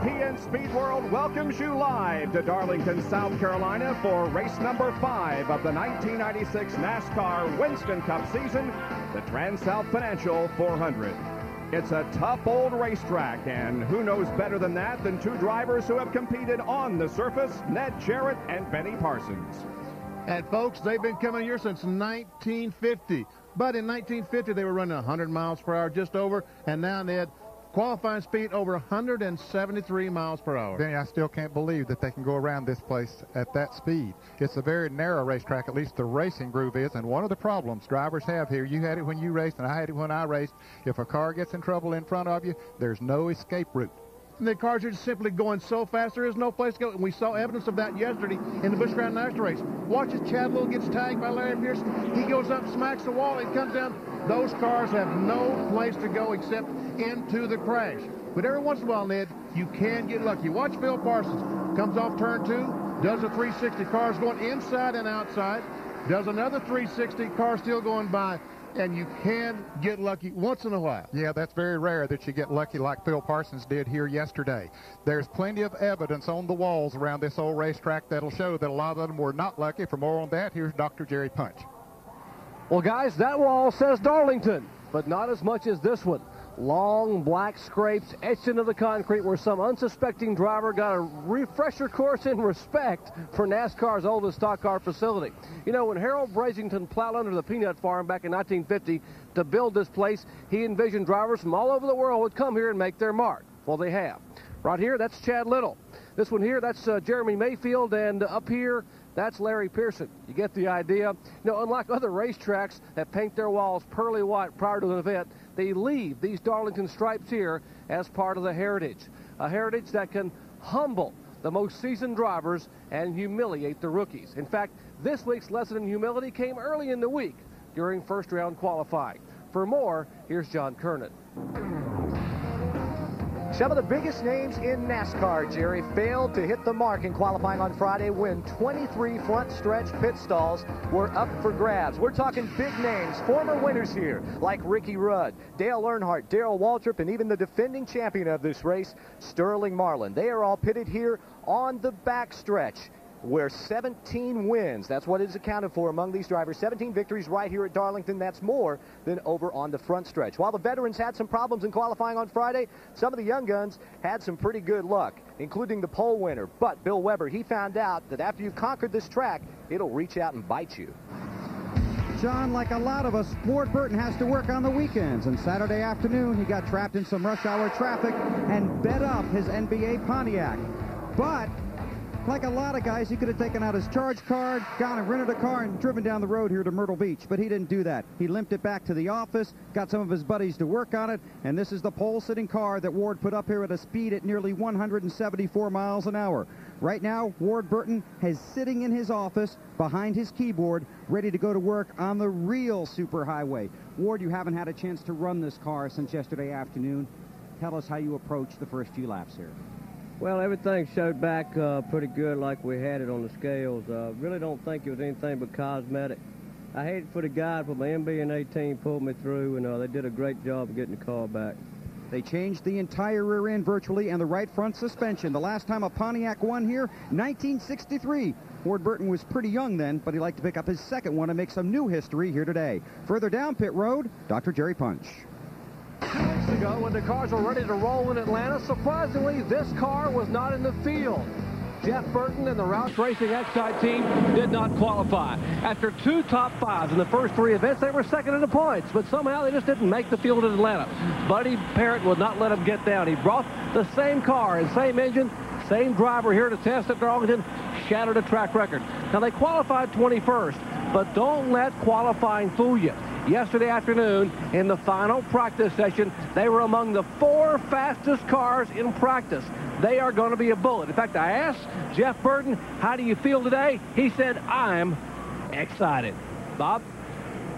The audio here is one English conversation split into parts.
ESPN Speed World welcomes you live to Darlington, South Carolina for race number five of the 1996 NASCAR Winston Cup season, the TranSouth Financial 400. It's a tough old racetrack, and who knows better than that than two drivers who have competed on the surface, Ned Jarrett and Benny Parsons. And folks, they've been coming here since 1950. But in 1950, they were running 100 miles per hour, just over, and now, Ned, qualifying speed over 173 miles per hour. Benny, I still can't believe that they can go around this place at that speed. It's a very narrow racetrack, at least the racing groove is, and one of the problems drivers have here, you had it when you raced and I had it when I raced, if a car gets in trouble in front of you, there's no escape route. And the cars are just simply going so fast, there is no place to go. And we saw evidence of that yesterday in the Busch Grand National race. Watch as Chad Little gets tagged by Larry Pearson. He goes up, smacks the wall, and comes down. Those cars have no place to go except into the crash. But every once in a while, Ned, you can get lucky. Watch Phil Parsons. Comes off turn two, does a 360. Cars going inside and outside. Does another 360. Car still going by and you can get lucky once in a while. Yeah, that's very rare that you get lucky like Phil Parsons did here yesterday. There's plenty of evidence on the walls around this old racetrack that'll show that a lot of them were not lucky. For more on that, here's Dr. Jerry Punch. Well, guys, that wall says Darlington, but not as much as this one long black scrapes etched into the concrete where some unsuspecting driver got a refresher course in respect for NASCAR's oldest stock car facility. You know, when Harold Brasington plowed under the peanut farm back in 1950 to build this place, he envisioned drivers from all over the world would come here and make their mark. Well, they have. Right here, that's Chad Little. This one here, that's uh, Jeremy Mayfield, and up here, that's Larry Pearson. You get the idea. Know, unlike other racetracks that paint their walls pearly white prior to an event, they leave these Darlington stripes here as part of the heritage. A heritage that can humble the most seasoned drivers and humiliate the rookies. In fact, this week's lesson in humility came early in the week during first round qualifying. For more, here's John Kernan. Some of the biggest names in NASCAR, Jerry, failed to hit the mark in qualifying on Friday when 23 front stretch pit stalls were up for grabs. We're talking big names, former winners here, like Ricky Rudd, Dale Earnhardt, Darrell Waltrip, and even the defending champion of this race, Sterling Marlin. They are all pitted here on the backstretch where 17 wins, that's what is accounted for among these drivers. 17 victories right here at Darlington. That's more than over on the front stretch. While the veterans had some problems in qualifying on Friday, some of the young guns had some pretty good luck, including the pole winner. But Bill Weber, he found out that after you've conquered this track, it'll reach out and bite you. John, like a lot of us, Ward Burton has to work on the weekends. And Saturday afternoon, he got trapped in some rush hour traffic and bet up his NBA Pontiac. But like a lot of guys, he could have taken out his charge card, gone and rented a car, and driven down the road here to Myrtle Beach. But he didn't do that. He limped it back to the office, got some of his buddies to work on it, and this is the pole-sitting car that Ward put up here at a speed at nearly 174 miles an hour. Right now, Ward Burton is sitting in his office behind his keyboard, ready to go to work on the real superhighway. Ward, you haven't had a chance to run this car since yesterday afternoon. Tell us how you approach the first few laps here. Well, everything showed back uh, pretty good like we had it on the scales. Uh, really don't think it was anything but cosmetic. I hated for the guy but my MBNA team pulled me through, and uh, they did a great job of getting the car back. They changed the entire rear end virtually and the right front suspension. The last time a Pontiac won here, 1963. Ward Burton was pretty young then, but he liked to pick up his second one and make some new history here today. Further down pit road, Dr. Jerry Punch. Two weeks ago, when the cars were ready to roll in Atlanta, surprisingly, this car was not in the field. Jeff Burton and the Roush Racing Exide team did not qualify. After two top fives in the first three events, they were second in the points, but somehow they just didn't make the field in Atlanta. Buddy Parrott would not let them get down. He brought the same car and same engine, same driver here to test at Darlington, shattered a track record. Now, they qualified 21st, but don't let qualifying fool you yesterday afternoon in the final practice session. They were among the four fastest cars in practice. They are going to be a bullet. In fact, I asked Jeff Burton, how do you feel today? He said, I'm excited. Bob?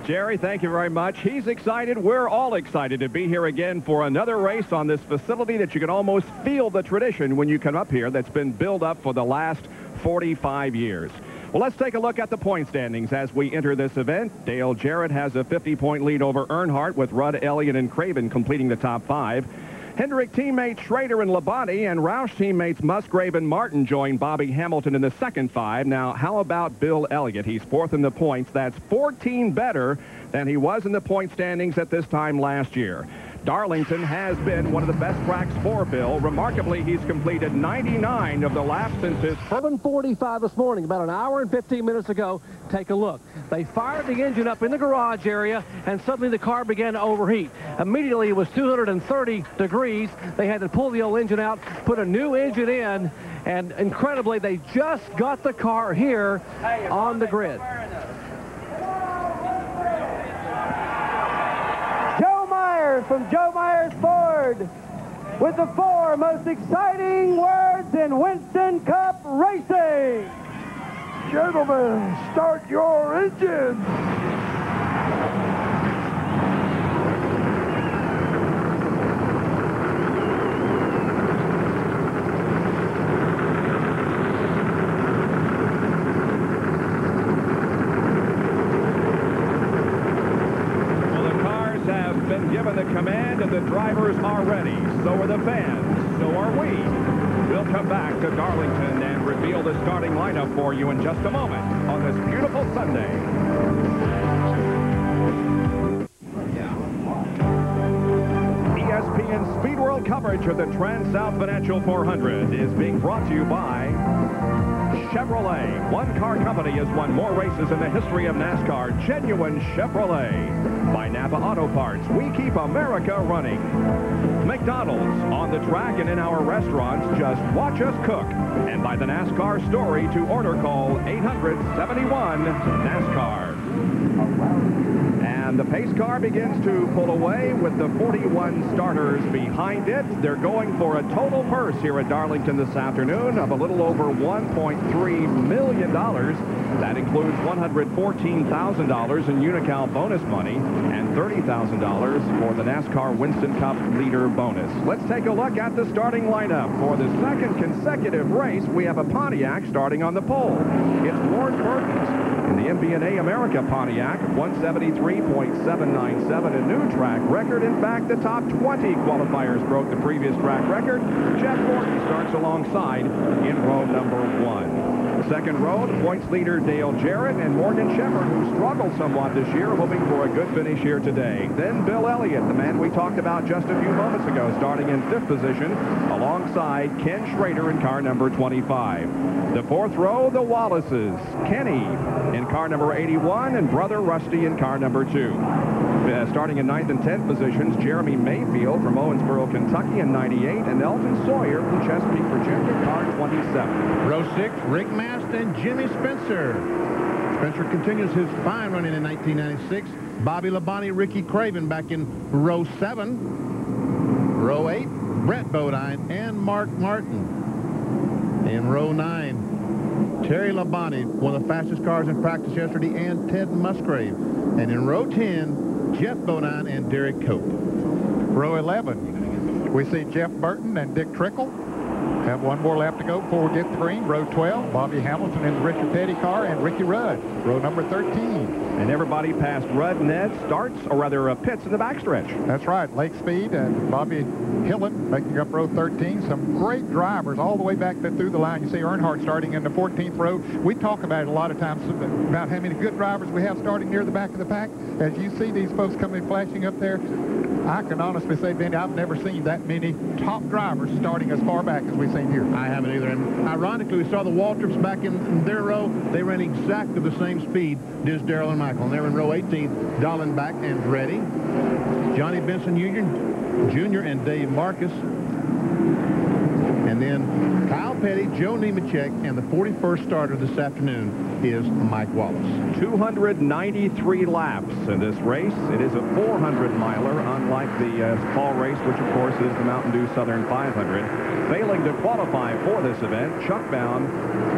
Jerry, thank you very much. He's excited. We're all excited to be here again for another race on this facility that you can almost feel the tradition when you come up here that's been built up for the last 45 years. Well, let's take a look at the point standings as we enter this event. Dale Jarrett has a 50-point lead over Earnhardt with Rudd, Elliott, and Craven completing the top five. Hendrick teammates Schrader and Labonte and Roush teammates Musgrave and Martin join Bobby Hamilton in the second five. Now, how about Bill Elliott? He's fourth in the points. That's 14 better than he was in the point standings at this time last year. Darlington has been one of the best tracks for Bill. Remarkably, he's completed 99 of the laps since his 745 this morning, about an hour and 15 minutes ago. Take a look. They fired the engine up in the garage area, and suddenly the car began to overheat. Immediately, it was 230 degrees. They had to pull the old engine out, put a new engine in, and incredibly, they just got the car here on the grid. From Joe Myers Ford with the four most exciting words in Winston Cup racing. Gentlemen, start your engines. given the command and the drivers are ready. So are the fans. So are we. We'll come back to Darlington and reveal the starting lineup for you in just a moment on this beautiful Sunday. ESPN Speed World coverage of the TranSouth Financial 400 is being brought to you by Chevrolet. One car company has won more races in the history of NASCAR. Genuine Chevrolet. By Napa Auto Parts. We keep America running. McDonald's. On the track and in our restaurants, just watch us cook. And by the NASCAR story to order call 871 NASCAR. And the pace car begins to pull away with the 41 starters behind it. They're going for a total purse here at Darlington this afternoon of a little over $1.3 million. That includes $114,000 in Unocal bonus money and $30,000 for the NASCAR Winston Cup leader bonus. Let's take a look at the starting lineup. For the second consecutive race, we have a Pontiac starting on the pole. It's Ward Burton's in the MBNA America Pontiac, 173.797, a new track record. In fact, the top 20 qualifiers broke the previous track record. Jeff Gordon starts alongside in row number one. Second row, points leader Dale Jarrett and Morgan Shepherd, who struggled somewhat this year, hoping for a good finish here today. Then Bill Elliott, the man we talked about just a few moments ago, starting in fifth position alongside Ken Schrader in car number 25. The fourth row, the Wallaces. Kenny in car number 81 and brother Rusty in car number 2. Uh, starting in ninth and 10th positions, Jeremy Mayfield from Owensboro, Kentucky in 98, and Elton Sawyer from Chesapeake, Virginia, car 27. Row 6, Rick Mast and Jimmy Spencer. Spencer continues his fine running in 1996. Bobby Labonte, Ricky Craven back in row 7. Row 8, Brett Bodine and Mark Martin. In row 9, Terry Labonte, one of the fastest cars in practice yesterday, and Ted Musgrave. And in row 10, Geoff Bodine and Derrike Cope. Row 11, we see Jeff Burton and Dick Trickle. Have one more lap to go before we get the green. Row 12, Bobby Hamilton in the Richard Petty car and Ricky Rudd. Row number 13. And everybody past Rudd Ned starts, or rather uh, pits in the backstretch. That's right. Lake Speed and Bobby Hillin making up row 13. Some great drivers all the way back through the line. You see Earnhardt starting in the 14th row. We talk about it a lot of times about how many good drivers we have starting near the back of the pack. As you see these folks coming flashing up there, I can honestly say, Benny, I've never seen that many top drivers starting as far back as we've seen here. I haven't either. And ironically, we saw the Waltrips back in, in their row. They ran exactly the same speed as Darrell and Michael. And they're in row 18, Dallenbach and Ready. Johnny Benson Jr., Jr. and Dave Marcis. And then Kyle Petty, Joe Nemechek, and the 41st starter this afternoon is Mike Wallace. 293 laps in this race. It is a 400-miler, unlike the uh, fall race, which, of course, is the Mountain Dew Southern 500. Failing to qualify for this event, Chuck Bown,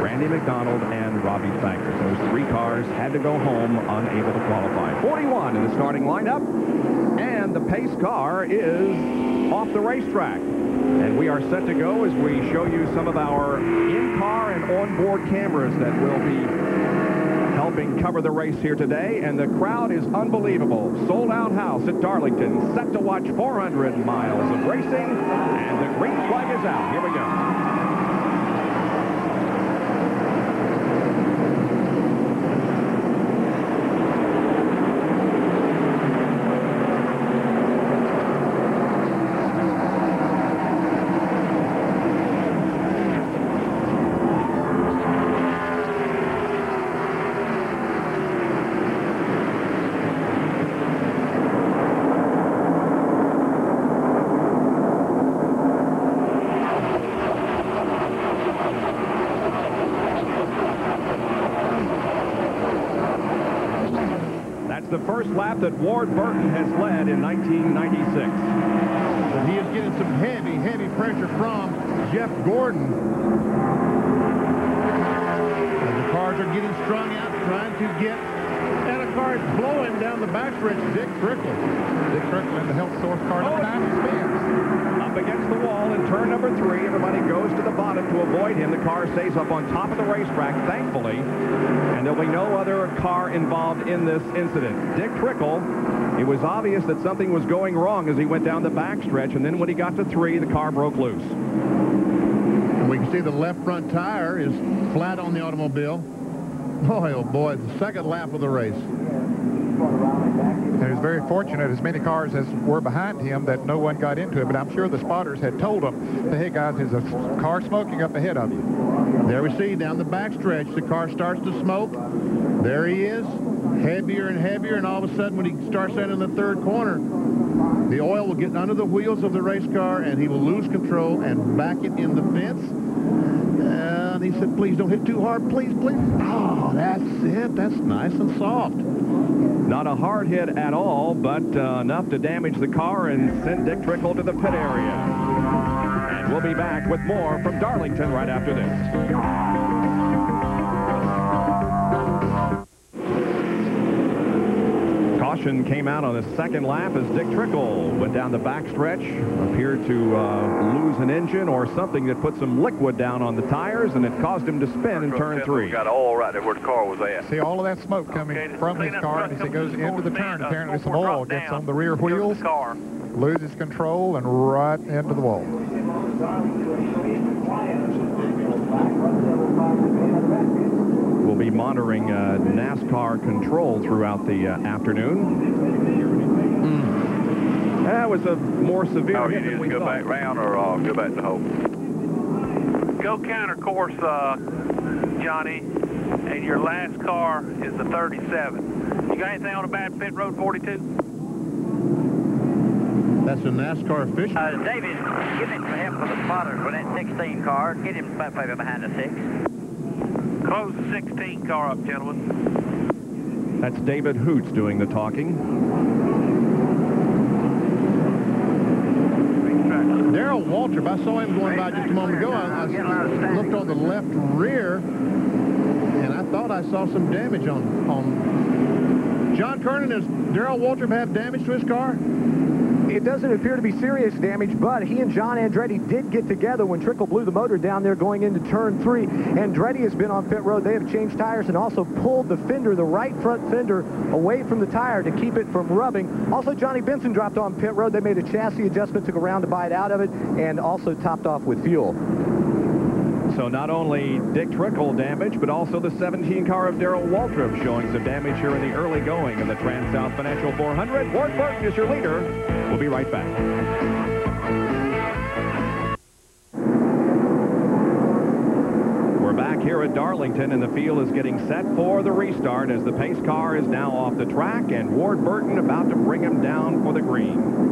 Randy MacDonald, and Robbie Thankers. Those three cars had to go home unable to qualify. 41 in the starting lineup, and the pace car is off the racetrack. And we are set to go as we show you some of our in-car and on-board cameras that will be helping cover the race here today, and the crowd is unbelievable. Sold-out house at Darlington, set to watch 400 miles of racing, and the green flag is out. Here we go. Lap that Ward Burton has led in 1996. And he is getting some heavy, heavy pressure from Jeff Gordon. And the cars are getting strung out, trying to get and a car is blowing down the backstretch. Dick Trickle. Dick Trickle in the health source car number oh, nine spins. Up against the wall in turn number three. Everybody goes to the bottom to avoid him. The car stays up on top of the racetrack, thankfully. And there'll be no other car involved in this incident. Dick Trickle, it was obvious that something was going wrong as he went down the backstretch. And then when he got to three, the car broke loose. And we can see the left front tire is flat on the automobile. Boy, oh boy, the second lap of the race. And he was very fortunate, as many cars as were behind him, that no one got into it. But I'm sure the spotters had told him, hey, guys, there's a car smoking up ahead of you. There we see down the backstretch, the car starts to smoke. There he is, heavier and heavier, and all of a sudden when he starts in the third corner, the oil will get under the wheels of the race car, and he will lose control and back it in the fence. And he said, please don't hit too hard, please, please. Oh, that's it. That's nice and soft. Not a hard hit at all, but uh, enough to damage the car and send Dick Trickle to the pit area. And we'll be back with more from Darlington right after this. Caution came out on the second lap as Dick Trickle went down the backstretch, appeared to uh, lose an engine or something that put some liquid down on the tires, and it caused him to spin in turn three. Got oil right there where the car was at. See all of that smoke coming okay, from his car as it goes into the turn. Apparently some oil gets on the rear wheels, loses control, and right into the wall will be monitoring uh, NASCAR control throughout the uh, afternoon. Mm. That was a more severe oh, hit you than we go thought. back round or uh, go back to home? Go counter course, uh, Johnny, and your last car is the 37. You got anything on a bad pit road 42? That's a NASCAR official. Uh, David, give it to him for the spotters for that 16 car. Get him maybe behind the six. Close the 16 car up, gentlemen. That's David Hoots doing the talking. Darrell Waltrip, I saw him going by just a moment ago. I, I looked on the left rear, and I thought I saw some damage on, on John Kernan. Does Darrell Waltrip have damage to his car? It doesn't appear to be serious damage, but he and John Andretti did get together when Trickle blew the motor down there going into turn three. Andretti has been on pit road. They have changed tires and also pulled the fender, the right front fender, away from the tire to keep it from rubbing. Also, Johnny Benson dropped on pit road. They made a chassis adjustment, took a round to it out of it, and also topped off with fuel. So not only Dick Trickle damage, but also the 17 car of Darrell Waltrip showing some damage here in the early going of the TranSouth Financial 400. Ward Burton is your leader. We'll be right back. We're back here at Darlington, and the field is getting set for the restart as the pace car is now off the track, and Ward Burton about to bring him down for the green.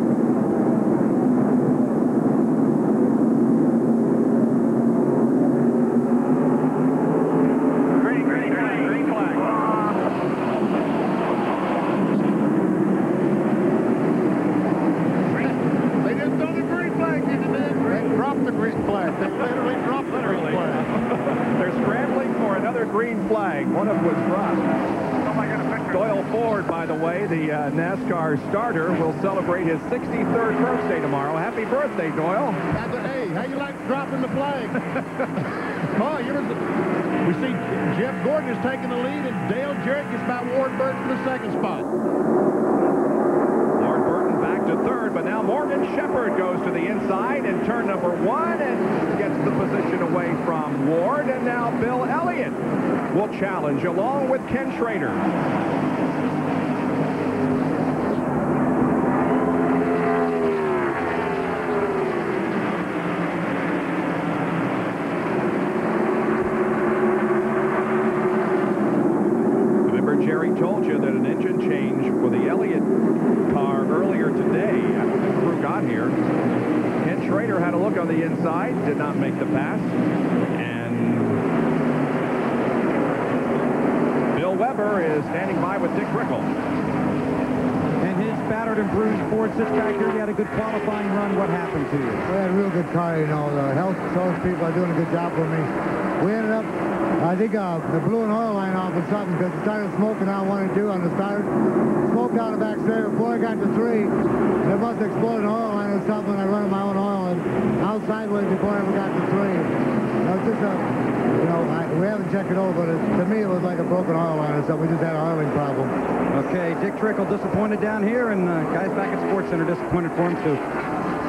NASCAR starter will celebrate his 63rd birthday tomorrow. Happy birthday, Doyle. Hey, how you like dropping the flag? oh, you're We see Jeff Gordon is taking the lead, and Dale Jarrett gets by Ward Burton for the second spot. Ward Burton back to third, but now Morgan Shepherd goes to the inside in turn number one and gets the position away from Ward. And now Bill Elliott challenge along with Ken Schrader. Remember, Jerry told you that an engine change for the Elliott car earlier today after the crew got here. Ken Schrader had a look on the inside, did not make the pass. And Bill Weber is standing by with Dick Trickle. And his battered and bruised Ford sits back here. You had a good qualifying run. What happened to you? We had a real good car, you know. The health service people are doing a good job for me. We ended up, I think uh, they blew an oil line off or something because it started smoking out one and two on the starter. Smoked out the back straight. Before I got to three, there must have exploded an oil line or something. I running my own oil and out sideways before I ever got to three. It was just a, you know, I, we haven't checked it over, but it, to me it was like a broken oil line or something. We just had an oiling problem. Okay, Dick Trickle disappointed down here, and uh, guys back at Sports Center disappointed for him too.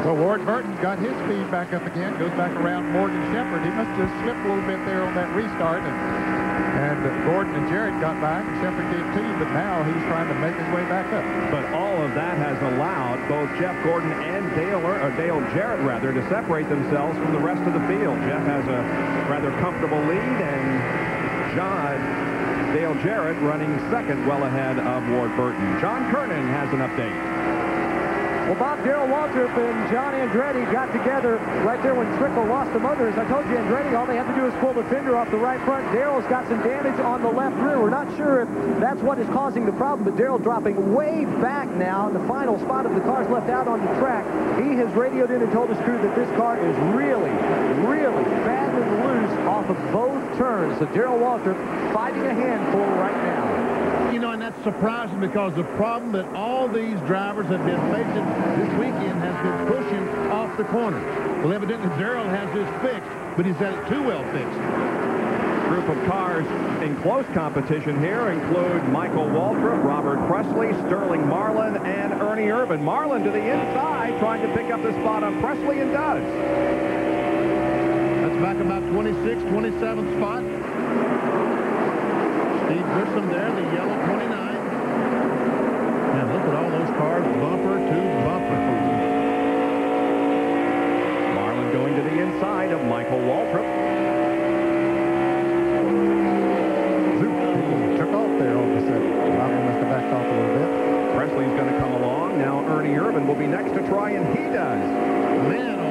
Well, Ward Burton got his speed back up again, goes back around Morgan Shepherd. He must have slipped a little bit there on that restart, and, and uh, Gordon and Jarrett got back, and Shepherd did too, but now he's trying to make his way back up. But all of that has allowed both Jeff Gordon and Dale, or Dale Jarrett, rather, to separate themselves from the rest of the field. Jeff has a rather comfortable lead, and John Dale Jarrett running second well ahead of Ward Burton. John Kernan has an update. Well, Bob Darrell Waltrip and John Andretti got together right there when Trickle lost the motor. As I told you, Andretti, all they have to do is pull the fender off the right front. Darrell's got some damage on the left rear. We're not sure if that's what is causing the problem, but Darrell dropping way back now in the final spot of the cars left out on the track. He has radioed in and told his crew that this car is really, really badly loose off of both turns. So Darrell Waltrip fighting a handful right now. You know, and that's surprising because the problem that all these drivers have been facing this weekend has been pushing off the corner. Well, evidently Darrell has this fixed, but he's had it too well fixed. Group of cars in close competition here include Michael Waltrip, Robert Pressley, Sterling Marlin, and Ernie Irvan. Marlin to the inside, trying to pick up the spot on Pressley, and does. That's back about 26, 27th spot. Steve Grissom there, the yellow 29. And look at all those cars, bumper to bumper. Marlin going to the inside of Michael Waltrip. Zoop, took off there all of a sudden. Bobby must have backed off a little bit. Pressley's going to come along. Now Ernie Irvan will be next to try, and he does. Man,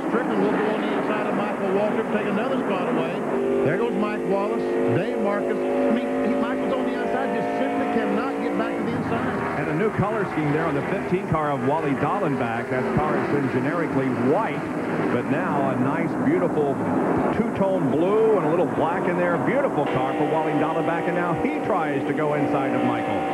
Stricklin will go on the inside of Michael Waltrip, take another spot away. There goes Mike Wallace, Dave Marcis. I mean, he, Michael's on the outside, just simply cannot get back to the inside. And a new color scheme there on the 15 car of Wally Dallenbach. That car has been generically white, but now a nice, beautiful two-tone blue and a little black in there. Beautiful car for Wally Dallenbach, and now he tries to go inside of Michael.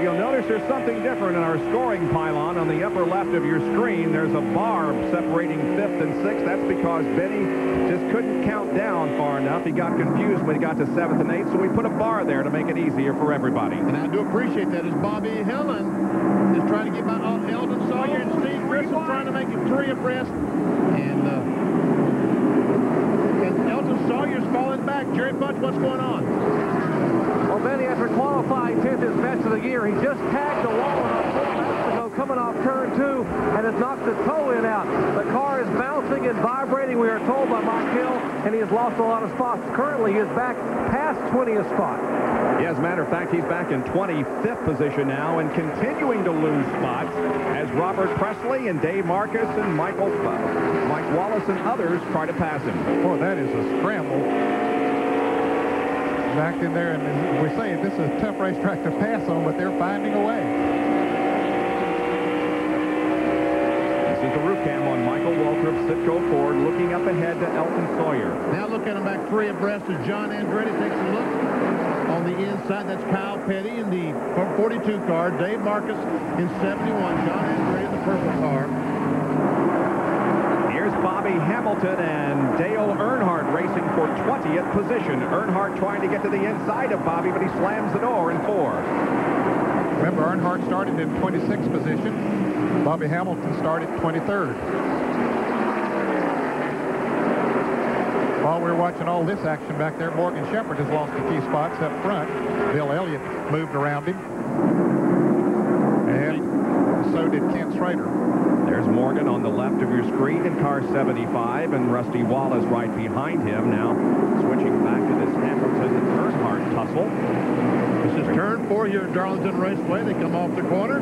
Now you'll notice there's something different in our scoring pylon on the upper left of your screen. There's a bar separating fifth and sixth. That's because Benny just couldn't count down far enough. He got confused when he got to seventh and eighth, so we put a bar there to make it easier for everybody. And I do appreciate that as Bobby Hillin is trying to get by Elton Sawyer and Steve Grissom trying to make it three abreast. And, uh, and Elton Sawyer's falling back. Jerry Punch, what's going on? Well, Benny, after qualifying 10th his best of the year, he just tagged a wall about four coming off turn two and has knocked the toe in out. The car is bouncing and vibrating, we are told by Mike Hill, and he has lost a lot of spots. Currently, he is back past 20th spot. Yeah, as a matter of fact, he's back in 25th position now and continuing to lose spots as Robert Pressley and Dave Marcis and Michael, uh, Mike Wallace and others try to pass him. Boy, that is a scramble. Back in there, and we say this is a tough racetrack to pass on, but they're finding a way. This is the roof cam on Michael Waltrip, Citgo Ford, looking up ahead to Elton Sawyer. Now look at him back three abreast as John Andretti takes a look. On the inside, that's Kyle Petty in the 42 car. Dave Marcis in 71. John Andretti in the purple car. Bobby Hamilton and Dale Earnhardt racing for 20th position. Earnhardt trying to get to the inside of Bobby, but he slams the door in four. Remember, Earnhardt started in 26th position. Bobby Hamilton started 23rd. While we are watching all this action back there, Morgan Shepherd has lost a few spots up front. Bill Elliott moved around him. And so did Ken Schrader. There's Morgan on the left of your screen in car 75, and Rusty Wallace right behind him. Now switching back to this Hamilton-Earnhardt tussle. This is turn four here at Darlington Raceway. They come off the corner.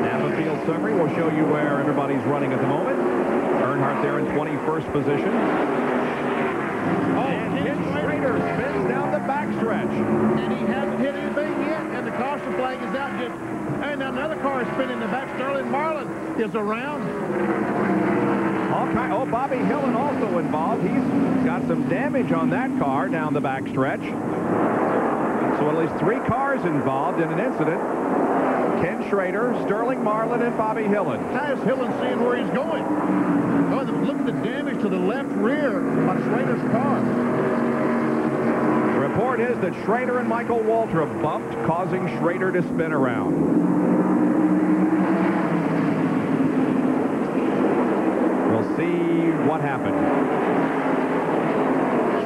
Now the field summary will show you where everybody's running at the moment. Earnhardt there in 21st position. Oh, and Ken Schrader spins down the backstretch. And he hasn't hit anything yet, and the caution flag is out. Just, and another car is spinning the back. Sterling Marlin is around. Oh, Bobby Hillin also involved. He's got some damage on that car down the back stretch. So at least three cars involved in an incident. Ken Schrader, Sterling Marlin, and Bobby Hillin. How is Hillin seeing where he's going? Oh, look at the damage to the left rear on Schrader's car. The report is that Schrader and Michael Waltrip bumped, causing Schrader to spin around. We'll see what happened.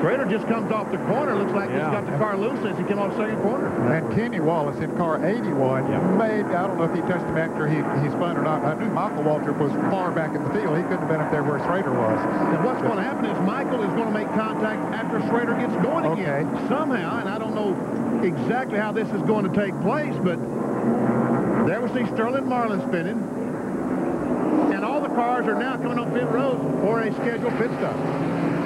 Schrader just comes off the corner. Looks like yeah. he's got the car loose as he came off second corner. And Kenny Wallace in car 81, yeah. maybe, I don't know if he touched him after he, he spun or not. I knew Michael Waltrip was far back in the field. He couldn't have been up there where Schrader was. And what's going to happen is Michael is going to make contact after Schrader gets going again. Somehow, and I don't know exactly how this is going to take place, but there we see Sterling Marlin spinning. And all the cars are now coming on pit road for a scheduled pit stop.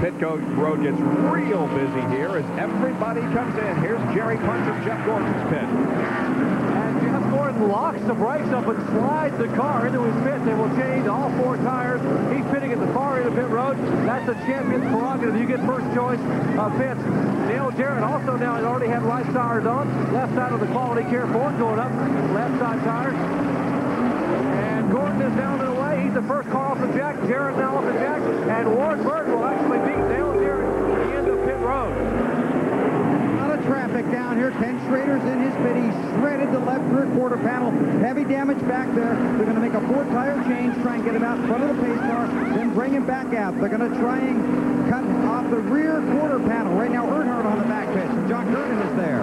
Pit road gets real busy here as everybody comes in. Here's Jerry Punch of Jeff Gordon's pit. And Jeff Gordon locks the brakes up and slides the car into his pit. They will change all four tires. He's pitting at the far end of pit road. That's the champion's prerogative. You get first choice of pits. Neil Jarrett also now has already had right tires on. Left side of the quality care Ford going up. Left side tires. And Gordon is down to away. The first car off the jack. Off the jack. And Ward Burton will actually beat Dale Jarrett at the end of pit road. A lot of traffic down here. Ken Schrader's in his pit. He shredded the left rear quarter panel. Heavy damage back there. They're going to make a four-tire change, try and get him out in front of the pace car, then bring him back out. They're going to try and cut off the rear quarter panel. Right now, Earnhardt on the back pitch. John Gurdon is there.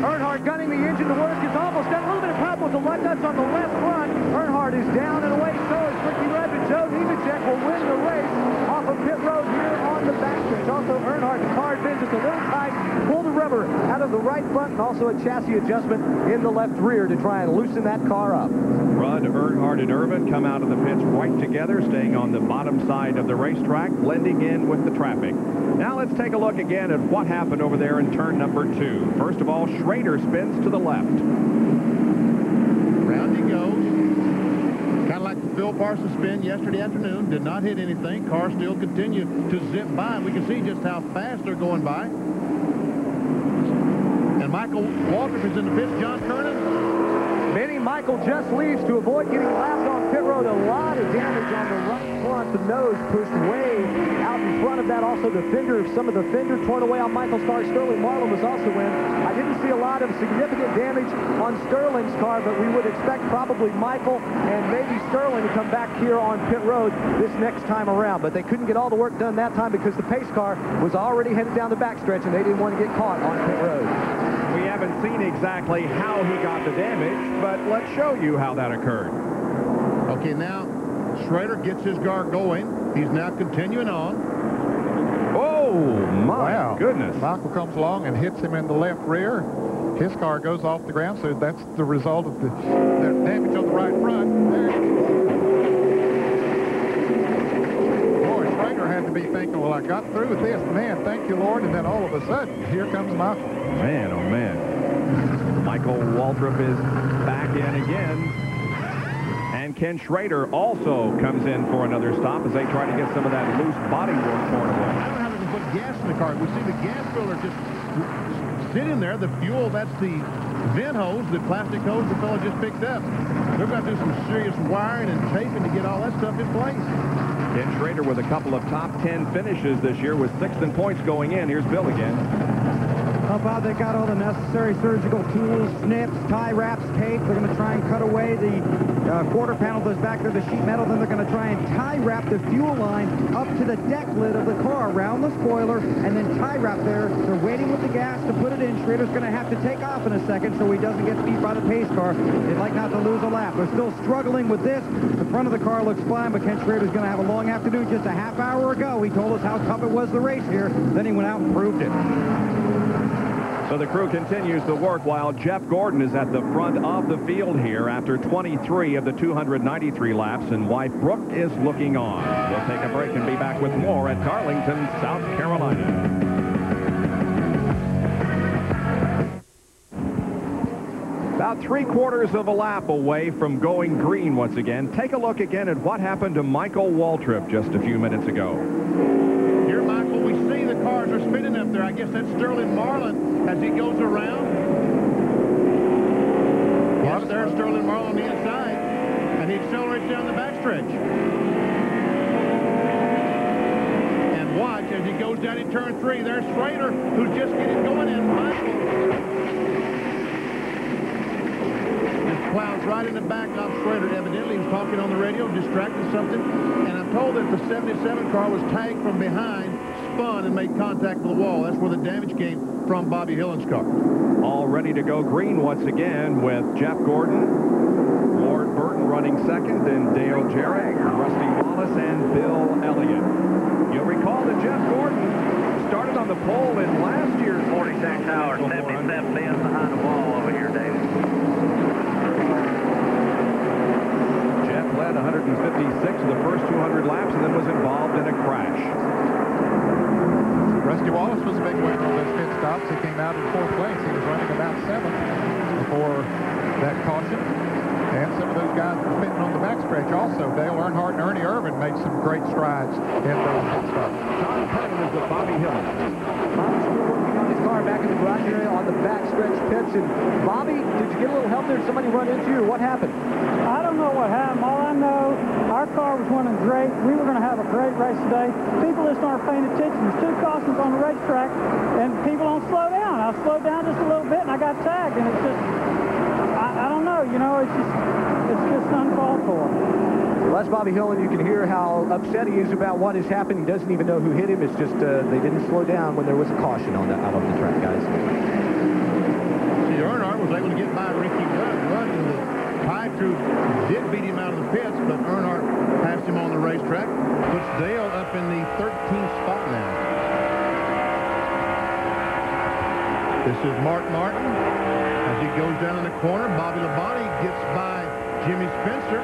Earnhardt gunning the engine to work. It's almost got a little bit of problem with the lug nuts on the left front. Earnhardt is down and away. So is Ricky Rudd. Joe Nemechek will win the race off of pit road here on the backstretch. Also, Earnhardt's car bends just a little tight. Pull the rubber out of the right front and also a chassis adjustment in the left rear to try and loosen that car up. Rudd, Earnhardt, and Irvan come out of the pits right together, staying on the bottom side of the racetrack, blending in with the traffic. Now let's take a look again at what happened over there in turn number two. First of all, Schrader spins to the left. Round he goes. Kind of like the Phil Parsons spin yesterday afternoon. Did not hit anything. Cars still continue to zip by. We can see just how fast they're going by. And Michael Waltrip is in the pits. John Kernan. Benny Michael just leaves to avoid getting lapped on pit road. A lot of damage on the right front. The nose pushed way out in front of that. Also, the fender, some of the fender torn away on Michael's car. Sterling Marlin was also in. I didn't see a lot of significant damage on Sterling's car, but we would expect probably Michael and maybe Sterling to come back here on pit road this next time around. But they couldn't get all the work done that time because the pace car was already headed down the backstretch and they didn't want to get caught on pit road. We haven't seen exactly how he got the damage, but let's show you how that occurred. Okay, now Schrader gets his car going. He's now continuing on. Oh, my wow. goodness. Michael comes along and hits him in the left rear. His car goes off the ground, so that's the result of the, the damage on the right front. There. Boy, Schrader had to be thinking, well, I got through with this. Man, thank you, Lord. And then all of a sudden, here comes Michael. Man, oh, man. Michael Waltrip is back in again. And Ken Schrader also comes in for another stop as they try to get some of that loose bodywork torn away. I don't know how they can put gas in the car. We see the gas filler just sitting there. The fuel, that's the vent hose, the plastic hose the fellow just picked up. They're going to do some serious wiring and taping to get all that stuff in place. Ken Schrader with a couple of top 10 finishes this year with sixth in points going in. Here's Bill again. About they got all the necessary surgical tools, snips, tie wraps, tape. They're going to try and cut away the uh, quarter panel that's back there, the sheet metal. Then they're going to try and tie wrap the fuel line up to the deck lid of the car around the spoiler and then tie wrap there. They're waiting with the gas to put it in. Schrader's going to have to take off in a second so he doesn't get beat by the pace car. They'd like not to lose a lap. They're still struggling with this. The front of the car looks fine, but Ken Schrader's going to have a long afternoon. Just a half hour ago, he told us how tough it was the race here. Then he went out and proved it. So the crew continues to work while Jeff Gordon is at the front of the field here after 23 of the 293 laps, and wife Brooke is looking on. We'll take a break and be back with more at Darlington, South Carolina. About three quarters of a lap away from going green once again. Take a look again at what happened to Michael Waltrip just a few minutes ago. Here, Michael, we see the cars are spinning up there. I guess that's Sterling Marlin as he goes around. Yes, there's Sterling Marlin on the inside, and he accelerates down the backstretch. And watch as he goes down in turn three. There's Schrader, who's just getting going, and Michael just plows right in the back of Schrader. Evidently, he's talking on the radio, distracted something. And I'm told that the 77 car was tagged from behind, spun, and made contact with the wall. That's where the damage came from Bobby Hillin's car. All ready to go green once again with Jeff Gordon, Ward Burton running second, and Dale Jarrett, Rusty Wallace, and Bill Elliott. You'll recall that Jeff Gordon started on the pole in last year's 46 hours, 77 bends behind the wall over here, David. Jeff led 156 of the first 200 laps and then was involved in a crash. Rusty Wallace was a big winner on those pit stops. He came out in fourth place. He was running about seventh before that caution. And some of those guys were fitting on the backstretch also. Dale Earnhardt and Ernie Irvan made some great strides in those pit stops. John Payne is with Bobby Hillin. Bobby's still working on his car back in the garage area on the backstretch pits. And Bobby, did you get a little help there? Did somebody run into you, or what happened? I don't know what happened. All I know, our car was running great. We were going to have a great race today. People just aren't paying attention. There's two cautions on the racetrack, and people don't slow down. I slowed down just a little bit, and I got tagged, and it's just, I, I don't know. You know, it's just, it's just uncalled for. Well, that's Bobby Hill, and you can hear how upset he is about what has happened. He doesn't even know who hit him. It's just uh, they didn't slow down when there was a caution on the, out on the track, guys. See, Earnhardt was able to get by Ricky Rudd. Rudd and the Pie Troop did beat him out of the pits, but Earnhardt passed him on the racetrack. Puts Dale up in the 13th spot now. This is Mark Martin. As he goes down in the corner, Bobby Labonte gets by Jimmy Spencer.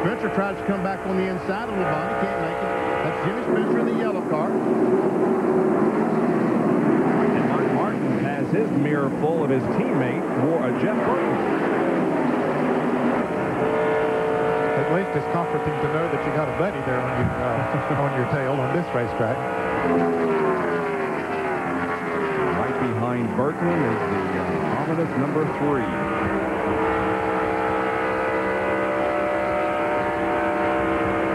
Spencer tries to come back on the inside of Labonte. Can't make it. That's Jimmy Spencer in the yellow car. And Mark Martin has his mirror full of his teammate, uh, Jeff Burton. At least it's comforting to know that you got a buddy there on your, uh, on your tail on this racetrack. Right behind Burton is the uh, ominous number three.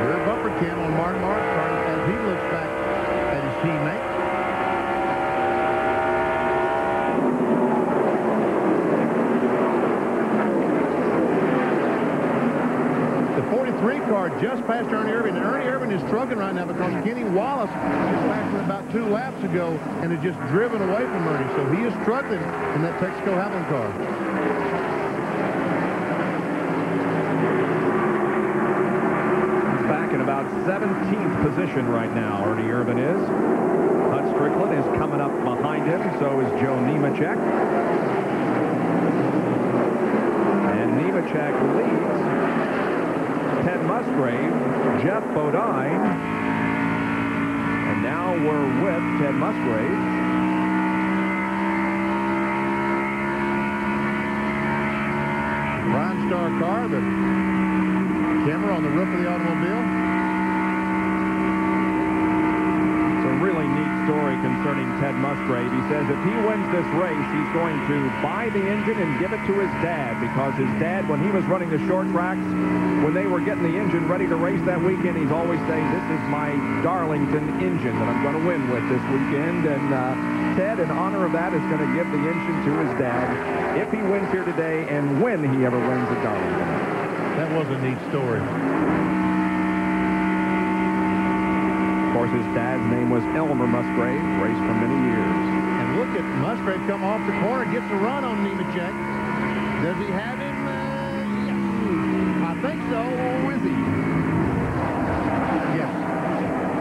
Rear bumper cam on Mark Martin as he looks back at his teammate. The 43 car just past Ernie Irvan. And Ernie Irvan is struggling right now because Kenny Wallace just him about two laps ago and has just driven away from Ernie. So he is struggling in that Texaco Havoline car. Back in about 17th position right now, Ernie Irvan is. Hut Stricklin is coming up behind him, so is Joe Nemechek. And Nemechek leads Ted Musgrave, Geoff Bodine, and now we're with Ted Musgrave. Brian Star car, the camera on the roof of the automobile. It's a really neat story concerning Ted Musgrave. He says if he wins this race, he's going to buy the engine and give it to his dad because his dad, when he was running the short tracks, when they were getting the engine ready to race that weekend, he's always saying, this is my Darlington engine that I'm going to win with this weekend. And uh, Ted, in honor of that, is going to give the engine to his dad if he wins here today and when he ever wins at Darlington. That was a neat story. Of course, his dad's name was Elmer Musgrave, raced for many years. And look at Musgrave come off the corner, and gets a run on Nemechek. Does he have him? Think so. Or is he? Yes.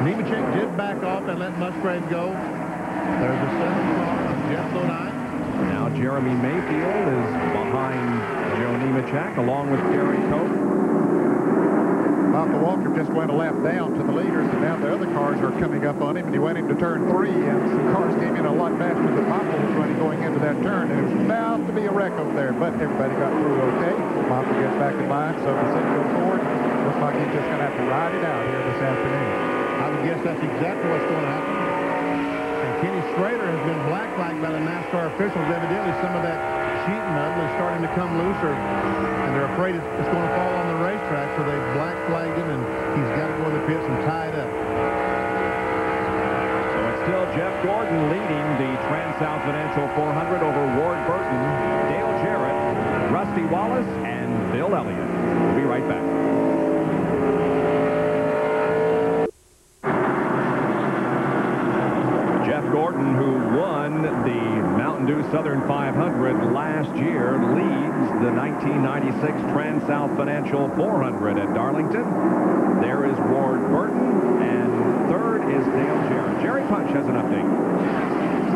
Nemechek did back off and let Musgrave go. There's a seventh car of Jeff Lodi. Now Jeremy Mayfield is behind Joe Nemechek along with Gary Cope. Michael Waltrip just went a lap down to the leaders, and now the other cars are coming up on him, and he went into turn three, and some cars came in a lot faster than Michael was running going into that turn, and it was about to be a wreck over there, but everybody got through okay. Michael gets back in line, so the city goes forward. Looks like he's just going to have to ride it out here this afternoon. I would guess that's exactly what's going to happen. And Kenny Schrader has been black flagged by the NASCAR officials. Evidently, some of that sheet metal is starting to come looser, and they're afraid it's, it's going to fall on the racetrack, so they've black flagged him, and he's got to go to the pits and tie it up. So it's still Jeff Gordon leading the TranSouth Financial 400 over Ward Burton, Dale Jarrett, Rusty Wallace, and Bill Elliott. We'll be right back. Jeff Gordon, who won the Mountain Dew Southern 500 last year, leads the 1996 TranSouth Financial 400 at Darlington. There is Ward Burton, and third is Dale Jarrett. Jerry Punch has an update.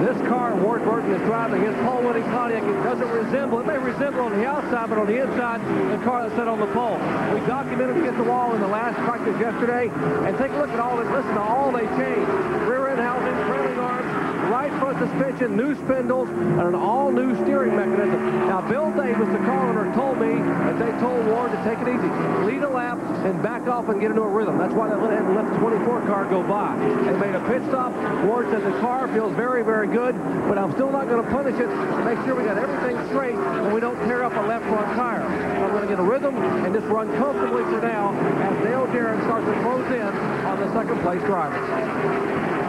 This car Ward Burton is driving, his pole-winning Pontiac, it doesn't resemble, it may resemble on the outside, but on the inside, the car that's set on the pole. We documented against the wall in the last practice yesterday, and take a look at all this. Listen to all they changed. Rear end housing, trailing arms, right front suspension, new spindles, and an all-new steering mechanism. Now, Bill Davis, the car owner, told me that they told Ward to take it easy. Lead a lap and back off and get into a rhythm. That's why they went ahead and let the 24 car go by. They made a pit stop. Ward said the car feels very, very good, but I'm still not going to punish it make sure we got everything straight and we don't tear up a left front tire. I'm going to get a rhythm and just run comfortably for now as Dale Jarrett starts to close in on the second place driver.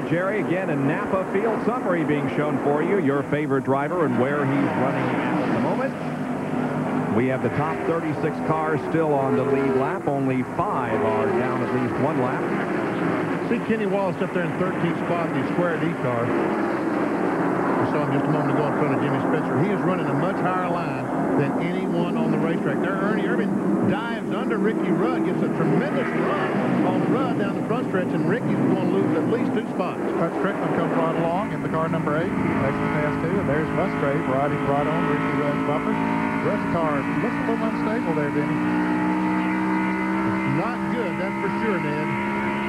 Right, Jerry, again, a Napa field summary being shown for you. Your favorite driver and where he's running at the moment. We have the top 36 cars still on the lead lap. Only five are down at least one lap. See Kenny Wallace up there in 13th spot in the Square D car. Saw him just a moment ago in front of Jimmy Spencer. He is running a much higher line than anyone on the racetrack. There, Ernie Irvan dives under Ricky Rudd, gets a tremendous run on Rudd down the front stretch, and Ricky's going to lose at least two spots. Hut Stricklin comes right along in the car number eight. Next to pass two, and there's Musgrave riding right on Ricky Rudd's bumper. Rudd's car looks a little unstable there, Benny. Not good, that's for sure, Ned.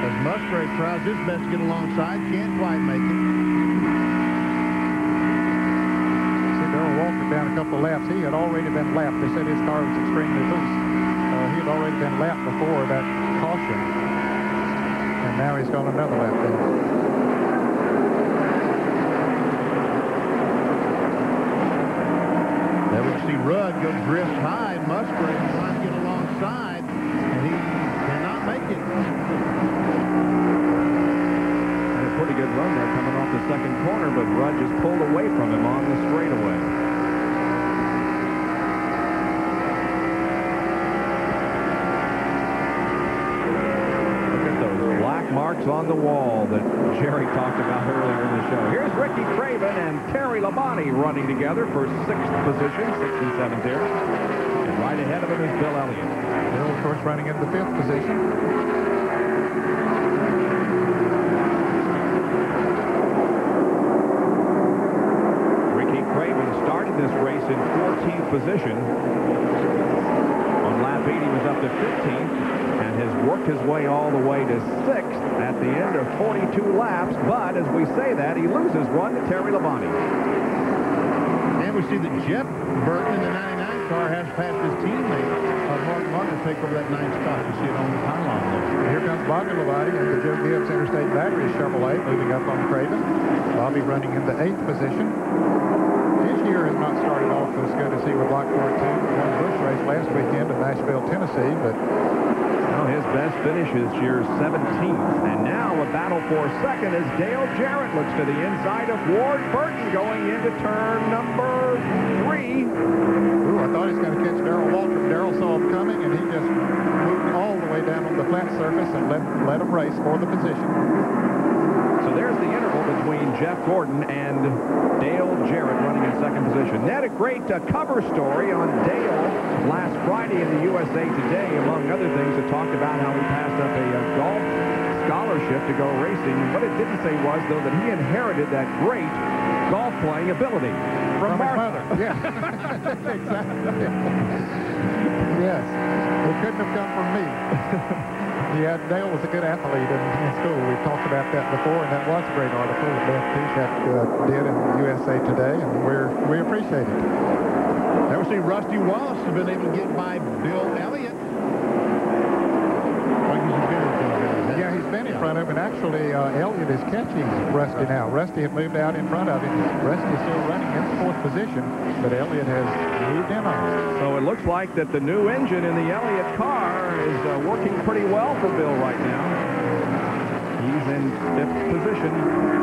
As Musgrave tries his best to get alongside, can't quite make it. See Walker down a couple of laps. He had already been lapped. They said his car was extremely loose. Uh, he had already been lapped before that caution. And now he's got another lap down. There we see Rudd go drift high. Musgrave trying to get alongside, and he cannot make it. Had a pretty good run there coming off the second corner, but Rudd just pulled away from him on the straightaway. Look at those black marks on the wall that Jerry talked about earlier in the show. Here's Ricky Craven and Terry Labonte running together for sixth position, sixth and seventh here. And right ahead of him is Bill Elliott. Bill, of course, running in the fifth position. Ricky Craven started this race in 14th position. On lap 8, he was up to 15th and has worked his way all the way to 6th at the end of 42 laps. But as we say that, he loses one to Terry Labonte. And we see that Jeff Burton in the 99 car has passed his teammate uh, Mark Martin take over that ninth spot. You see it on the timeline there. Here comes Bobby Labonte in the Joe Gibbs Interstate Battery Chevrolet, moving up on Craven. Bobby running in the eighth position. His year has not started off as good as he would like for it to. Won the Busch race last weekend in Nashville, Tennessee, but well, his best finish is year 17th. And now a battle for second as Dale Jarrett looks to the inside of Ward Burton going into turn number three. Ooh, I thought he was going to catch Darrell Waltrip. Darrell saw him coming, and he just moved all the way down on the flat surface and let, let him race for the position. So there's the interval between Jeff Gordon and Dale Jarrett running in second position. Had a great uh, cover story on Dale last Friday in the USA Today, among other things. It talked about how he passed up a uh, golf scholarship to go racing. What it didn't say was, though, that he inherited that great golf playing ability from, from Martha. Yeah, exactly. yes, it couldn't have come from me. Yeah, Dale was a good athlete in, in school. We've talked about that before, and that was a great article that Beth Tuschak uh, did in USA Today, and we're, we appreciate it. Now we see Rusty Wallace has been able to get by Bill Elliott. Yeah, he's been in front of him, and actually uh, Elliott is catching Rusty now. Rusty had moved out in front of him. Rusty's still running in fourth position, but Elliott has moved in on him. So it looks like that the new engine in the Elliott car is uh, working pretty well for Bill right now. He's in fifth position.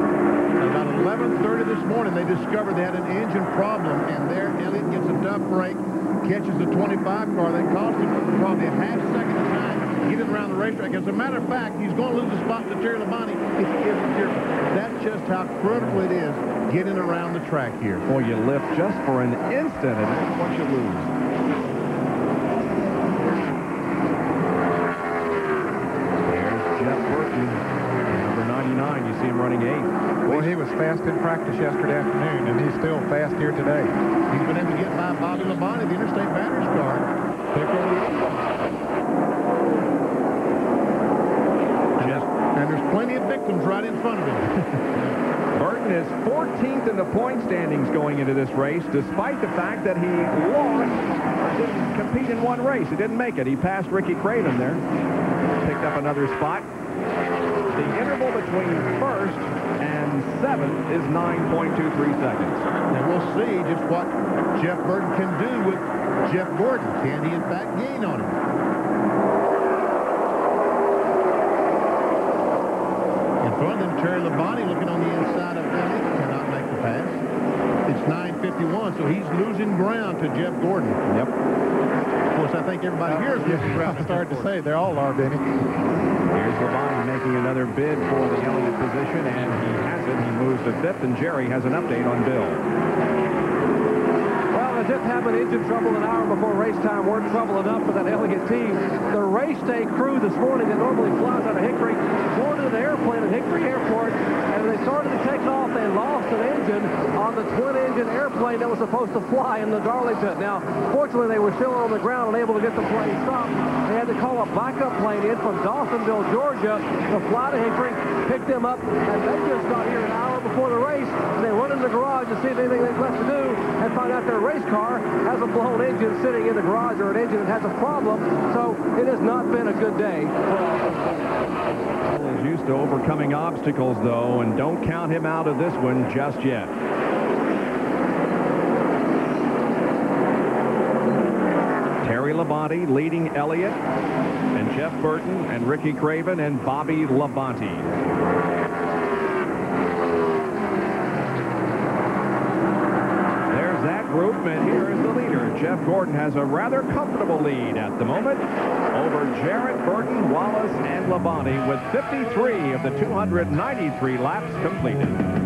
About 11.30 this morning, they discovered they had an engine problem, and there Elliott gets a tough break, catches the 25 car. That cost him probably a half second of time getting around the racetrack. As a matter of fact, he's going to lose the spot to Terry Labonte if he isn't careful. That's just how critical it is getting around the track here. Boy, you lift just for an instant, and that's what you lose. There's Jeff Burton, number 99. You see him running eighth. Boy, he was fast in practice yesterday afternoon, and he's still fast here today. He's been able to get by Bobby Labonte, the Interstate batter's car. Pick over the And there's plenty of victims right in front of him. Burton is 14th in the point standings going into this race, despite the fact that he lost didn't compete in one race. He didn't make it. He passed Ricky Craven there. Picked up another spot. The interval between first and seventh is 9.23 seconds. And we'll see just what Jeff Burton can do with Jeff Gordon. Can he, in fact, gain on him? In front of them, Terry Labonte looking on the inside of Elliott. Cannot make the pass. It's 9.51, so he's losing ground to Jeff Gordon. Yep. Of course, I think everybody here is losing ground. I started to say, they all are, Benny. Here's making another bid for the Elliott position, and he has it. He moves to fifth, and Jerry has an update on Bill. As if having engine trouble an hour before race time weren't trouble enough for that Elliott team, the race day crew this morning that normally flies out of Hickory boarded an airplane at Hickory Airport, and they started to take off, they lost an engine on the twin-engine airplane that was supposed to fly in the Darlington. Now, fortunately, they were still on the ground and able to get the plane stopped. They had to call a backup plane in from Dawsonville, Georgia, to fly to Hickory, pick them up, and they just got here an hour before the race, and they run in the garage to see if anything they've left to do, and find out their race car has a blown engine sitting in the garage or an engine that has a problem. So it has not been a good day is used to overcoming obstacles, though, and don't count him out of this one just yet. Terry Labonte leading Elliott and Jeff Burton and Ricky Craven and Bobby Labonte. There's that group, and here is the leader. Jeff Gordon has a rather comfortable lead at the moment over Jarrett, Burton, Wallace, and Labonte with 53 of the 293 laps completed.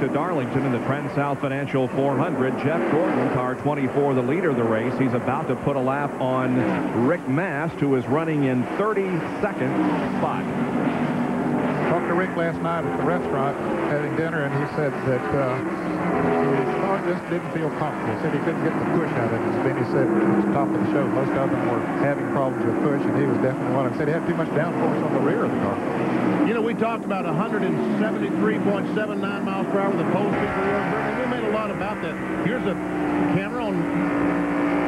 To Darlington in the TranSouth Financial 400. Jeff Gordon, car 24, the leader of the race. He's about to put a lap on Rick Mast, who is running in 32nd spot. Talked to Rick last night at the restaurant having dinner, and he said that uh, his car just didn't feel comfortable. Said he couldn't get the push out of it. As Benny said at the top of the show, most of them were having problems with push, and he was definitely one of them. Said he had too much downforce on the rear of the car. You know, we talked about 173.79 miles per hour the the and we made a lot about that. Here's a camera on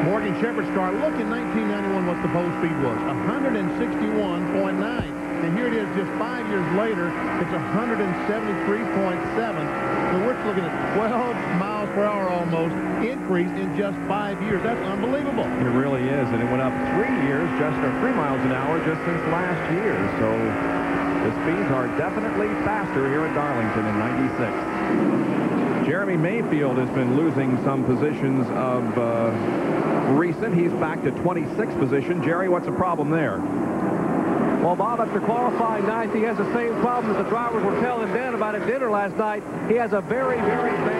Morgan Shepherd's car. Look in 1991 what the pole speed was, 161.9. And here it is just five years later, it's 173.7. So we're looking at 12 miles per hour almost increase in just five years. That's unbelievable. It really is, and it went up three years, just or three miles an hour just since last year. So the speeds are definitely faster here at Darlington in 96. Jeremy Mayfield has been losing some positions of uh, recent. He's back to 26th position. Jerry, what's the problem there? Well, Bob, after qualifying ninth, he has the same problem that the drivers were telling Dan about at dinner last night. He has a very, very bad.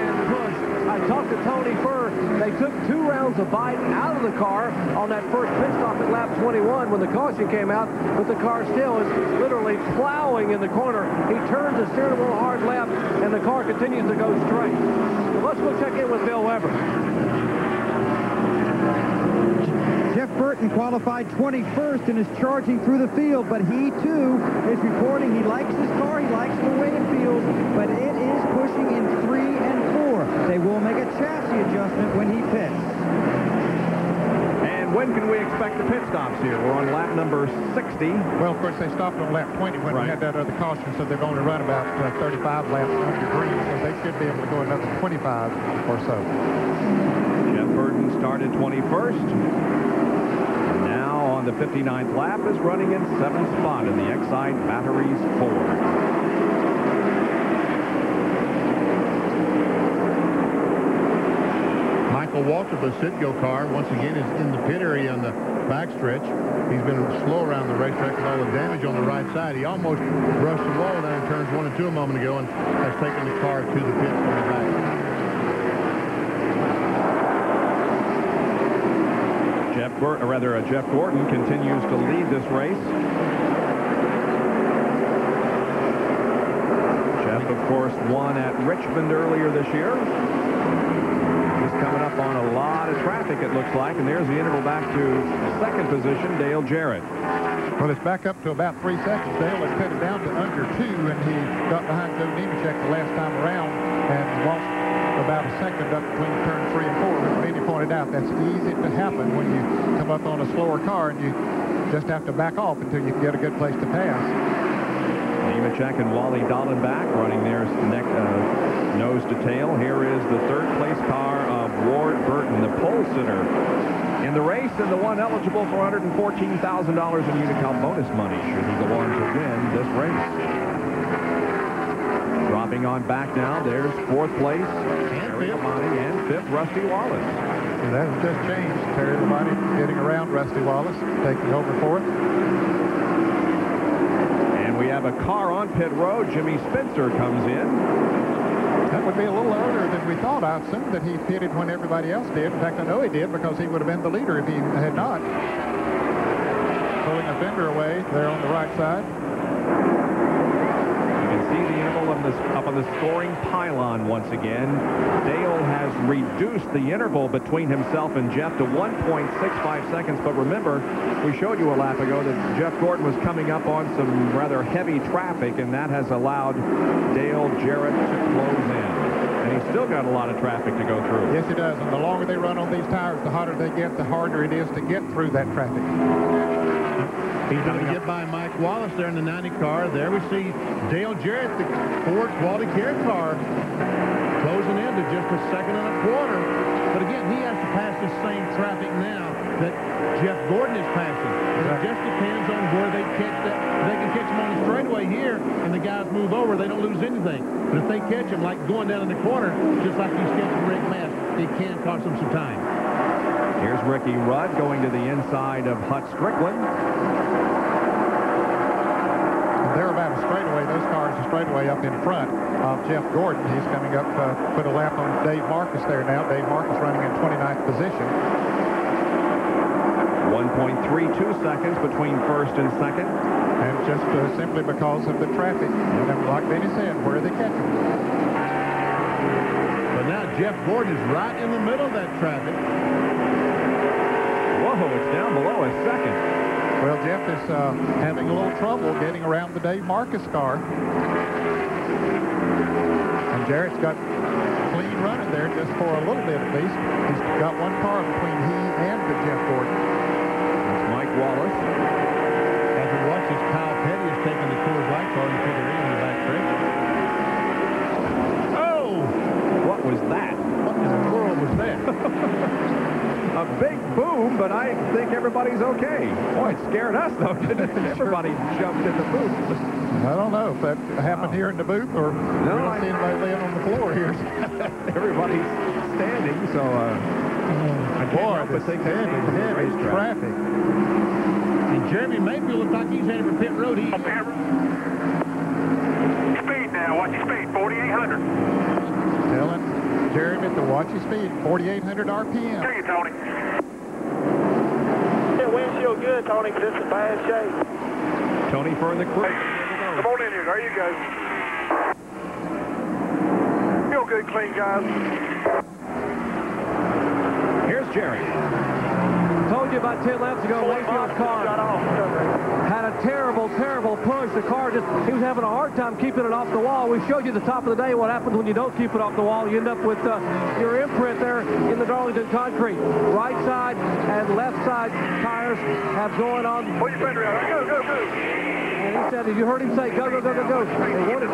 I talked to Tony Furr. They took two rounds of bite out of the car on that first pit stop at lap 21 when the caution came out, but the car still is literally plowing in the corner. He turns the steering wheel hard left, and the car continues to go straight. So let's go check in with Bill Weber. Jeff Burton qualified 21st and is charging through the field, but he too is reporting he likes his car, he likes the way it feels, but it is pushing in three and. They will make a chassis adjustment when he pits. And when can we expect the pit stops here? We're on lap number 60. Well, of course, they stopped on lap 20 when right. we had that other caution, so they've only run about uh, 35 laps under green, so they should be able to go another 25 or so. Jeff Burton started 21st on the 59th lap is running in seventh spot in the Exide Batteries Ford. Michael Waltrip, the Citgo car, once again is in the pit area on the backstretch. He's been slow around the racetrack with all the damage on the right side. He almost brushed the wall down in turns one and two a moment ago and has taken the car to the pit from the back. Jeff or rather, uh, Jeff Gordon continues to lead this race. Jeff, of course, won at Richmond earlier this year. Up on a lot of traffic, it looks like, and there's the interval back to second position, Dale Jarrett. Well, it's back up to about three seconds. Dale has cut it down to under two, and he got behind Joe Nemechek the last time around and lost about a second up between turn three and four. As Benny pointed out, that's easy to happen when you come up on a slower car and you just have to back off until you can get a good place to pass. Nemechek and Wally Dallenbach running their neck, uh, nose to tail. Here is the third place car of Ward Burton, the pole sitter in the race and the one eligible for $114,000 in Unocal bonus money should he go on to win this race. Dropping on back now, there's fourth place, Terry Labonte, and fifth, Rusty Wallace. And that has just changed. Terry Labonte getting around Rusty Wallace, taking over fourth. And we have a car on pit road. Jimmy Spencer comes in. That would be a little earlier than we thought. I assumed that he pitted when everybody else did. In fact, I know he did because he would have been the leader if he had not. Pulling a fender away there on the right side up on the scoring pylon once again. Dale has reduced the interval between himself and Jeff to 1.65 seconds. But remember, we showed you a lap ago that Jeff Gordon was coming up on some rather heavy traffic, and that has allowed Dale Jarrett to close in. And he's still got a lot of traffic to go through. Yes, he does. And the longer they run on these tires, the hotter they get, the harder it is to get through that traffic. He's going to get by Mike Wallace there in the 90 car. There we see Dale Jarrett, the Ford Quality Care car, closing in to just a second and a quarter. But again, he has to pass the same traffic now that Jeff Gordon is passing. And it just depends on where they catch that. They can catch him on the straightaway here, and the guys move over. They don't lose anything. But if they catch him, like going down in the corner, just like he's catching Rick Mast, it can cost them some time. Here's Ricky Rudd going to the inside of Hut Stricklin. they're about a straightaway. Those cars are straightaway up in front of Jeff Gordon. He's coming up, uh, put a lap on Dave Marcis there now. Dave Marcis running in 29th position. 1.32 seconds between first and second. And just uh, simply because of the traffic. And like Benny said, where are they catching? But now Jeff Gordon is right in the middle of that traffic. Whoa, it's down below a second. Well, Jeff is uh, having a little trouble getting around the Dave Marcis car. And Jarrett's got clean running there just for a little bit at least. He's got one car between he and the Jeff Gordon. That's Mike Wallace. As we watch this, Kyle Petty is taking the Coors Light car and put it in the back stretch. Oh! What was that? What in the world was that? a big boom, but I think everybody's okay. Boy, it scared us, though. Everybody jumped in the booth. I don't know if that happened here in the booth or no, we don't I, see anybody laying on the floor here. Everybody's standing, so uh, I can't Boy, help but think heavy, heavy traffic. And Jeremy Mayfield looks like he's headed for pit road. He... Speed now. Watch your speed. 4,800. Telling Jeremy to watch your speed. 4,800 RPM. Tell you, Tony. Yeah, windshield good, Tony, but it's in bad shape. Tony for the crew. Come on in here. There you go. Feel good, clean, guys. Here's Jerry. Told you about 10 laps ago, Mayfield's car had a terrible, terrible push. The car just, he was having a hard time keeping it off the wall. We showed you the top of the day what happens when you don't keep it off the wall. You end up with uh, your imprint there in the Darlington concrete. Right side and left side tires have going on. Pull your fender out. Go, go, go. And he said, you heard him say, go, go, go, go, go. They wanted,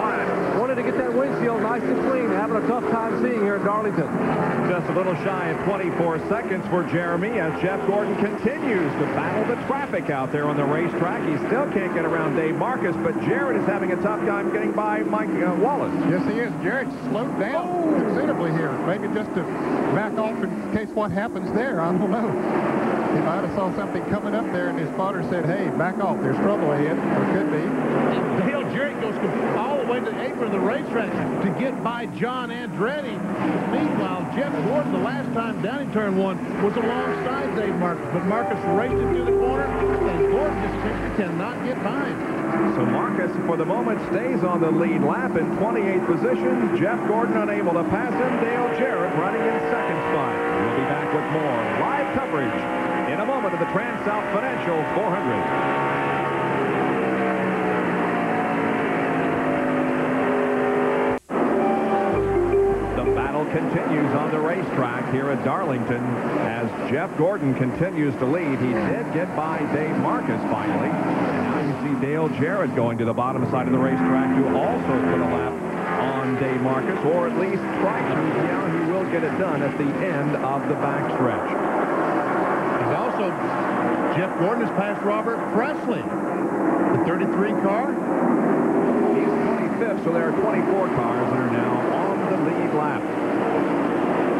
wanted to get that windshield nice and clean. Having a tough time seeing here in Darlington. Just a little shy of 24 seconds for Jeremy as Jeff Gordon continues to battle the traffic out there on the racetrack. He still can't get around Dave Marcis, but Jarrett is having a tough time getting by Mike uh, Wallace. Yes, he is. Jarrett slowed down oh. considerably here. Maybe just to back off in case what happens there. I don't know. He might have saw something coming up there, and his spotter said, hey, back off. There's trouble ahead. Or could be. Dale Jarrett goes all the way to the apron of the racetrack to get by John Andretti. Meanwhile, Jeff Gordon, the last time down in turn one, was alongside Dave Marcis. But Marcis raced through the corner, and Gordon just simply cannot get by him. So Marcis, for the moment, stays on the lead lap in 28th position. Jeff Gordon unable to pass him. Dale Jarrett running in second spot. We'll be back with more live coverage in a moment of the TranSouth Financial 400. The racetrack here at Darlington as Jeff Gordon continues to lead. He did get by Dave Marcis finally. And now you see Dale Jarrett going to the bottom side of the racetrack to also put a lap on Dave Marcis, or at least try to. Yeah, he will get it done at the end of the backstretch. He's also, Jeff Gordon has passed Robert Pressley, the 33 car. He's 25th, so there are 24 cars that are now on the lead lap.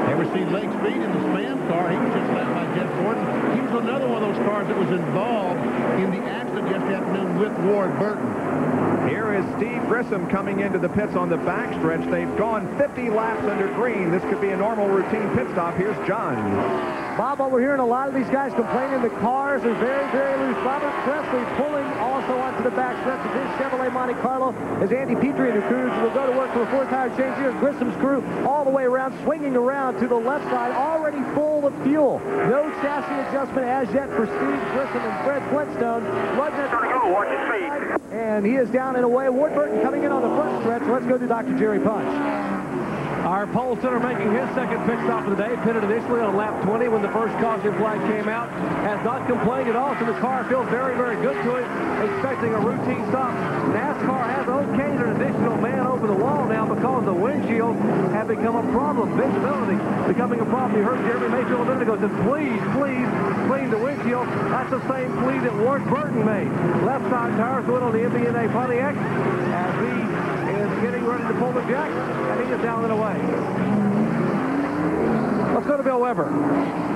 Ever see Lake Speed in the Spam car? He was just left by Jeff Gordon. He was another one of those cars that was involved in the accident yesterday afternoon with Ward Burton. Here is Steve Grissom coming into the pits on the backstretch. They've gone 50 laps under green. This could be a normal routine pit stop. Here's John. Bob, what we're hearing a lot of these guys complaining the cars are very, very loose. Robert Pressley pulling also onto the backstretch of his Chevrolet Monte Carlo as Andy Petrie and the crews will go to work for a four-tire change here. Grissom's crew all the way around, swinging around to the left side, already full of fuel. No chassis adjustment as yet for Steve Grissom and Fred Flintstone. Lugnut go, watch his feet. And he is down and away. Ward Burton coming in on the front stretch. Let's go to Dr. Jerry Punch. Our pole sitter making his second pit stop of the day, pitted initially on lap 20 when the first caution flag came out. Has not complained at all, so the car feels very, very good to it, expecting a routine stop. NASCAR has okayed an additional man over the wall now because the windshield have become a problem. Visibility becoming a problem. You heard Jeremy Mayfield a minute ago said, please, please, clean the windshield. That's the same plea that Ward Burton made. Left side tires going on the MBNA Pontiac as he getting ready to pull the jack, and he is down and away. Let's go to Bill Weber.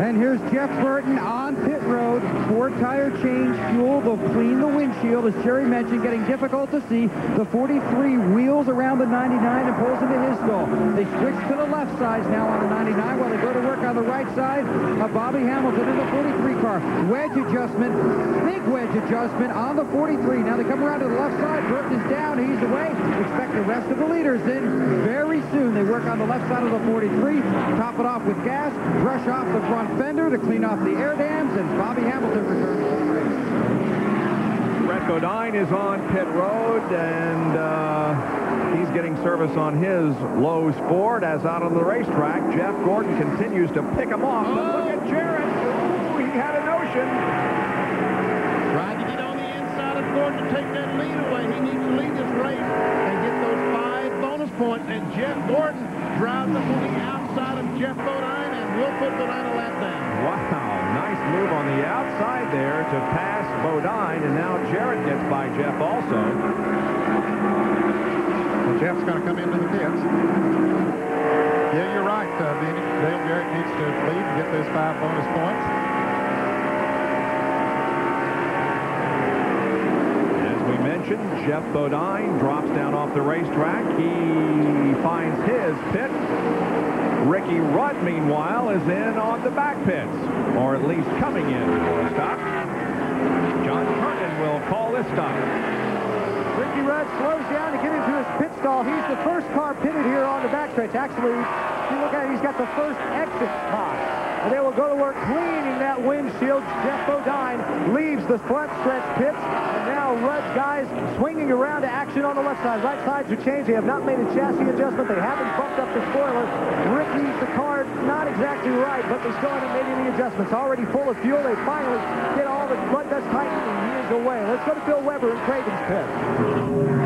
And here's Jeff Burton on pit road. Four tire change, fuel. They'll clean the windshield, as Jerry mentioned, getting difficult to see. The 43 wheels around the 99 and pulls into his stall. They switch to the left side now on the 99 while they go to work on the right side of Bobby Hamilton in the 43 car. Wedge adjustment, big wedge adjustment on the 43. Now they come around to the left side. Burton is down. He's away. Expect the rest of the leaders in very soon. They work on the left side of the 43, top it off with gas, brush off the front fender to clean off the air dams, and Bobby Hamilton returns to the race. Brett Bodine is on pit road, and uh, he's getting service on his Lowe's Ford. As out on the racetrack, Jeff Gordon continues to pick him off. But look at Jarrett. Ooh, he had a notion. Trying to get on the inside of Gordon to take that lead away. He needs to lead this race and get those five bonus points. And Jeff Gordon drives up on the outside of Geoff Bodine and will put Bodine a lap down. Wow, nice move on the outside there to pass Bodine, and now Jarrett gets by Jeff also. Well, Jeff's going to come into the pits. Yeah, you're right, uh, Benny. Dale Jarrett needs to lead and get those five bonus points. As we mentioned, Geoff Bodine drops down off the racetrack. He finds his pit. Ricky Rudd, meanwhile, is in on the back pits, or at least coming in for a stop. John Kernan will call this stop. Ricky Rudd slows down to get into his pit stall. He's the first car pitted here on the backstretch. Actually, if you look at it, he's got the first exit car. And they will go to work cleaning that windshield. Geoff Bodine leaves the front stretch pits. And now guys swinging around to action on the left side. Right sides are changed. They have not made a chassis adjustment. They haven't bumped up the spoiler. Ricky's the car not exactly right, but they still haven't made any adjustments. Already full of fuel. They finally get all the blood dust tightened and he is away. Let's go to Bill Weber in Craven's pit.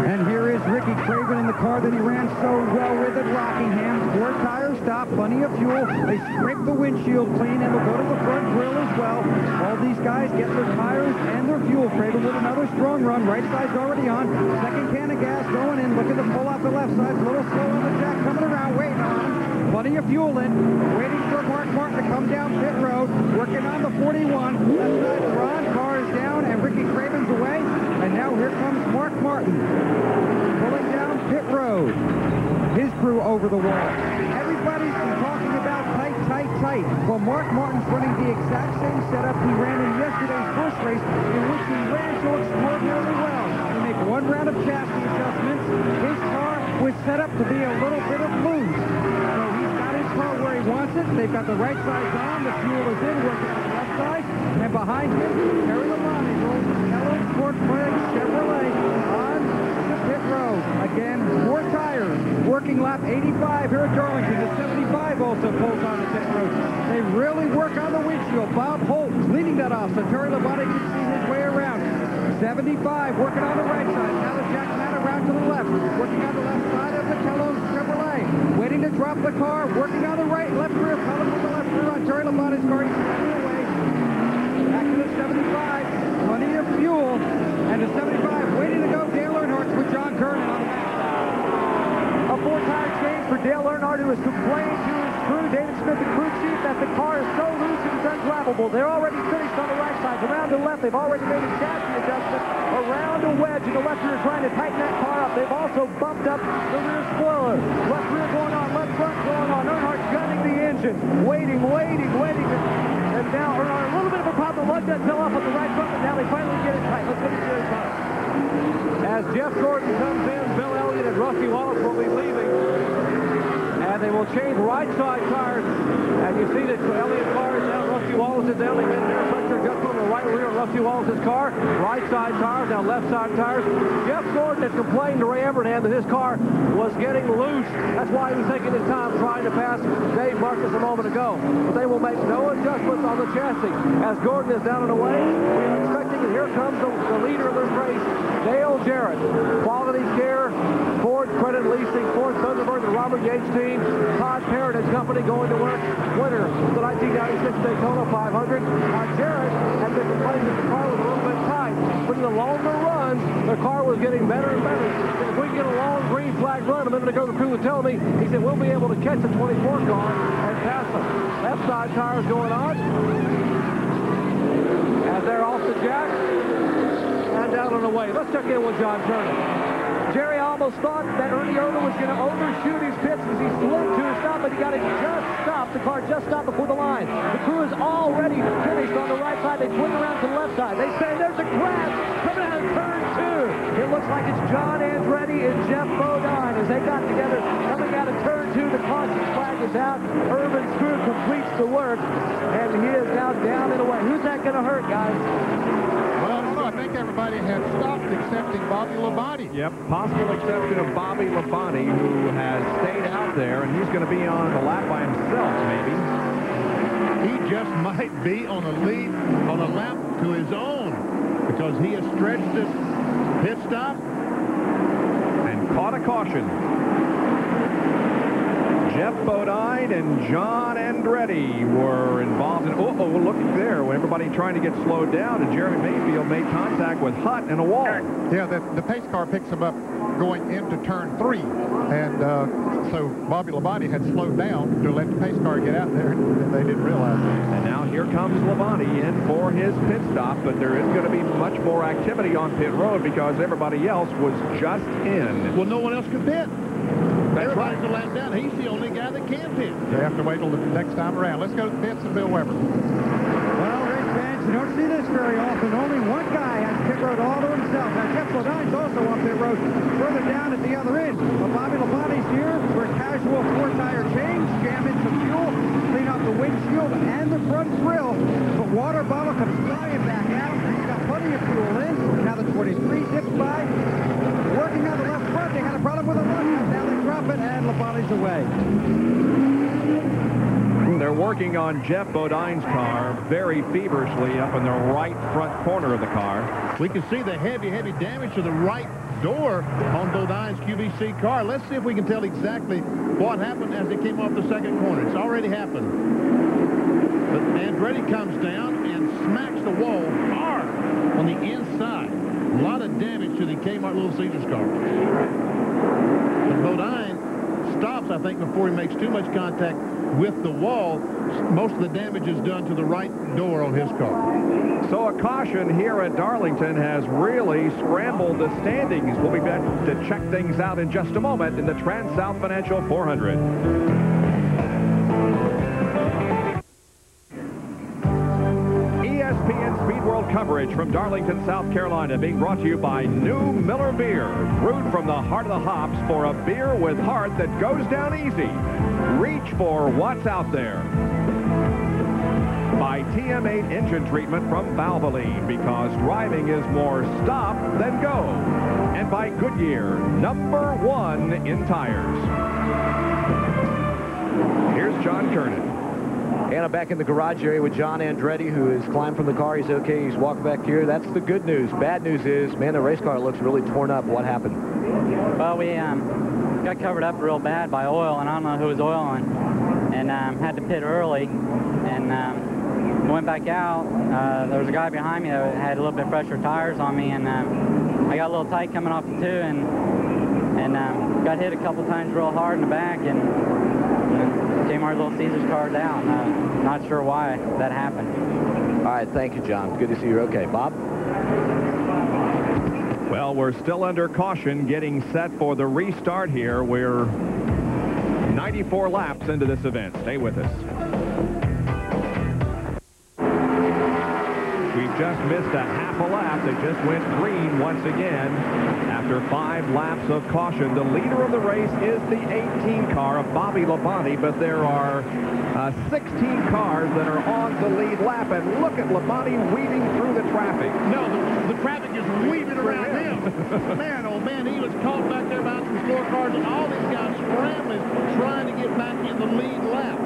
Ricky Craven in the car that he ran so well with at Rockingham. Four tires stop, plenty of fuel. They scrape the windshield clean and they'll go to the front grill as well. All these guys get their tires and their fuel. Craven with another strong run. Right side's already on. Second can of gas going in. Looking to pull out the left side. A little slow on the jack coming around. Waiting on. Plenty of fuel in. Waiting for Mark Martin to come down pit road. Working on the 41. Left side, Ron car is down and Ricky Craven's away. And now here comes Mark Martin. Pit road. His crew over the wall. Everybody's been talking about tight, tight, tight. Well, Mark Martin's running the exact same setup he ran in yesterday's first race, in which he ran so extraordinarily well. He make one round of chassis adjustments. His car was set up to be a little bit of loose. So he's got his car where he wants it. They've got the right side on. The fuel is in, working on the left side. And behind him, Terry Labonte rolls Hello Sport Craig Chevrolet on the pit road. Again, four tires. Working lap 85 here at Darlington. The 75 also pulls on the pit road. They really work on the windshield. Bob Holt leading that off, so Terry Labonte can see his way around. 75 working on the right side. Now the Jack Matt around to the left. Working on the left side of the Kellogg's Chevrolet. Waiting to drop the car. Working on the right, left rear. Coming from the left rear on Terry Labonte's car. Away. Back to the 75. Plenty of fuel. And the 75 waiting to go. Dale Earnhardt with John Kernan on the back. A four-tire change for Dale Earnhardt, who has complained to his crew, David Smith, the crew chief, that the car is so loose it is undrappable. They're already finished on the right side. Around the left, they've already made a chassis adjustment. Around a wedge and the left rear, trying to tighten that car up. They've also bumped up the rear spoiler. Left rear going on, left front going on. Earnhardt gunning the engine. Waiting, waiting, waiting. And now Earnhardt, a little bit of a problem. Mud does fell off on the right front, but now they finally get it tight. Let's to Jerry Potter. As Jeff Gordon comes in, Rusty Wallace will be leaving. And they will change right side tires. And you see that Elliott car is down, Rusty Wallace is down. They get their pressure just on the right rear of Rusty Wallace's car. Right side tires, now left side tires. Jeff Gordon has complained to Ray Evernham that his car was getting loose. That's why he was taking his time trying to pass Dave Marcis a moment ago. But they will make no adjustments on the chassis. As Gordon is down and away, and here comes the, the leader of this race, Dale Jarrett. Quality Care, Ford Credit Leasing, Ford Thunderbird, the Robert Yates team, Todd Parrott and company going to work. Winner of the 1996 Daytona 500. Now Jarrett had been complaining that the car was a little bit tight, but in the longer runs, the car was getting better and better. If we get a long green flag run, a minute ago the crew was telling me, he said, we'll be able to catch the 24 car and pass them. Left side tires going on. As they're off the jack and down and away. Let's check in with John Turner. Jerry almost thought that Ernie Odom was going to overshoot his pits as he slid to a stop, but he got it just stopped. The car just stopped before the line. The crew is already finished on the right side. They swing around to the left side. They say there's a crash looks like it's John Andretti and Geoff Bodine as they got together coming out of turn two. The caution flag is out. Irvan's crew completes the work, and he is now down and away. Who's that going to hurt, guys? Well, I think everybody had stopped excepting Bobby Labonte. Yep, possible exception of Bobby Labonte, who has stayed out there, and he's going to be on the lap by himself, maybe. He just might be on a lead, on a lap to his own, because he has stretched his pit stop. And caught a caution. Geoff Bodine and John Andretti were involved in, oh, oh, look there, when everybody trying to get slowed down, and Jeremy Mayfield made contact with Hut and a wall. Yeah, the, the pace car picks him up going into turn three, and uh, so Bobby Labonte had slowed down to let the pace car get out there, and they didn't realize that. And now here comes Labonte in for his pit stop, but there is going to be much more activity on pit road because everybody else was just in. Well, no one else could pit. That's Everybody's right. a lap down. He's the only guy that can pit. They have to wait till the next time around. Let's go to the pits and Bill Weber. Well, race fans, you don't see this very often. Only one guy has pit road all to himself. Now, Geoff Bodine's also on pit road further down at the other end. But Bobby Labonte's here for a casual four-tire change, jam in some fuel, clean up the windshield and the front grill. But water bottle comes flying back out. He's got plenty of fuel in. Now the 23 zips by. Working on the left front, they had a problem with the away. They're working on Geoff Bodine's car very feverishly up in the right front corner of the car. We can see the heavy, heavy damage to the right door on Bodine's QVC car. Let's see if we can tell exactly what happened as they came off the second corner. It's already happened. But Andretti comes down and smacks the wall hard on the inside. A lot of damage to the Kmart Little Caesars car. But Bodine stops, I think, before he makes too much contact with the wall. Most of the damage is done to the right door on his car. So a caution here at Darlington has really scrambled the standings. We'll be back to check things out in just a moment in the TranSouth Financial 400. From Darlington, South Carolina, being brought to you by New Miller Beer, brewed from the heart of the hops for a beer with heart that goes down easy. Reach for what's out there. By TM8 engine treatment from Valvoline, because driving is more stop than go. And by Goodyear, number one in tires. Here's John Kernan. And I'm back in the garage area with John Andretti, who has climbed from the car. He's okay. He's walking back here. That's the good news. Bad news is, man, the race car looks really torn up. What happened? Well, we um, got covered up real bad by oil, and I don't know who was oiling, and um, had to pit early, and um, went back out. Uh, there was a guy behind me that had a little bit fresher tires on me, and um, I got a little tight coming off the two, and and um, got hit a couple times real hard in the back, and Kmart Little Caesars car down. Uh, not sure why that happened. All right, thank you, John. Good to see you. Okay, Bob? Well, we're still under caution, getting set for the restart here. We're 94 laps into this event. Stay with us. Just missed a half a lap. They just went green once again. After five laps of caution, the leader of the race is the 18 car of Bobby Labonte, but there are uh, 16 cars that are on the lead lap. And look at Labonte weaving through the traffic. No, the, the traffic is weaving around him. man, oh man, he was caught back there by some floor cars, and all these guys scrambling, trying to get back in the lead lap.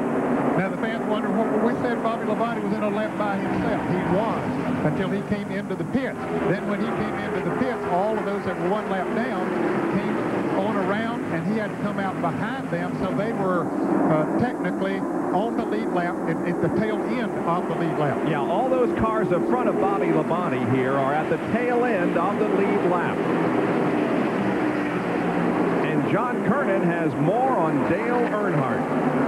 Now the fans wonder, what we said Bobby Labonte was in a lap by himself. He was until he came into the pits. Then when he came into the pits, all of those that were one lap down came on around, and he had to come out behind them, so they were uh, technically on the lead lap at, at the tail end of the lead lap. Yeah, all those cars in front of Bobby Labonte here are at the tail end of the lead lap. And John Kernan has more on Dale Earnhardt.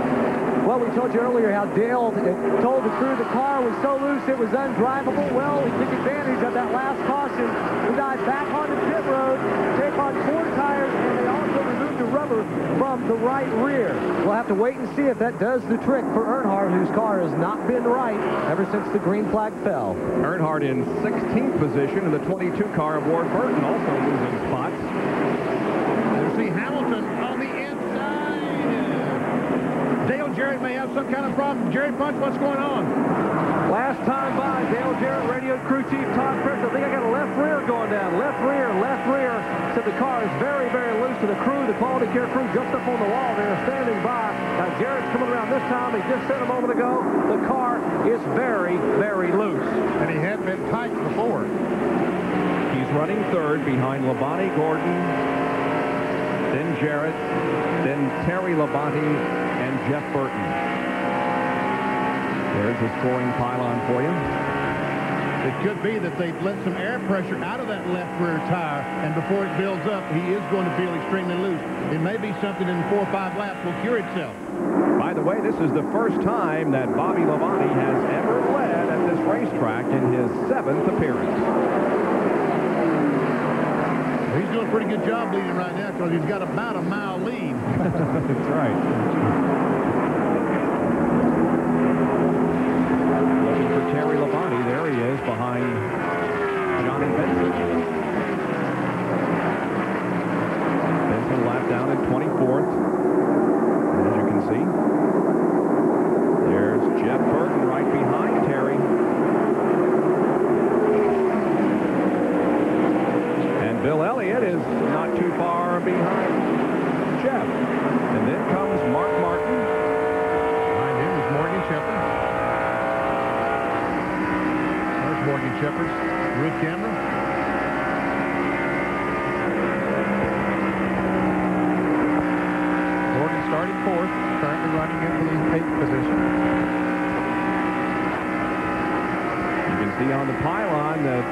Well, we told you earlier how Dale uh, told the crew the car was so loose it was undrivable. Well, he took advantage of that last caution. We got back on the pit road, tape on four tires, and they also removed the rubber from the right rear. We'll have to wait and see if that does the trick for Earnhardt, whose car has not been right ever since the green flag fell. Earnhardt in 16th position in the 22 car of Ward Burton, also losing spots. There's see Hamilton on the inside. Dale Jarrett may have some kind of problem. Jerry Punch, what's going on? Last time by, Dale Jarrett, radio crew chief Todd Chris. I think I got a left rear going down. Left rear, left rear. Said the car is very, very loose to the crew. The quality care crew just up on the wall there, standing by. Now Jarrett's coming around this time. He just said a moment ago, the car is very, very loose. And he had been tight before. He's running third behind Labonte Gordon, then Jarrett, then Terry Labonte, and Jeff Burton. There's a scoring pylon for you. It could be that they've let some air pressure out of that left rear tire, and before it builds up, he is going to feel extremely loose. It may be something in four or five laps will cure itself. By the way, this is the first time that Bobby Labonte has ever led at this racetrack in his seventh appearance. He's doing a pretty good job leading right now because he's got about a mile lead. That's right. Looking for Terry Labonte. There he is behind Johnny Benson. Benson lap down in 24th. As you can see. There's Jeff Burton right behind Terry. And Bill Elliott is not too far behind Jeff. And then comes Mark Martin. Behind him is Morgan Shepherd. There's Morgan Shepherd. Ruth Cameron. Gordon started fourth, currently running in the eighth position. On the pylon that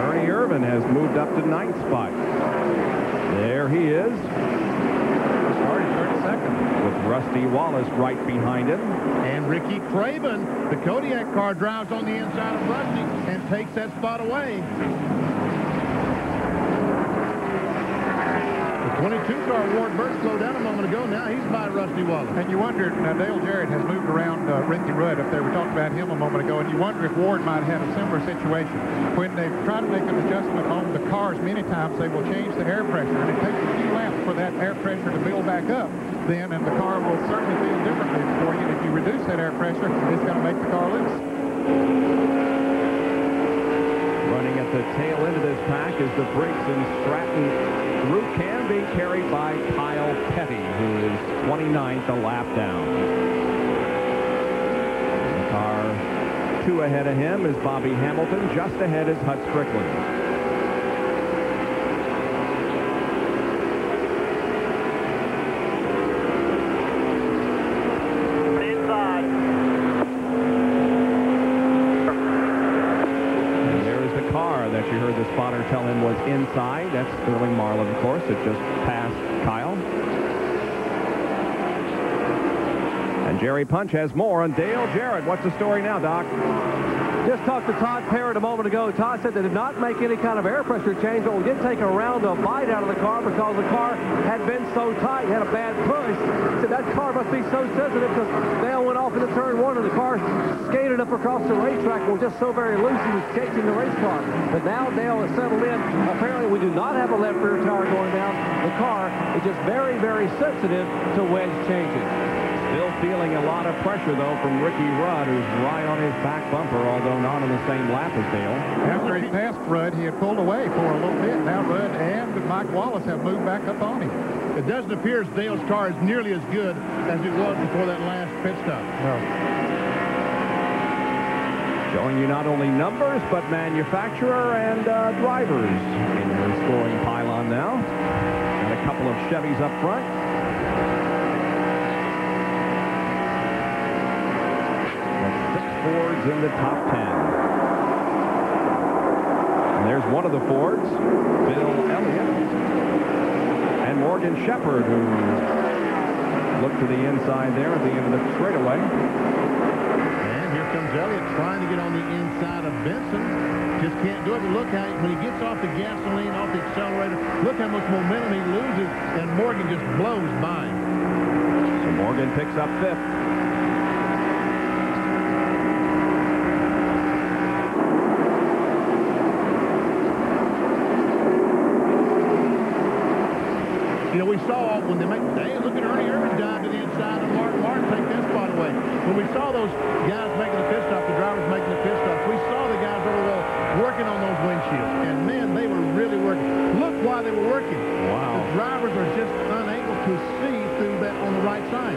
Ernie Irvan has moved up to ninth spot. There he is. Started 32nd. With Rusty Wallace right behind him. And Ricky Craven, the Kodiak car, drives on the inside of Rusty and takes that spot away. The 22 car, Ward Burton, slowed down a moment ago. Now he's by Rusty Wallace. And you wondered, now Dale Jarrett has moved around uh, Ricky Rudd up there. We talked about him a moment ago, and you wonder if Ward might have had a similar situation. When they try to make an adjustment on the cars, many times they will change the air pressure, and it takes a few laps for that air pressure to build back up then, and the car will certainly feel differently for you. And if you reduce that air pressure, it's going to make the car loose. Running at the tail end of this pack is the Briggs and Stratton group can be carried by Kyle Petty, who is 29th a lap down. The car two ahead of him is Bobby Hamilton. Just ahead is Hut Stricklin. Inside. And there is the car that you heard the spotter tell him was inside. That's Sterling Marlin, of course. It just passed Kyle. And Jerry Punch has more on Dale Jarrett. What's the story now, Doc? Just talked to Todd Parrott a moment ago. Todd said they did not make any kind of air pressure change, but we did take a round of bite out of the car because the car had been so tight, had a bad push. Said that car must be so sensitive because Dale went off into turn one and the car skated up across the racetrack and was just so very loose he was chasing the race car. But now Dale has settled in. Apparently we do not have a left rear tire going down. The car is just very, very sensitive to wedge changes. Still feeling a lot of pressure, though, from Ricky Rudd, who's right on his back bumper, although not on the same lap as Dale. After he passed Rudd, he had pulled away for a little bit. Now Rudd and Mike Wallace have moved back up on him. It doesn't appear as Dale's car is nearly as good as it was before that last pit stop. No. Showing you not only numbers, but manufacturer and uh, drivers in your scoring pylon now. Got a couple of Chevys up front. Got six Fords in the top ten. And there's one of the Fords, Bill Elliott. And Morgan Shepherd, who looked to the inside there at the end of the straightaway. And here comes Elliott trying to get on the inside of Benson. Just can't do it. But look how when he gets off the gasoline, off the accelerator, look how much momentum he loses, and Morgan just blows by him. So Morgan picks up fifth. Saw when they make, hey, look at Ernie Irvan dive to the inside and Mark Martin take that spot away. When we saw those guys making the pit stop, the drivers making the pit stops, we saw the guys over there working on those windshields. And man, they were really working. Look why they were working. Wow. The drivers are just unable to see through that on the right side.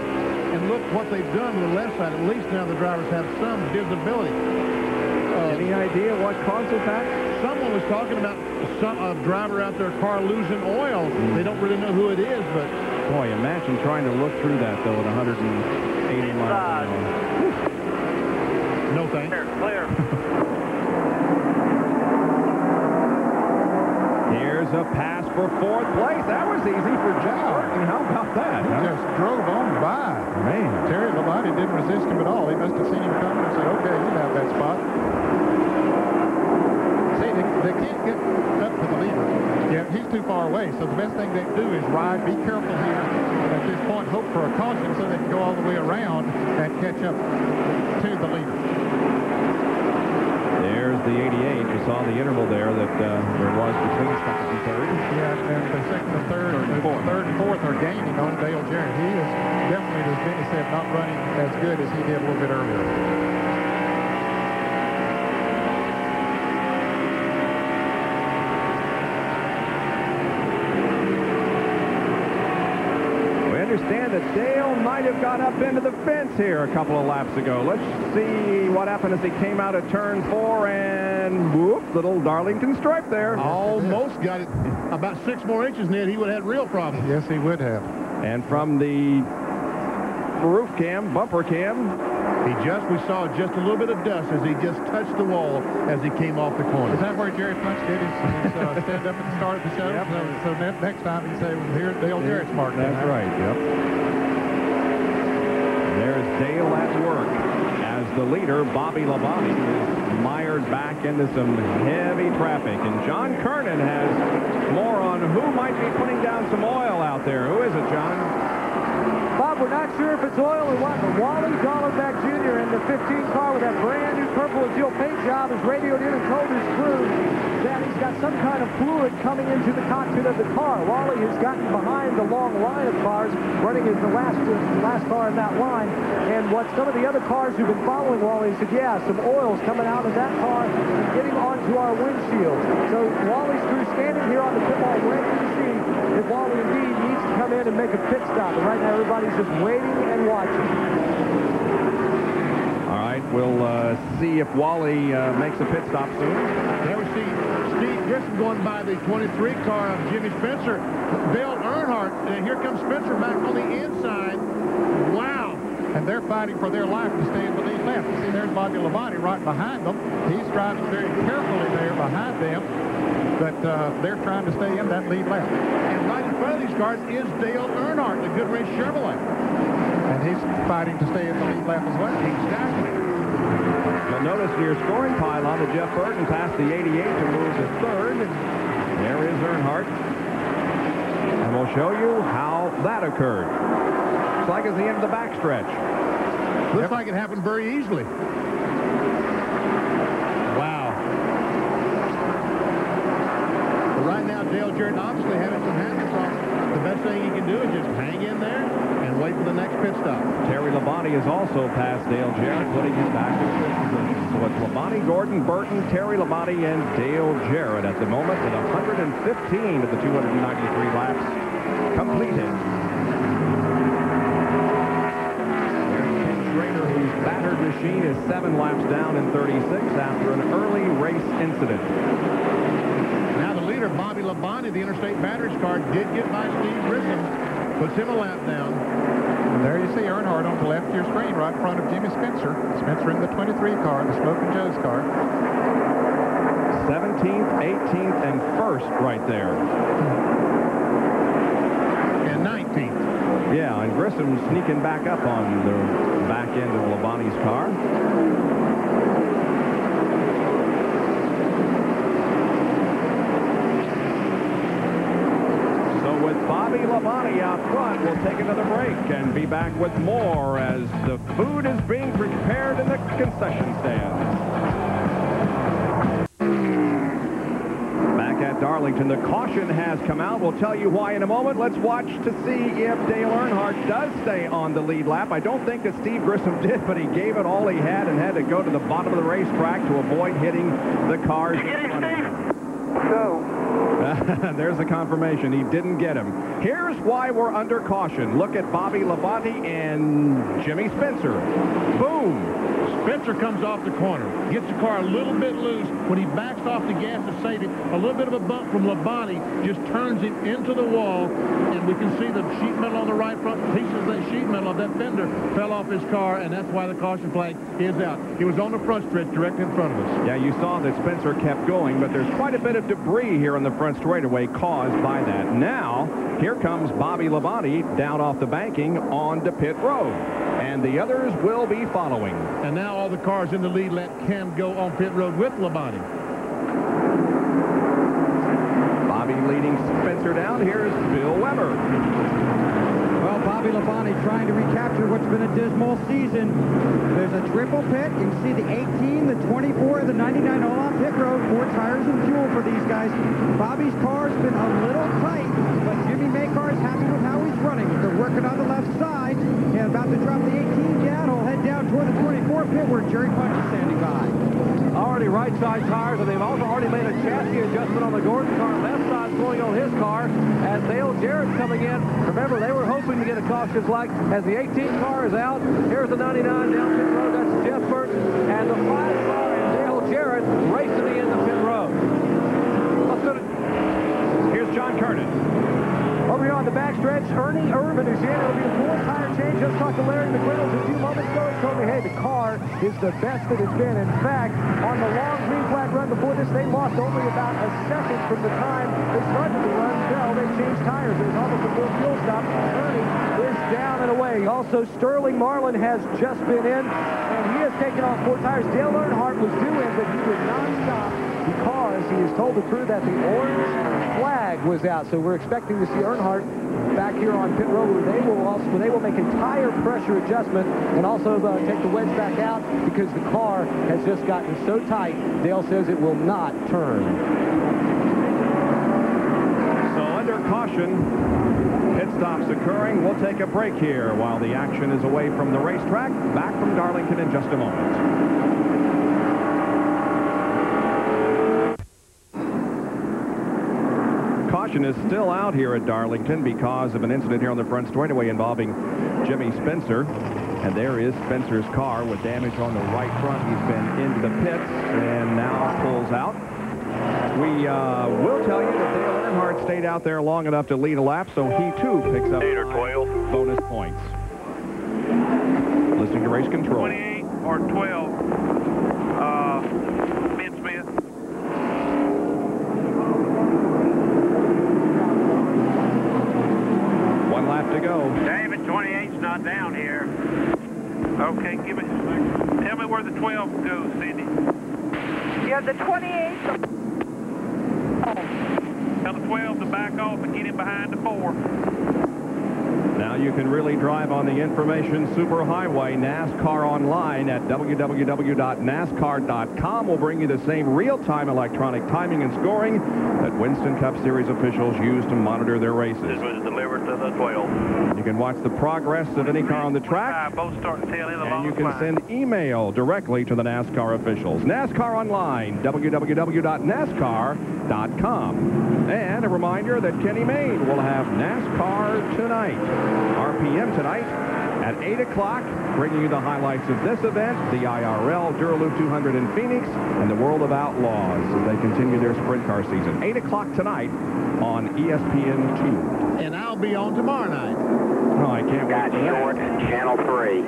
And look what they've done to the left side. At least now the drivers have some visibility. Any idea what caused that? Someone was talking about some a driver out there, car losing oil. They don't really know who it is, but Boy, imagine trying to look through that, though, at 180 miles an hour. no thanks. Clear, clear. Here's a pass for fourth place. That was easy for Jeff Burton. How about that? He huh? just drove on by. Man. Terry Labonte didn't resist him at all. He must have seen him coming and said, okay, you have that spot. See, they, they can't get up to the leader. Yeah, he's too far away, so the best thing they can do is ride, be careful here at this point, hope for a caution so they can go all the way around and catch up to the leader. There's the 88. You saw the interval there that uh, there was between second and third. Yeah, and the second and third, Third and fourth. third and fourth are gaining on Dale Jarrett. He is definitely, as Benny said, not running as good as he did a little bit earlier. That Dale might have got up into the fence here a couple of laps ago. Let's see what happened as he came out of turn four and whoop, little Darlington stripe there. almost got it about six more inches, Ned. He would have had real problems. Yes, he would have. And from the roof cam, bumper cam, He just, we saw just a little bit of dust as he just touched the wall as he came off the corner. Is that where Jerry Punch did his, his uh, stand up at the start of the show? Yep. So, so ne- next time he say, well, here's Dale Jarrett's mark. That's right, yep. There's Dale at work as the leader, Bobby Labonte, is mired back into some heavy traffic. And John Kernan has more on who might be putting down some oil out there. Who is it, John? Bob, we're not sure if it's oil or what, but Wally Dallenbach Jr. in the 15 car with that brand new purple Azil paint job has radioed in and told his crew that he's got some kind of fluid coming into the cockpit of the car. Wally has gotten behind the long line of cars, running as the last uh, last car in that line. And what some of the other cars who've been following Wally said, yeah, some oil's coming out of that car and getting onto our windshield. So Wally's crew standing here on the pit wall ready to see if Wally indeed come in and make a pit stop. And right now everybody's just waiting and watching. All right, we'll uh, see if Wally uh, makes a pit stop soon. There we see Steve Grissom going by the 23 car of Jimmy Spencer. Dale Earnhardt, and here comes Spencer back on the inside. Wow. And they're fighting for their life to stay in the lead left. You see, there's Bobby Labonte right behind them. He's driving very carefully there behind them. But uh, they're trying to stay in that lead left. And right in front of these cars is Dale Earnhardt, the Goodrich Chevrolet. And he's fighting to stay in the lead left as well. Exactly. You'll notice in your scoring pylon that Jeff Burton passed the 88 to move to third. There is Earnhardt. We'll show you how that occurred. Looks like it's the end of the backstretch. Looks like it happened very easily. Wow. But right now, Dale Jarrett obviously having some handling problems. The best thing he can do is just hang in there and wait for the next pit stop. Terry Labonte has also passed Dale Jarrett, putting him back in fifth position. So it's Labonte, Gordon, Burton, Terry Labonte, and Dale Jarrett at the moment with 115 of the 293 laps completed. There's Ken Schrader, whose battered machine is seven laps down in 36 after an early race incident. Now the leader, Bobby Labonte, the Interstate Batteries car, did get by Steve Grissom. Puts him a lap down. And there you see Earnhardt on the left of your screen right in front of Jimmy Spencer. Spencer in the 23 car, the Smoking Joe's car. 17th, 18th, and 1st right there. And 19th. Yeah, and Grissom sneaking back up on the back end of Labonte's car. So with Bobby Labonte out front, we'll take another break and be back with more as the food is being prepared in the concession stand. At Darlington, the caution has come out. We'll tell you why in a moment. Let's watch to see if Dale Earnhardt does stay on the lead lap. I don't think that Steve Grissom did, but he gave it all he had and had to go to the bottom of the racetrack to avoid hitting the cars. So, There's the confirmation. He didn't get him. Here's why we're under caution. Look at Bobby Labonte and Jimmy Spencer. Boom. Spencer comes off the corner, gets the car a little bit loose. When he backs off the gas to save it, a little bit of a bump from Labonte just turns him into the wall, and we can see the sheet metal on the right front. Pieces of that sheet metal of that fender fell off his car, and that's why the caution flag is out. He was on the front stretch directly in front of us. Yeah, you saw that Spencer kept going, but there's quite a bit of debris here on the front straightaway caused by that. Now, here comes Bobby Labonte down off the banking onto pit road. And the others will be following. And now all the cars in the lead let Cam go on pit road with Labonte. Bobby leading Spencer down. Here's Bill Weber. Well, Bobby Labonte trying to recapture what's been a dismal season. There's a triple pit. You can see the 18, the 24, the 99 all on pit road. Four tires and fuel for these guys. Bobby's car's been a little tight, but Jimmy Makar is happy with how he's running. They're working on the left side and about to drop the 18 down. Head down toward the 24 pit where Jerry Punch is standing by. Already right side tires, and they've also already made a chassis adjustment on the Gordon car. Left side's going on his car as Dale Jarrett's coming in. Remember, they were hoping to get a caution flag as the 18 car is out. Here's the 99 down pit road. That's Jeff Burton. And the 5 car and Dale Jarrett racing in the pit road. Let's go to Here's John Kernan. Over here on the backstretch, Ernie Irvan is in. It'll be a full tire change. Just talked to Larry McReynolds a few moments ago. He told me, hey, the car is the best that it's been. In fact, on the long green flag run before this, they lost only about a second from the time they started the run until they changed tires. It was almost a full fuel stop. Ernie is down and away. Also, Sterling Marlin has just been in, and he has taken off four tires. Dale Earnhardt was due in, but he would not because he has told the crew that the orange flag was out. So we're expecting to see Earnhardt back here on pit road where they will also they will make a tire pressure adjustment and also uh, take the wedge back out because the car has just gotten so tight. Dale says it will not turn. So under caution, pit stops occurring. We'll take a break here while the action is away from the racetrack. Back from Darlington in just a moment. Is still out here at Darlington because of an incident here on the front straightaway involving Jimmy Spencer. And there is Spencer's car with damage on the right front. He's been into the pits and now pulls out. We uh, will tell you that Dale Earnhardt stayed out there long enough to lead a lap, so he too picks up Eight or 12. bonus points. Listening to race control. 28 or 12. Uh, Ben Smith. One lap to go. David, 28's not down here. Okay, give me. Tell me where the 12 goes, Cindy. Yeah, the 28. Tell the 12 to back off and get him behind the 4. Now you can really drive on the information superhighway NASCAR online at www.nascar.com will bring you the same real-time electronic timing and scoring that Winston Cup Series officials use to monitor their races. This was delivered to the 12. You can watch the progress of any car on the track. Ah, both starting tail end And you can send email directly to the NASCAR officials. NASCAR Online, www.nascar.com. And a reminder that Kenny Mayne will have NASCAR Tonight, RPM tonight at 8 o'clock, bringing you the highlights of this event, the IRL Dura Lube 200 in Phoenix, and the World of Outlaws as they continue their sprint car season. 8 o'clock tonight on E ESPN2. And I'll be on tomorrow night. Oh, I can't wait for that. Short, Channel 3.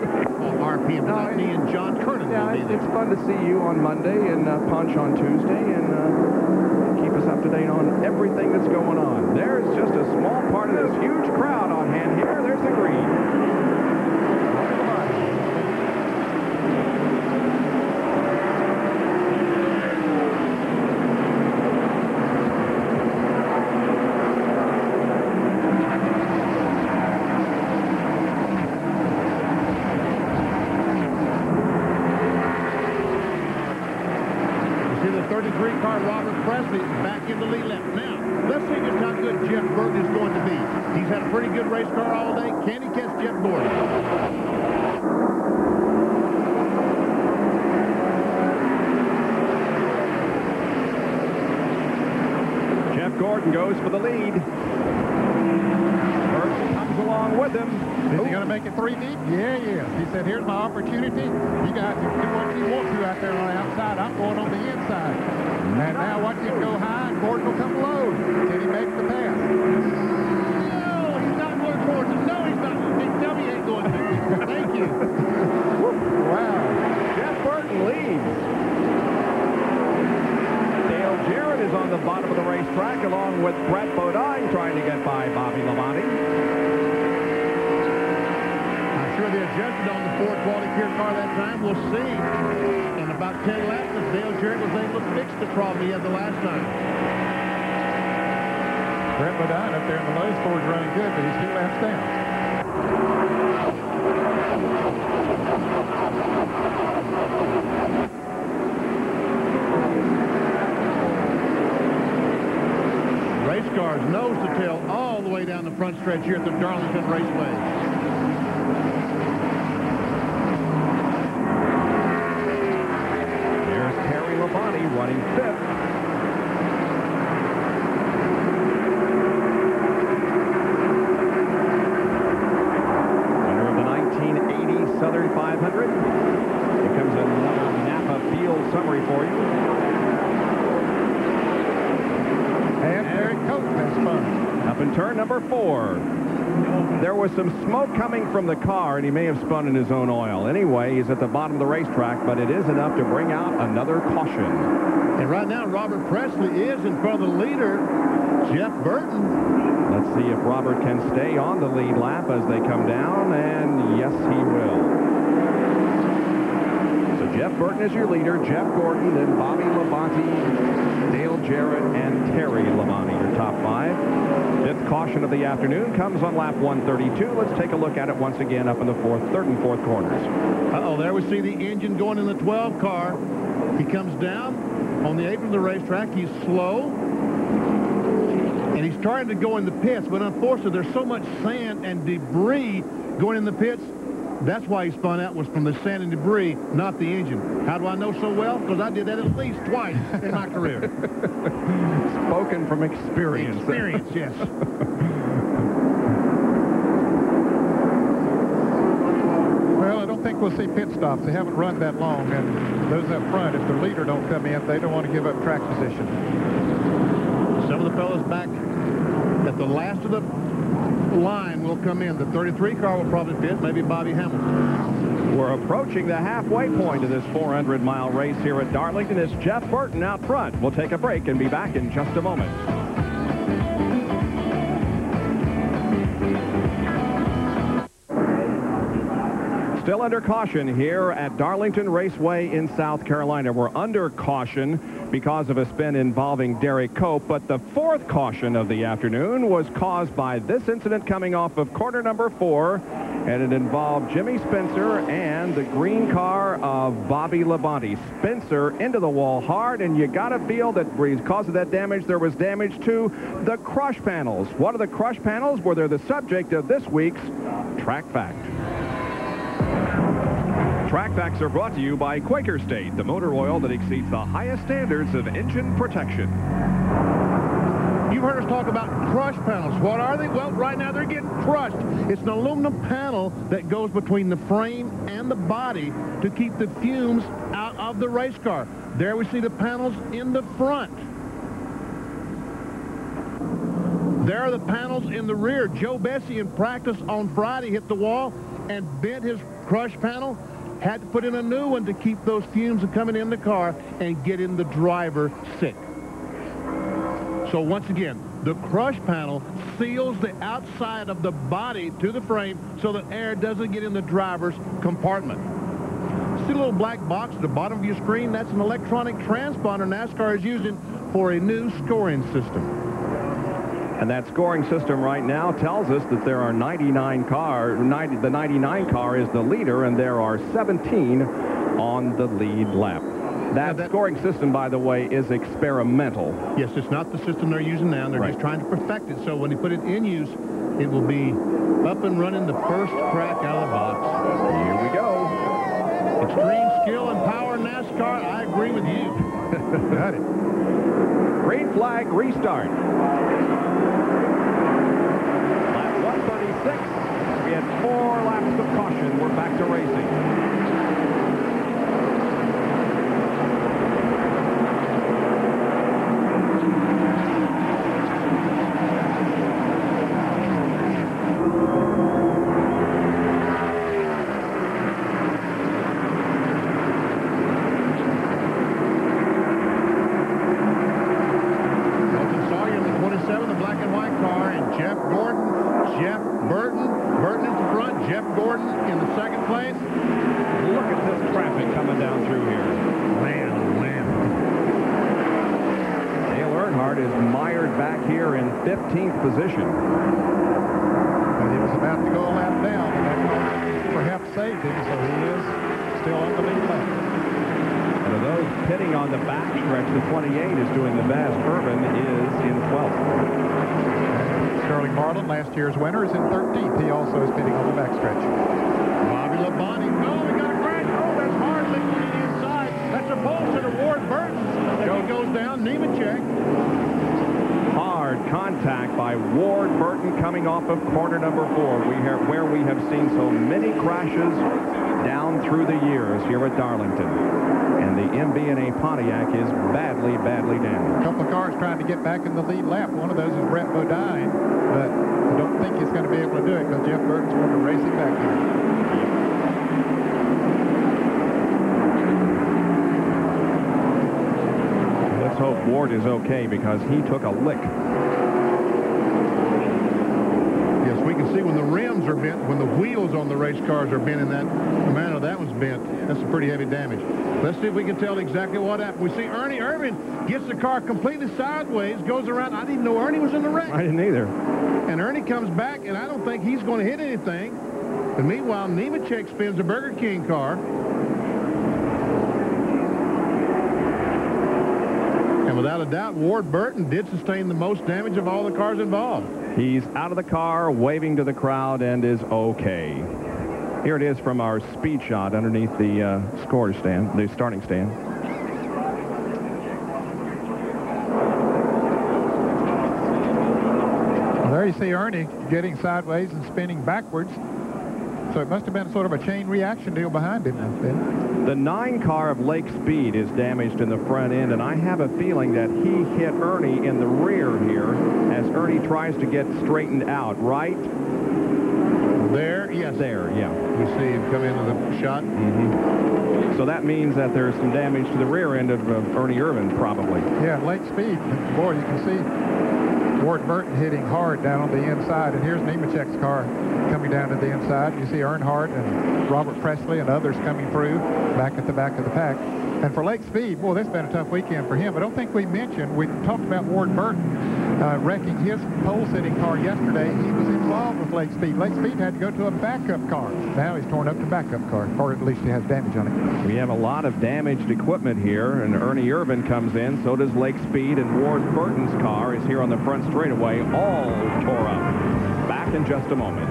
RPM tonight, me and John Kernan Yeah, will be it's, there. it's fun to see you on Monday and uh, Punch on Tuesday and uh, keep us up to date on everything that's going on. There's just a small part of this huge crowd on hand here. There's the green. You see the 33 car, Robert Pressley, back in the lead lap. Now, let's see just how good Jeff Burton is going to be. He's had a pretty good race car all day. Can he catch Jeff Gordon? Jeff Gordon goes for the lead. Burton comes along with him. Is he going to make it three deep? Yeah, yeah. He said, here's my opportunity. You guys can do what you want to out there on the outside. I'm going on the inside. And now watch him go high, and Gordon will come low. Can he make the pass? No, he's not going towards him. No, he's not. Big W ain't going to. Thank you. Wow. Jeff Burton leads. Dale Jarrett is on the bottom of the racetrack along with Brett Bodine trying to get by Bobby Labonte. I'm sure they adjusted on the Quality Care that time. We'll see. In about 10 laps, if Dale Jarrett was able to fix the problem he had the last time. Brett Bodine up there in the low score is running good, but he's two laps down. Race cars nose to tail all the way down the front stretch here at the Darlington Raceway. There's Terry Labonte running fifth. Winner of the 1980 Southern 500. Here comes another Napa Field summary for you. And Eric Coates has spun. Up in turn number four. There was some smoke coming from the car, and he may have spun in his own oil. Anyway, he's at the bottom of the racetrack, but it is enough to bring out another caution. And right now, Robert Pressley is in front of the leader, Jeff Burton. Let's see if Robert can stay on the lead lap as they come down, and yes, he will. Jeff Burton is your leader, Jeff Gordon, then Bobby Labonte, Dale Jarrett, and Terry Labonte, your top five. Fifth caution of the afternoon comes on lap 132. Let's take a look at it once again up in the fourth, third and fourth corners. Uh-oh, there we see the engine going in the 12 car. He comes down on the apron of the racetrack. He's slow. And he's trying to go in the pits, but unfortunately, there's so much sand and debris going in the pits. That's why he spun out was from the sand and debris, not the engine. How do I know so well? Because I did that at least twice in my career. Spoken from experience. Experience, yes. Well, I don't think we'll see pit stops. They haven't run that long, and those up front, if the leader don't come in, they don't want to give up track position. Some of the fellas back at the last of the line will come in. The 33 car will probably fit, maybe Bobby Hamilton. We're approaching the halfway point of this 400-mile race here at Darlington. It's Jeff Burton out front. We'll take a break and be back in just a moment. Still under caution here at Darlington Raceway in South Carolina. We're under caution because of a spin involving Derrike Cope, but the fourth caution of the afternoon was caused by this incident coming off of corner number four, and it involved Jimmy Spencer and the green car of Bobby Labonte. Spencer into the wall hard, and you got to feel that because of that damage, there was damage to the crush panels. What are the crush panels? Well, they're the subject of this week's Track Fact. Track Facts are brought to you by Quaker State, the motor oil that exceeds the highest standards of engine protection. You've heard us talk about crush panels. What are they? Well, right now they're getting crushed. It's an aluminum panel that goes between the frame and the body to keep the fumes out of the race car. There we see the panels in the front. There are the panels in the rear. Joe Bessey in practice on Friday hit the wall and bent his crush panel. Had to put in a new one to keep those fumes from coming in the car and getting the driver sick. So once again, the crush panel seals the outside of the body to the frame so that air doesn't get in the driver's compartment. See the little black box at the bottom of your screen? That's an electronic transponder NASCAR is using for a new scoring system. And that scoring system right now tells us that there are 99 cars. 90, the 99 car is the leader, and there are 17 on the lead lap. That, that, scoring system, by the way, is experimental. Yes, it's not the system they're using now. They're right. just trying to perfect it. So when they put it in use, it will be up and running the first crack out of the box. Here we go. Extreme skill and power NASCAR. I agree with you. Got it. Green flag restart. Lap 136. We had four laps of caution. We're back to racing. position. But he was about to go a lap down, and that perhaps saved him, so he is still on the lead lap. And of those pitting on the back stretch, the 28 is doing the best. Irvan is in 12th. Sterling Marlin, last year's winner, is in 13th. He also is pitting on the backstretch. Bobby Labonte. No, we got a crash. Oh, that's Hartley on the inside. That's a Bolton to Ward Burton. As he goes down, Nemechek hard contact by Ward Burton coming off of corner number four. We have, where we have seen so many crashes down through the years here at Darlington. And the MBNA Pontiac is badly, badly damaged. A couple of cars trying to get back in the lead lap. One of those is Brett Bodine, but I don't think he's going to be able to do it because Jeff Burton's going to race him back here. Let's hope Ward is okay because he took a lick see when the rims are bent, when the wheels on the race cars are bent in that manner that one's bent, that's a pretty heavy damage. Let's see if we can tell exactly what happened. We see Ernie Irvan gets the car completely sideways, goes around. I didn't know Ernie was in the wreck. I didn't either. And Ernie comes back, and I don't think he's going to hit anything. And meanwhile, Nemechek spins a Burger King car. Without a doubt, Ward Burton did sustain the most damage of all the cars involved. He's out of the car, waving to the crowd, and is okay. Here it is from our speed shot underneath the uh, score stand, the starting stand. Well, there you see Ernie getting sideways and spinning backwards. So it must have been sort of a chain reaction deal behind him. The nine car of Lake Speed is damaged in the front end, and I have a feeling that he hit Ernie in the rear here as Ernie tries to get straightened out, right? There, yes. There, yeah. You see him come into the shot. Mm -hmm. So that means that there's some damage to the rear end of uh, Ernie Irvan, probably. Yeah, Lake Speed. Boy, you can see Ward Burton hitting hard down on the inside, and here's Nemechek's car coming down to the inside. You see Earnhardt and Robert Pressley and others coming through back at the back of the pack. And for Lake Speed, boy, this has been a tough weekend for him. I don't think we mentioned, we talked about Ward Burton uh, wrecking his pole-sitting car yesterday. He was involved with Lake Speed. Lake Speed had to go to a backup car. Now he's torn up the backup car, or at least he has damage on it. We have a lot of damaged equipment here, and Ernie Irvan comes in. So does Lake Speed, and Ward Burton's car is here on the front straightaway, all tore up. Back in just a moment.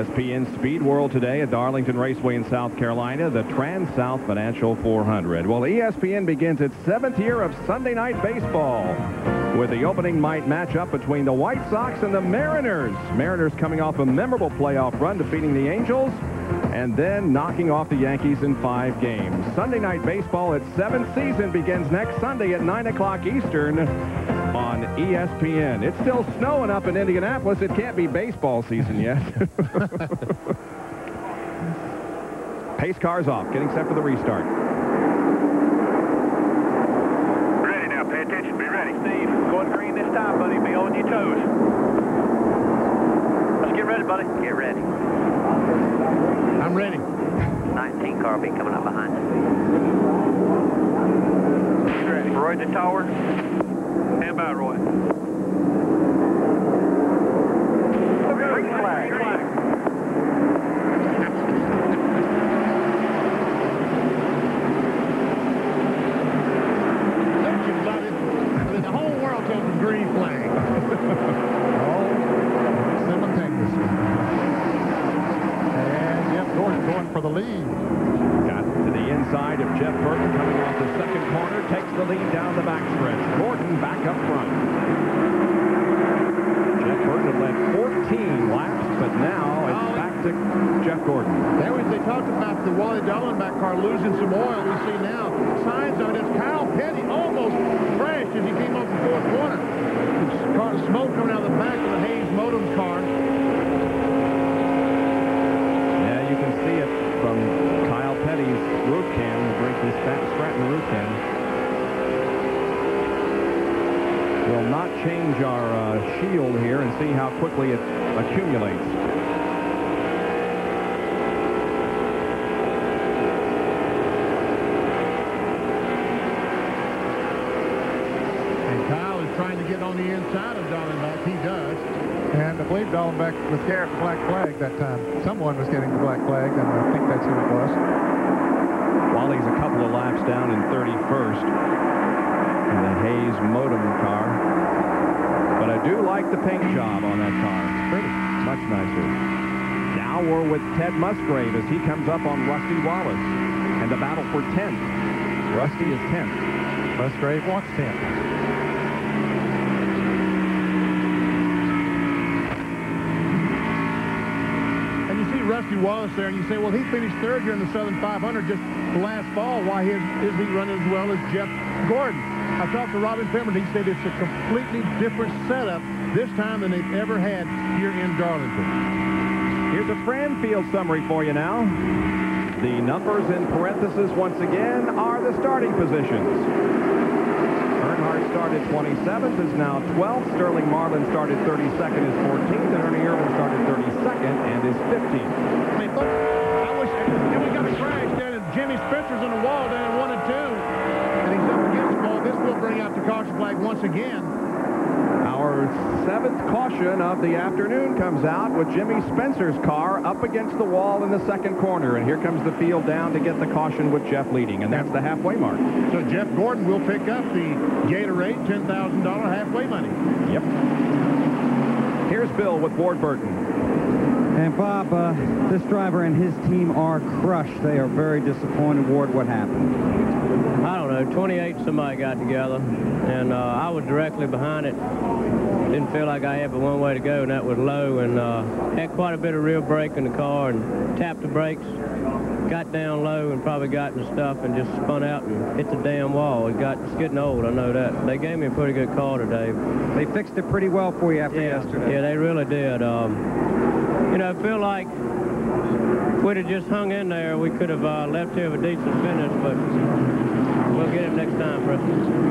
ESPN Speed World today at Darlington Raceway in South Carolina, the TranSouth Financial 400. Well, ESPN begins its seventh year of Sunday Night Baseball with the opening night matchup between the White Sox and the Mariners. Mariners coming off a memorable playoff run, defeating the Angels, and then knocking off the Yankees in five games. Sunday Night Baseball, its seventh season, begins next Sunday at 9 o'clock Eastern ESPN. It's still snowing up in Indianapolis. It can't be baseball season yet. Pace cars off, getting set for the restart. Ready now, pay attention, be ready. Steve, going green this time, buddy. Be on your toes. Let's get ready, buddy. Get ready. I'm ready. 19 car will be coming up behind us. Ready. Roy the tower. Stand by, Roy. Green flag. Thank you, buddy. The whole world tells us green flag. simultaneously. And Jeff Gordon going for the lead. Got to the inside of Jeff Burton coming off the second corner, takes the lead down the backstretch. Gordon back up front. Jeff Burton had led 14 laps, but now it's back to Jeff Gordon. That was, they talked about the Wally Dallenbach car losing some oil. We see now signs of it. As Kyle Petty almost crashed as he came off the fourth corner. There's car, smoke coming out of the back of the Hayes Modem car. Yeah, you can see it from Kyle Petty's roof cam, the brake this back Stratton roof cam. We'll not change our uh, shield here and see how quickly it accumulates. And Kyle is trying to get on the inside of Dallenbach. He does. And I believe Dallenbach was getting the black flag that time. Someone was getting the black flag, and I think that's who it was. Wally's a couple of laps down in 31st in the Hayes Modem car. But I do like the paint job on that car. It's pretty. Much nicer. Now we're with Ted Musgrave as he comes up on Rusty Wallace. And the battle for 10th. Rusty is 10th. Musgrave wants 10th. And you see Rusty Wallace there, and you say, well, he finished third here in the Southern 500 just last fall. Why is, is he running as well as Jeff Gordon? I talked to Robin Pemberton. He said it's a completely different setup this time than they've ever had here in Darlington. Here's a Framfield summary for you now. The numbers in parentheses once again are the starting positions. Earnhardt started 27th, is now 12th. Sterling Marlin started 32nd, is 14th. And Ernie Irvan started 32nd and is 15th. I mean, look, I wish, and we got a crash down Jimmy Spencer's on the wall down 1 and 2 up against the ball. This will bring out the caution flag once again. Our seventh caution of the afternoon comes out with Jimmy Spencer's car up against the wall in the second corner. And here comes the field down to get the caution with Jeff leading. And that's the halfway mark. So Jeff Gordon will pick up the Gatorade $10,000 halfway money. Yep. Here's Bill with Ward Burton. And Bob, uh, this driver and his team are crushed. They are very disappointed. Ward, what happened? Know, 28 somebody got together, and uh, I was directly behind it. Didn't feel like I had but one way to go, and that was low, and uh, had quite a bit of real brake in the car, and tapped the brakes, got down low, and probably got in stuff, and just spun out and hit the damn wall. It got, it's getting old, I know that. They gave me a pretty good call today. They fixed it pretty well for you after yeah, yesterday. Yeah, they really did. Um, you know, I feel like if we'd have just hung in there, we could have uh, left here with a decent finish, but we'll get him next time, bro.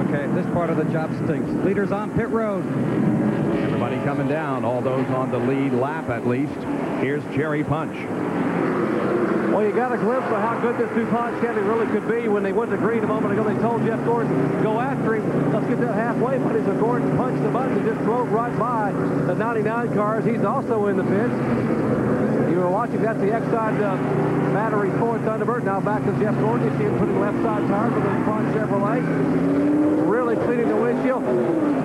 Okay, this part of the job stinks. Leaders on pit road. Everybody coming down, all those on the lead lap at least. Here's Jerry Punch. Well, you got a glimpse of how good this DuPont Chevy really could be when they went to green a moment ago. They told Jeff Gordon, go after him. Let's get that halfway. But as Gordon punched the button and just drove right by the 99 cars. He's also in the pits. You were watching, that's the Exide uh, battery Ford Thunderbird. Now back to Jeff Gordon. You see him putting left side tires on the DuPont Chevrolet. Really cleaning the windshield.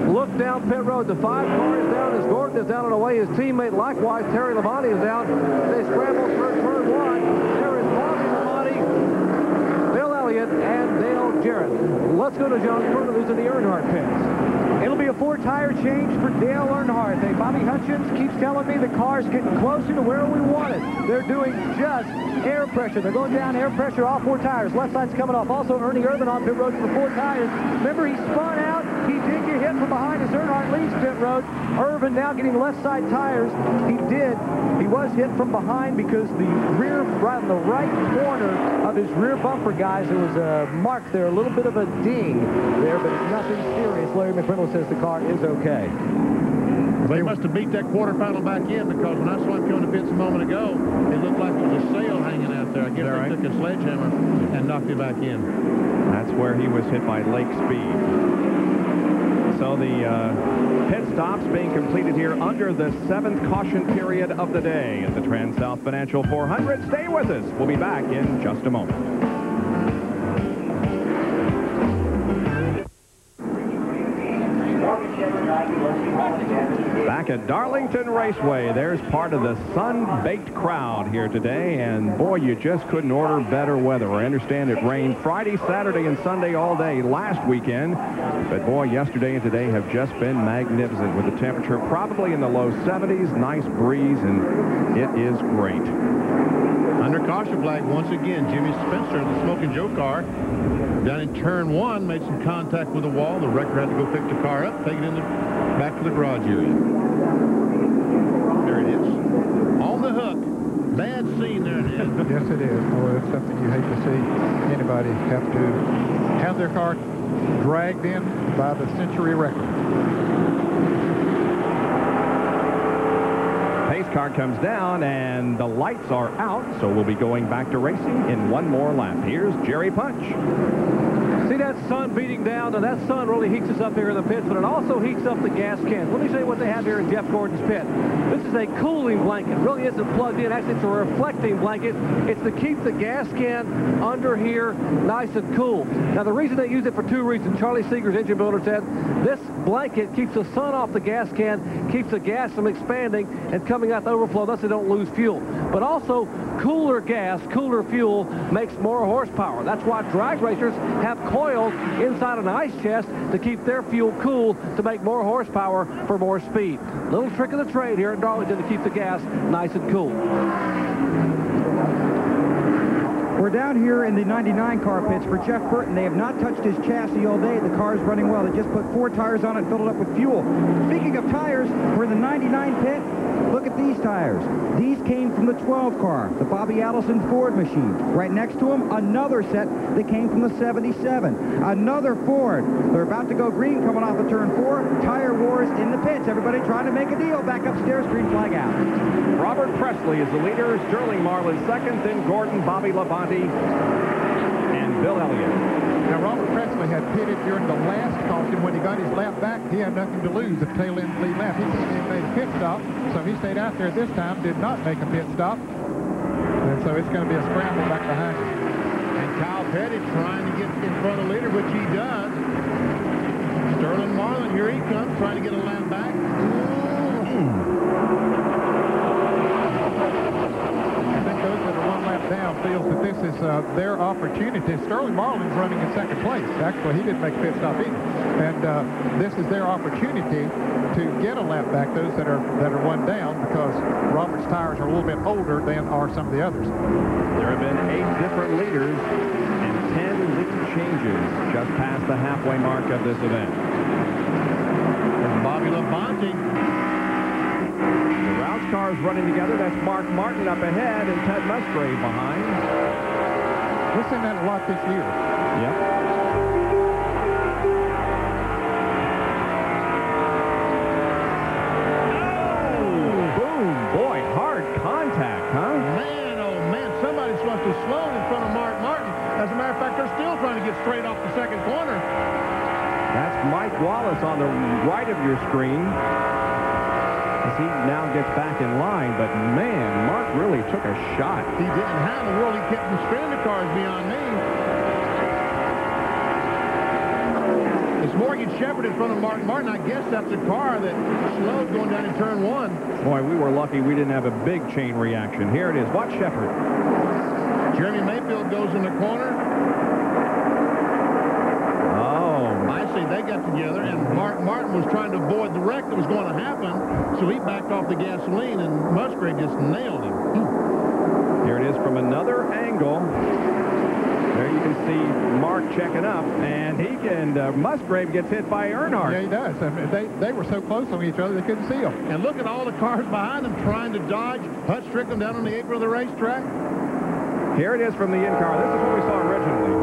Look down pit road. The five cars down as Gordon is down on the way. His teammate, likewise, Terry Labonte is down. They scramble through turn one. There is Bobby Labonte, Bill Elliott, and Dale Jarrett. Let's go to John Turner, who's in the Earnhardt pits. It'll be a four-tire change for Dale Earnhardt. They, Bobby Hutchens keeps telling me the car's getting closer to where we want it. They're doing just air pressure. They're going down air pressure, all four tires. Left side's coming off. Also, Ernie Irvan on pit road for four tires. Remember, he spun out. He did get hit from behind as Earnhardt leaves pit road. Irvan now getting left side tires. He did. He was hit from behind because the rear, right on the right corner of his rear bumper, guys, there was a mark there, a little bit of a ding there, but nothing serious. Larry McReynolds says the car is okay. They must have beat that quarter panel back in because when I saw him coming to pits a moment ago, it looked like there was a sail hanging out there. I guess they right? took a sledgehammer and knocked it back in. That's where he was hit by Lake Speed. So the uh, pit stops being completed here under the seventh caution period of the day at the TranSouth Financial 400. Stay with us. We'll be back in just a moment. Back at Darlington Raceway, there's part of the sun-baked crowd here today, and boy, you just couldn't order better weather. I understand it rained Friday, Saturday, and Sunday all day last weekend, but boy, yesterday and today have just been magnificent with the temperature probably in the low 70s, nice breeze, and it is great. Under caution flag, once again, Jimmy Spencer, in the Smoking Joe car, down in turn one, made some contact with the wall. The wrecker had to go pick the car up, take it in the, back to the garage area. There it is. On the hook. Bad scene there, it is. Yes, it is. Boy, it's something you hate to see anybody have to have their car dragged in by the century record. Pace car comes down, and the lights are out, so we'll be going back to racing in one more lap. Here's Jerry Punch. See that sun beating down, and that sun really heats us up here in the pits, but it also heats up the gas cans. Let me show you what they have here in Jeff Gordon's pit. This is a cooling blanket. Really isn't plugged in. Actually, it's a reflecting blanket. It's to keep the gas can under here nice and cool. Now, the reason they use it for two reasons. Charlie Seeger's engine builder said this blanket keeps the sun off the gas can, keeps the gas from expanding and coming out the overflow, thus they don't lose fuel. But also, cooler gas, cooler fuel makes more horsepower. That's why drag racers have coils inside an ice chest to keep their fuel cool to make more horsepower for more speed. Little trick of the trade here at Darlington to keep the gas nice and cool. We're down here in the 99 car pits for Jeff Burton. They have not touched his chassis all day. The car's running well. They just put four tires on it, filled it up with fuel. Speaking of tires, we're in the 99 pit. Look at these tires. These came from the 12 car, the Bobby Allison Ford machine. Right next to them, another set that came from the 77. Another Ford. They're about to go green coming off of turn four. Tire wars in the pits. Everybody trying to make a deal. Back upstairs, green flag out. Robert Pressley is the leader. Sterling Marlin second. Then Gordon, Bobby Labonte, and Bill Elliott. Now, Robert Pressley had pitted during the last caution. When he got his lap back, he had nothing to lose at tail end lead lap. He came in and made a pit stop, so he stayed out there this time, did not make a pit stop. And so it's going to be a scramble back behind him. And Kyle Petty trying to get in front of the leader, which he does. Sterling Marlin, here he comes, trying to get a lap back. I think those down feels that this is uh, their opportunity. Sterling Marlin's running in second place. Actually, he didn't make a pit stop either. And uh, this is their opportunity to get a lap back, those that are that are one down, because Robert's tires are a little bit older than are some of the others. There have been eight different leaders and 10 lead changes just past the halfway mark of this event. And Bobby Labonte. The cars running together. That's Mark Martin up ahead and Ted Musgrave behind. We've seen that a lot this year. Yep. Oh, boom. Boy, hard contact, huh? Man, oh man, somebody's supposed to slow in front of Mark Martin. As a matter of fact, they're still trying to get straight off the second corner. That's Mike Wallace on the right of your screen. As he now gets back in line, but man, Mark really took a shot. He didn't. How in the world he kept from the cars beyond me? It's Morgan Shepherd in front of Mark Martin. I guess that's a car that slowed going down in turn one. Boy, we were lucky we didn't have a big chain reaction. Here it is. Watch Shepherd. Jeremy Mayfield goes in the corner. Oh. I see they got together, and Mark Martin was trying to avoid the wreck that was going to happen, so he backed off the gasoline, and Musgrave just nailed him. Here it is from another angle. There you can see Mark checking up, and he and uh, Musgrave gets hit by Earnhardt. Yeah, he does. I mean, they, they were so close on each other, they couldn't see him. And look at all the cars behind him trying to dodge Hut Stricklin down on the apron of the racetrack. Here it is from the in-car. This is what we saw originally.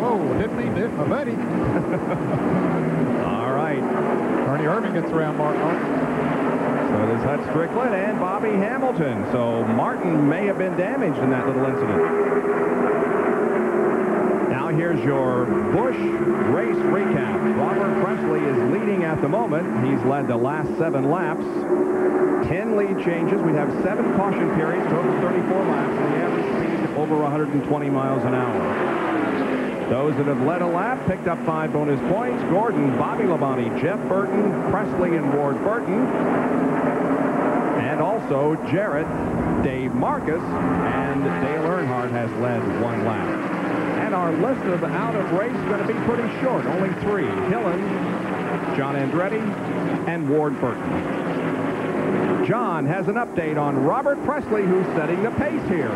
Whoa, didn't mean to hit my buddy. All right. Ernie Irvan gets around Mark Martin. So does Hut Stricklin and So Martin may have been damaged in that little incident. Now here's your Busch race recap. Robert Pressley is leading at the moment. He's led the last seven laps. Ten lead changes. We have seven caution periods, total 34 laps, and the average speed over 120 miles an hour. Those that have led a lap picked up five bonus points. Gordon, Bobby Labonte, Jeff Burton, Pressley, and Ward Burton. And also Jarrett, Dave Marcis, and Dale Earnhardt has led one lap. And our list of out of race is going to be pretty short. Only three. Hillin, John Andretti, and Ward Burton. John has an update on Robert Pressley, who's setting the pace here.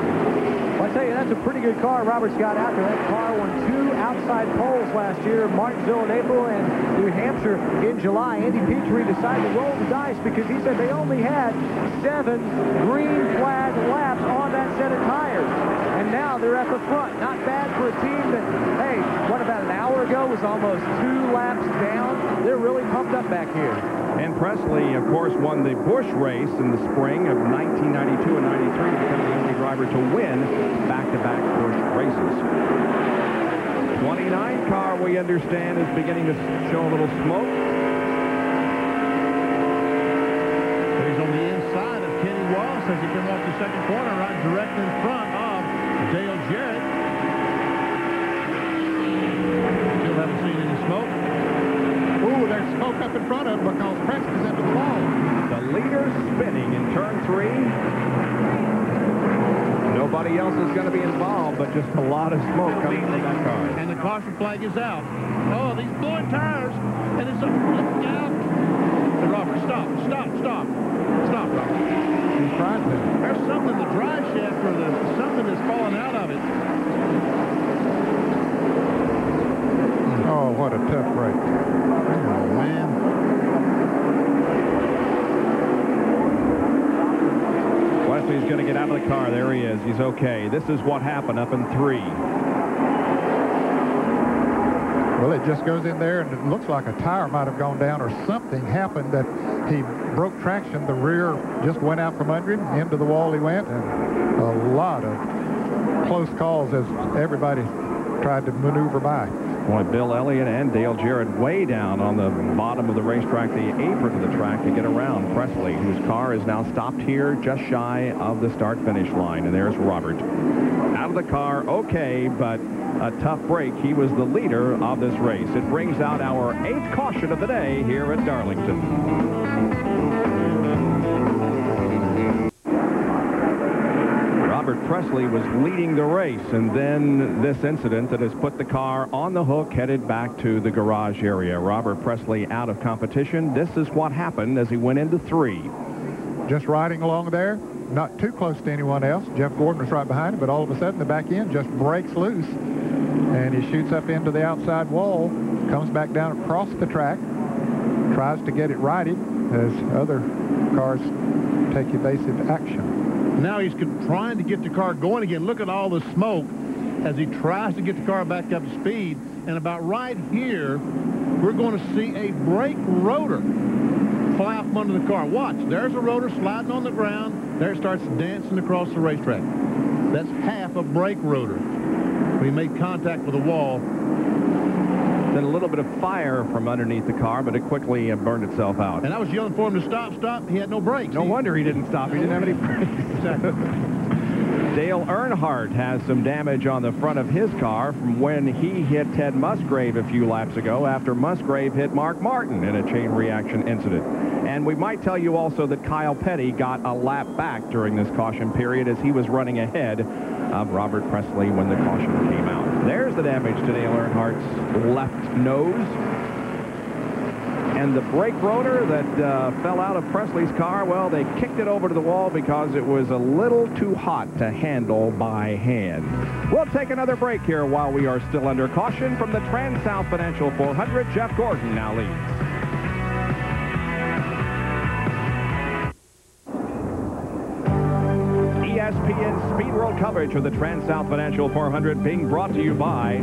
Well, I tell you, that's a pretty good car Robert's got out there. That car won two outside poles last year, Martinsville in April and New Hampshire in July. Andy Petree decided to roll the dice because he said they only had seven green flag laps on that set of tires. And now they're at the front. Not bad for a team that, hey, what about an hour ago was almost two laps down. They're really pumped up back here. And Pressley, of course, won the Busch race in the spring of 1992 and 93 to become the only driver to win back-to-back Busch races. 29 car, we understand, is beginning to show a little smoke. He's on the inside of Kenny Wallace as he comes off the second corner, right direct in front of Dale Jarrett. Still haven't seen any smoke. Ooh, there's smoke up in front of him because up at the wall. The leader spinning in turn three. Nobody else is going to be involved, but just a lot of smoke coming from that car. And the caution flag is out. Oh, these blowing tires. And it's out. And Robert, stop, stop, stop. Stop, Robert. He's trying to. There's something, the drive shaft or the something is falling out of it. Oh, what a tough break. Oh, man. Wesley's going to get out of the car. There he is. He's okay. This is what happened up in three. Well, it just goes in there, and it looks like a tire might have gone down or something happened that he broke traction. The rear just went out from under him. Into the wall he went, and a lot of close calls as everybody tried to maneuver by. Boy, Bill Elliott and Dale Jarrett way down on the bottom of the racetrack, the apron of the track to get around Pressley, whose car is now stopped here just shy of the start-finish line. And there's Robert. Out of the car, okay, but a tough break. He was the leader of this race. It brings out our eighth caution of the day here at Darlington. Pressley was leading the race, and then this incident that has put the car on the hook headed back to the garage area. Robert Pressley out of competition. This is what happened as he went into three. Just riding along there, not too close to anyone else. Jeff Gordon was right behind him, but all of a sudden the back end just breaks loose, and he shoots up into the outside wall, comes back down across the track, tries to get it righted as other cars take evasive action. Now he's trying to get the car going again. Look at all the smoke as he tries to get the car back up to speed. And about right here, we're going to see a brake rotor fly up under the car. Watch, there's a rotor sliding on the ground. There it starts dancing across the racetrack. That's half a brake rotor. We made contact with the wall. Then a little bit of fire from underneath the car, but it quickly uh, burned itself out. And I was yelling for him to stop, stop. He had no brakes. No He- wonder he didn't stop. He didn't have any brakes. Dale Earnhardt has some damage on the front of his car from when he hit Ted Musgrave a few laps ago after Musgrave hit Mark Martin in a chain reaction incident. And we might tell you also that Kyle Petty got a lap back during this caution period as he was running ahead of Robert Pressley when the caution came out. There's the damage to Dale Earnhardt's left nose. And the brake rotor that uh, fell out of Pressley's car, well, they kicked it over to the wall because it was a little too hot to handle by hand. We'll take another break here while we are still under caution from the TranSouth Financial 400. Jeff Gordon now leads. ESPN Speed World coverage of the TranSouth Financial 400 being brought to you by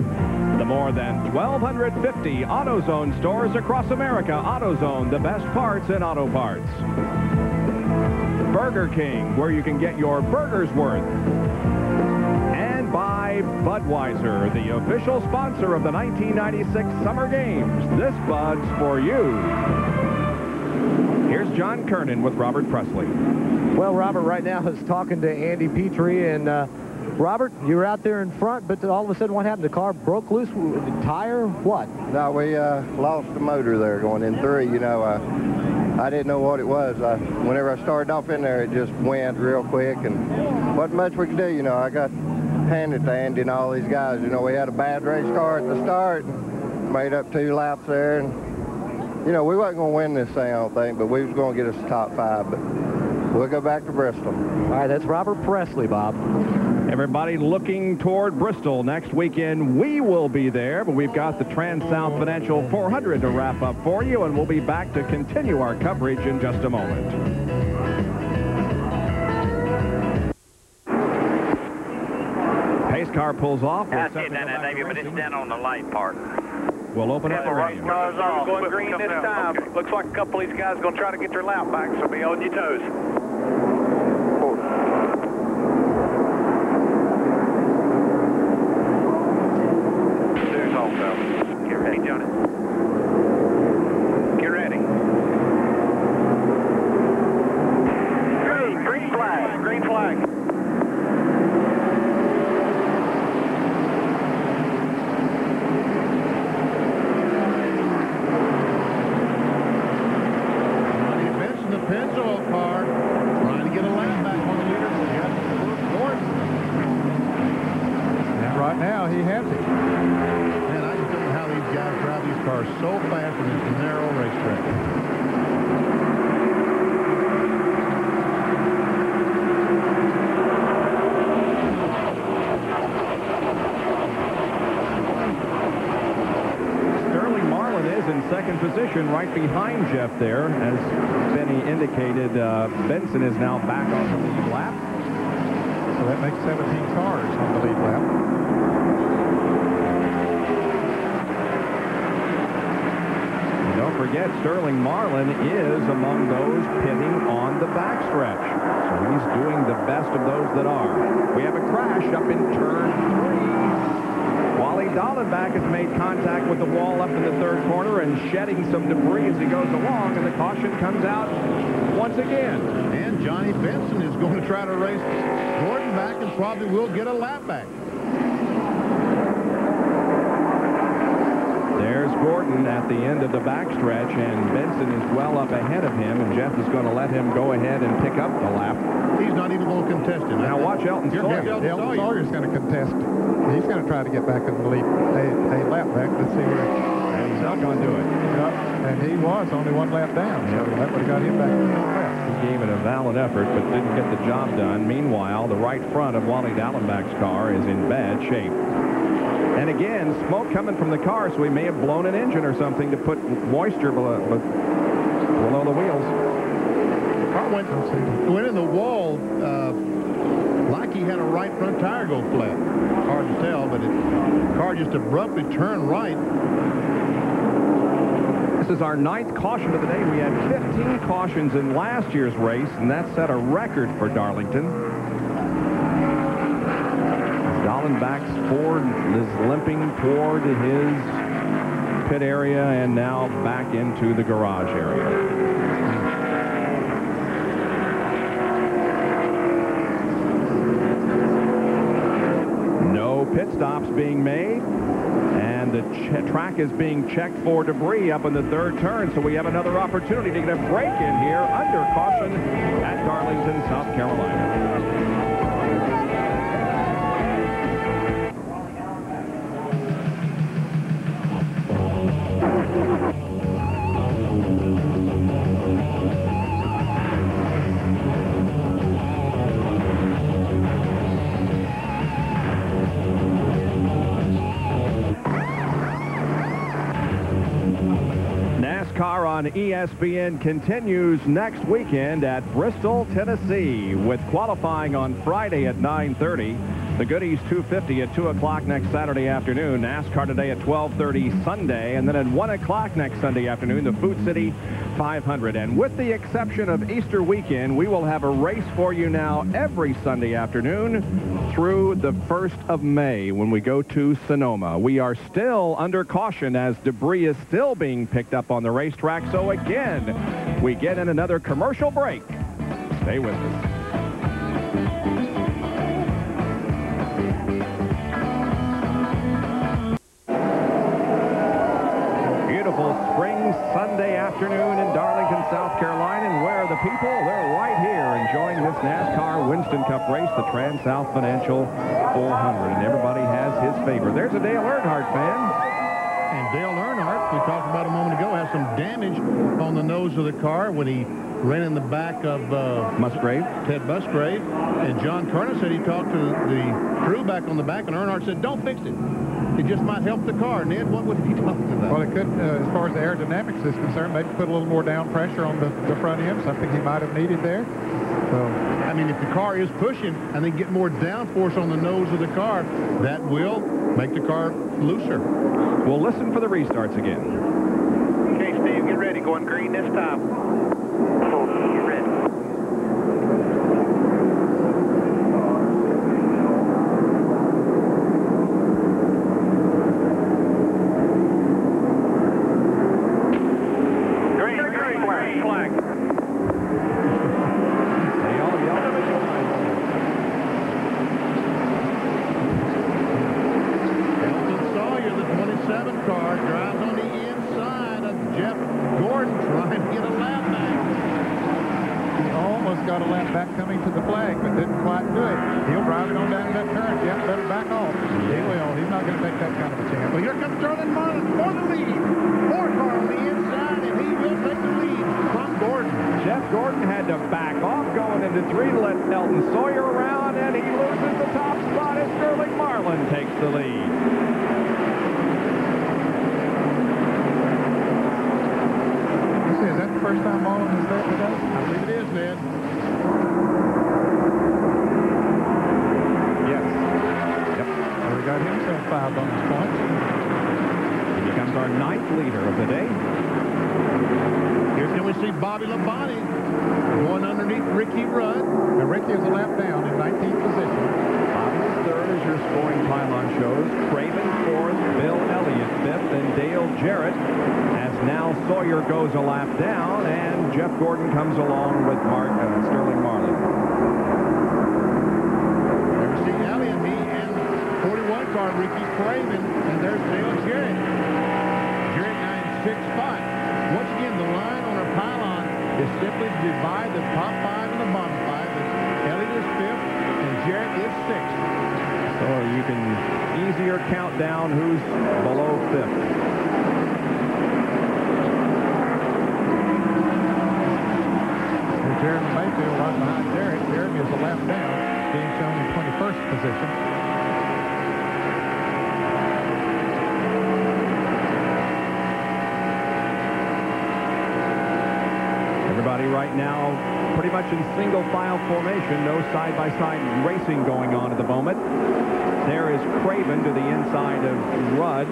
the more than 1,250 AutoZone stores across America. AutoZone, the best parts in auto parts. Burger King, where you can get your burger's worth. And by Budweiser, the official sponsor of the 1996 Summer Games. This Bud's for you. Here's John Kernan with Robert Pressley. Well, Robert right now is talking to Andy Petree, and uh, Robert, you were out there in front, but all of a sudden what happened? The car broke loose? The tire? What? No, we uh, lost the motor there going in three. You know, uh, I didn't know what it was. I, whenever I started off in there, it just went real quick, and wasn't much we could do. You know, I got handed to Andy and all these guys. You know, we had a bad race car at the start, made up two laps there, and, you know, we wasn't going to win this thing, I don't think, but we was going to get us top five. But we'll go back to Bristol. All right, that's Robert Pressley, Bob. Everybody looking toward Bristol next weekend. We will be there, but we've got the TranSouth Financial 400 to wrap up for you, and we'll be back to continue our coverage in just a moment. Pace car pulls off. I see it down there, David, but it's down on the light part. We'll open up the range. Cars off. Going green this time. Looks like a couple of these guys are going to try to get their lap back, so be on your toes. There's also. Get ready, Johnny. Get ready. Green, green flag, green flag. Johnny Benson, the Pennzoil car, trying to get a lap back on the leader. Yes, Gordon. And right now, he has it. Man, I just don't know how these guys drive these cars so fast in this narrow racetrack. Sterling Marlin is in second position right behind Jeff there. As Benny indicated, uh, Benson is now back on the lead lap. So that makes 17 cars on the lead lap. And don't forget, Sterling Marlin is among those pitting on the backstretch. So he's doing the best of those that are. We have a crash up in turn three. Wally Dallenbach has made contact with the wall up in the third corner and shedding some debris as he goes along, and the caution comes out once again. And Johnny Benson is going to try to race Gordon back and probably will get a lap back. There's Gordon at the end of the backstretch, and Benson is well up ahead of him, and Jeff is going to let him go ahead and pick up the lap. He's not even going to contest it. Now watch Elton Here's Sawyer. Elton Elton Sawyer. Sawyer's going to contest. He's going to try to get back in the lead, a, a lap back. Let's see where. And he's not going to do it. Yep. And he was only one lap down, so that would have got him back in the lap. He gave it a valiant effort, but didn't get the job done. Meanwhile, the right front of Wally Dallenbach's car is in bad shape. And again, smoke coming from the car, so he may have blown an engine or something to put moisture below, below the wheels. The car went, went in the wall uh, like he had a right front tire go flat. Hard to tell, but it, the car just abruptly turned right. This is our ninth caution of the day. We had 15 cautions in last year's race, and that set a record for Darlington. Dallenbach's Ford is limping toward his pit area and now back into the garage area. No pit stops being made. And the track is being checked for debris up in the third turn, so we have another opportunity to get a break in here under caution at Darlington, South Carolina. NASCAR on ESPN continues next weekend at Bristol, Tennessee, with qualifying on Friday at 9.30 the Goodies 250 at 2 o'clock next Saturday afternoon. NASCAR today at 12.30 Sunday. And then at 1 o'clock next Sunday afternoon, the Food City 500. And with the exception of Easter weekend, we will have a race for you now every Sunday afternoon through the 1st of May when we go to Sonoma. We are still under caution as debris is still being picked up on the racetrack. So again, we get in another commercial break. Stay with us. Afternoon in Darlington, South Carolina. And where are the people? They're right here enjoying this NASCAR Winston Cup race, the TranSouth Financial 400. And everybody has his favorite. There's a Dale Earnhardt fan. And Dale Earnhardt, we talked about a moment ago, has some damage on the nose of the car when he ran in the back of uh, Musgrave, Ted Musgrave. And John Kernan said he talked to the crew back on the back, and Earnhardt said, don't fix it. It just might help the car. Ned, what would he talk about? Well, it could, uh, as far as the aerodynamics is concerned, maybe put a little more down pressure on the, the front end, something he might have needed there. So, I mean, if the car is pushing and they get more downforce on the nose of the car, that will make the car looser. We'll listen for the restarts again. Okay, Steve, get ready. Going green this time. Get ready. Green, green, green flag. They all yell at me. Elton Sawyer, the 27 car, drives on the inside of Jeff Gordon trying to get a lap back. he almost got a lap back coming to the flag, but didn't quite do it. He'll drive it on down to that turn. Yeah, better back off. He will. He's not going to take that kind of a chance. Well, here comes Sterling Marlin for the lead. Four car on the inside, and he will take the lead from Gordon. Jeff Gordon had to back off going into three to let Elton Sawyer around, and he loses the top spot as Sterling Marlin takes the lead. You is the first time Marlin has there today? I believe it is, Ned. Yes. Yep. So he got himself five bonus points. He becomes our ninth leader of the day. Here can we see Bobby Labonte going underneath Ricky Rudd. And Ricky is a lap down in 19th position. Your scoring pylon shows. Craven fourth, Bill Elliott fifth, and Dale Jarrett as now Sawyer goes a lap down, and Jeff Gordon comes along with Mark, uh, Sterling Marlin. There we see Elliott, he and 41 car Ricky Craven, and there's Dale Jarrett. Jarrett now in sixth spot. Once again, the line on our pylon is simply to divide the top five and the bottom five. Elliott is fifth, and Jarrett is sixth. So you can easier count down who's below fifth. Jeremy Mayfield right behind Derrike. Jeremy is a lap down, being shown in 21st position. Everybody right now pretty much in single file formation. No side-by-side racing going on at the moment. There is Craven to the inside of Rudd.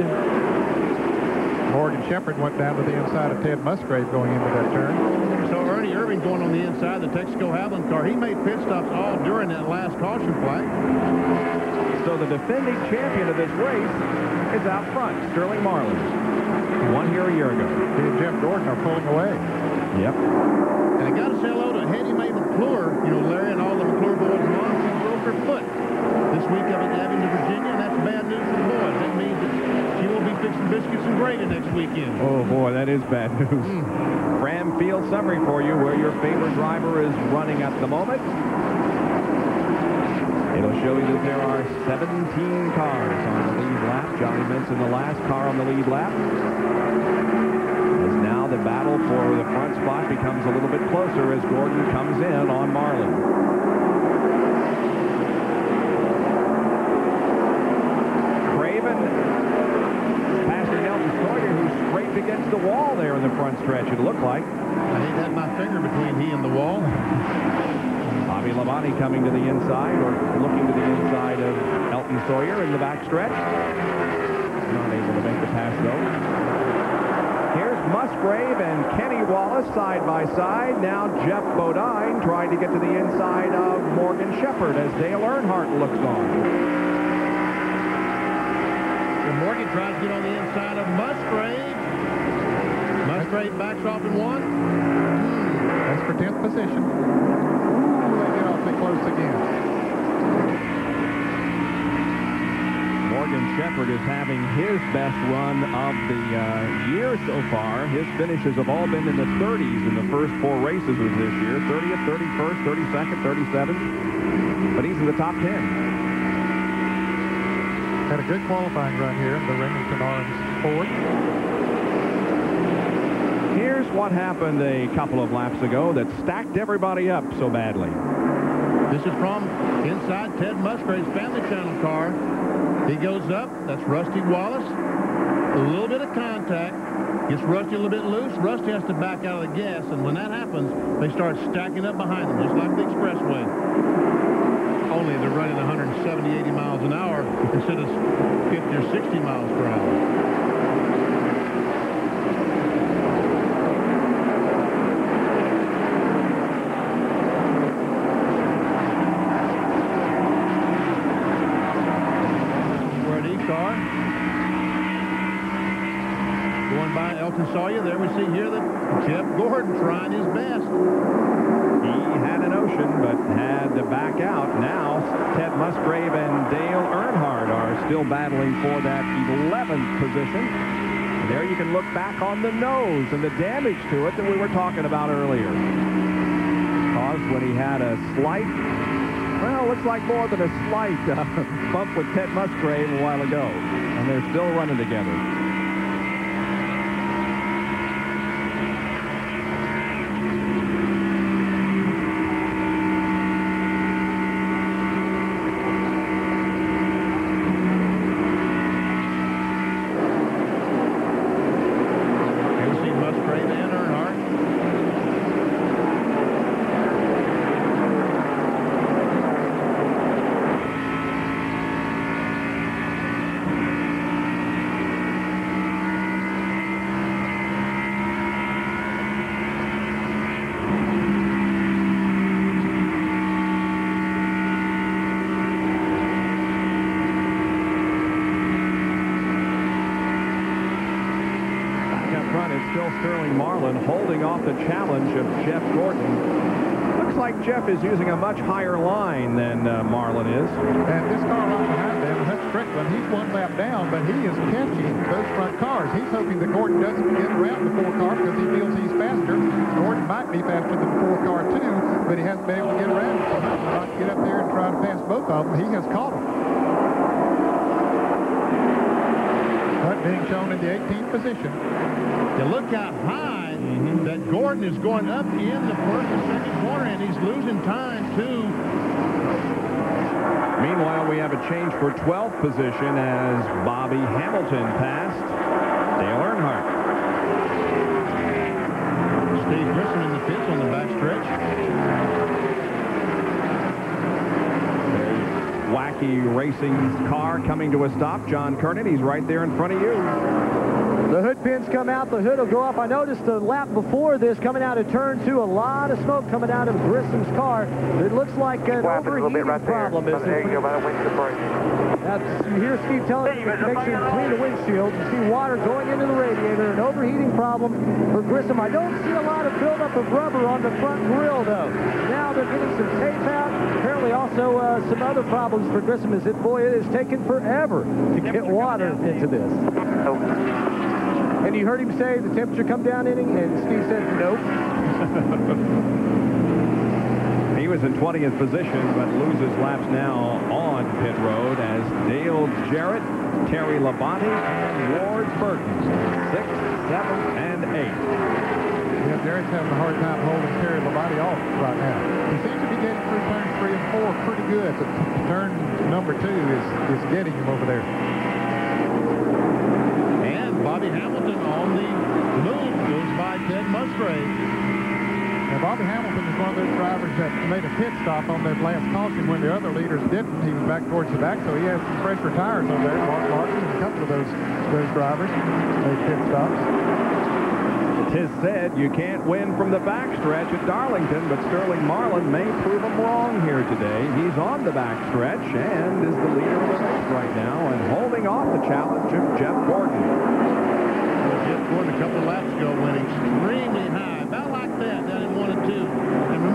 Morgan Shepherd went down to the inside of Ted Musgrave going into that turn. So Ernie Irvan going on the inside of the Texaco Havoline car. He made pit stops all during that last caution flag. So the defending champion of this race is out front, Sterling Marlin. Won here a year ago. He and Jeff Gordon are pulling away. Yep. And I got to say hello to Hetty Mae McClure, you know, Larry and all the McClure boys' mom. She broke her foot this week up in Abingdon, Virginia, and that's bad news for the boys. That means that she won't be fixing biscuits and gravy next weekend. Oh, boy, that is bad news. Hmm. Fram Field summary for you where your favorite driver is running at the moment. It'll show you that there are 17 cars on the lead lap. Johnny Benson, the last car on the lead lap. The battle for the front spot becomes a little bit closer as Gordon comes in on Marlin. Craven Pastor Nelson Sawyer, who scraped against the wall there in the front stretch. you to look like. I hate had my finger between he and the wall. Bobby Labonte coming to the inside or looking to the inside of Elton Sawyer in the back stretch. Not able to make the pass, though. Here's Musgrave and Kenny Wallace side by side. Now Geoff Bodine trying to get to the inside of Morgan Shepherd as Dale Earnhardt looks on. And Morgan tries to get on the inside of Musgrave. Musgrave backs off in one. That's for 10th position. Ooh, they get off awfully close again. Morgan Shepherd is having his best run of the uh, year so far. His finishes have all been in the 30s in the first four races of this year. 30th, 31st, 32nd, 37th. But he's in the top 10. Had a good qualifying run here in the Remington Arms Ford. Here's what happened a couple of laps ago that stacked everybody up so badly. This is from inside Ted Musgrave's Family Channel car. He goes up. That's Rusty Wallace. A little bit of contact. Gets Rusty a little bit loose. Rusty has to back out of the gas, and when that happens, they start stacking up behind them, just like the expressway. Only they're running 170, 80 miles an hour instead of 50 or 60 miles per hour. Ready, car. Going by Elton Sawyer. There we see here that Jeff Gordon trying his best. He had an ocean, but had to back out. Now, Ted Musgrave and Dale Earnhardt are still battling for that 11th position. And there you can look back on the nose and the damage to it that we were talking about earlier. Caused when he had a slight, well, looks like more than a slight uh, bump with Ted Musgrave a while ago. And they're still running together. Here we see Musgrave and Earnhardt. Back up front is Marlin holding off the challenge of Jeff Gordon. Looks like Jeff is using a much higher line than uh, Marlin is. And this car right behind them, Hut Stricklin, he's one lap down, but he is catching those front cars. He's hoping that Gordon doesn't get around the four car because he feels he's faster. Gordon might be faster than the four car too, but he hasn't been able to get around. So will not get up there and try to pass both of them. He has caught them. Hut being shown in the 18th position. You look how high mm-hmm. that Gordon is going up in the first and second corner, and he's losing time, too. Meanwhile, we have a change for 12th position as Bobby Hamilton passed Dale Earnhardt. Steve Grissom in the pits on the back stretch. Wacky Racing car coming to a stop. John Kernan, he's right there in front of you. The hood pins come out. The hood will go up. I noticed the lap before this coming out of turn two, a lot of smoke coming out of Grissom's car. It looks like an What a little bit overheating right there. problem. Right Is there it? you go by the windshield brake. That's, you hear Steve telling us to make sure you clean the windshield. You see water going into the radiator, an overheating problem for Grissom. I don't see a lot of buildup of rubber on the front grille, though. Now they're getting some tape out. Apparently also uh, some other problems for Grissom is that, boy, it has taken forever to get water into this. And you heard him say the temperature come down inning, and Steve said nope. He was in 20th position, but loses laps now on pit road as Dale Jarrett, Terry Labonte, and Ward Burton, 6th, 7th, and 8th. Yeah, Jarrett's having a hard time holding Terry Labonte off right now. He seems to be getting through turns three and four pretty good, but turn number two is, is getting him over there. And Bobby Bobby Hamilton on the move goes by Ted Musgrave. Now, Bobby Hamilton is one of those drivers that made a pit stop on that last caution when the other leaders didn't. He was back towards the back, so he has some fresher tires on there. Mark Larson and a couple of those those drivers made pit stops. Tis said you can't win from the backstretch at Darlington, but Sterling Marlin may prove him wrong here today. He's on the backstretch and is the leader of the race right now and holding off the challenge of Jeff Gordon. Jeff Gordon a couple of laps ago went extremely high, about like that, down in one and two. And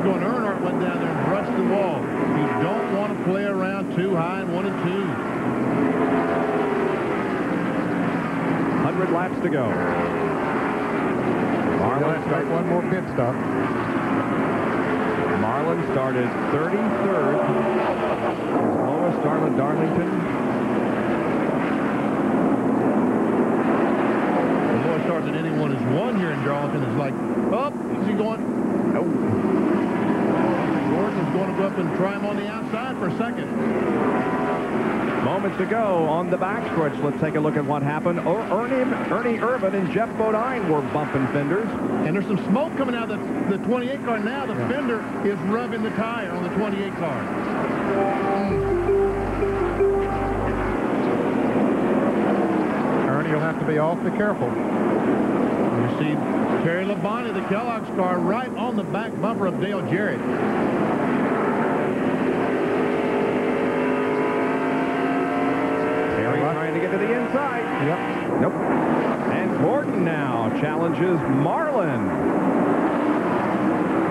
remember a few years ago when Earnhardt went down there and brushed the wall. You don't want to play around too high in one and two. 100 laps to go. Marlin start one more pit stop. Marlin started 33rd. His lowest start at Darlington. The lowest start that anyone has won here in Darlington is like, up, oh, is he going? No. Gordon is going to go up and try him on the outside for a second. Moments to go on the backstretch. Let's take a look at what happened. Er, Ernie, Ernie Irvan and Geoff Bodine were bumping fenders. And there's some smoke coming out of the, the 28 car now. The yeah. fender is rubbing the tire on the 28 car. Ernie will have to be awfully careful. You see Terry Labonte, the Kellogg's car, right on the back bumper of Dale Jarrett. trying to get to the inside. Yep. Nope. And Gordon now challenges Marlin.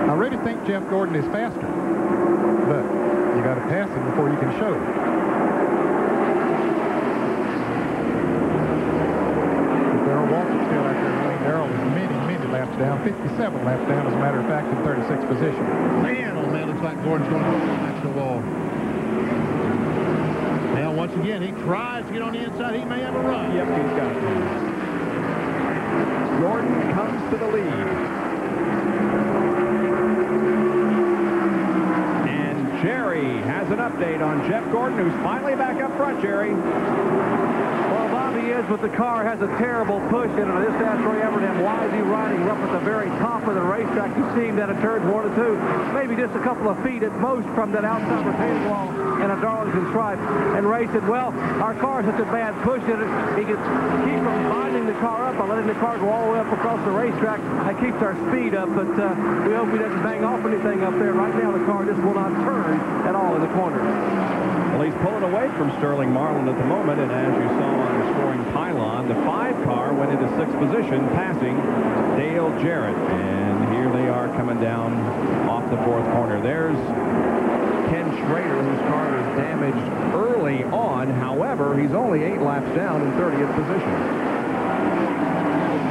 I really think Jeff Gordon is faster, but you got to pass him before you can show. Darrell Waltrip still out there. Darrell is many, many laps down, 57 laps down, as a matter of fact, in 36th position. Man, oh man, looks like Gordon's going to match the wall. Now, once again, he tries to get on the inside. He may have a run. Yep, he's got it. Gordon comes to the lead. And Jerry has an update on Jeff Gordon, who's finally back up front, Jerry. Well, Bobby is, but the car has a terrible push in it. This asked Ray Evernham, why is he riding up at the very top of the racetrack? You see him down at turns one and two, maybe just a couple of feet at most from that outside retaining wall in a Darlington stripe. And Ray said, well, our car's such a bad push in it, he can keep from binding the car up by letting the car go all the way up across the racetrack. That keeps our speed up, but uh, we hope he doesn't bang off anything up there. Right now, the car just will not turn at all in the corner. Well, he's pulling away from Sterling Marlin at the moment, and as you saw on the scoring pylon, the five car went into sixth position, passing Dale Jarrett. And here they are coming down off the fourth corner. There's Ken Schrader, whose car was damaged early on. However, he's only eight laps down in 30th position.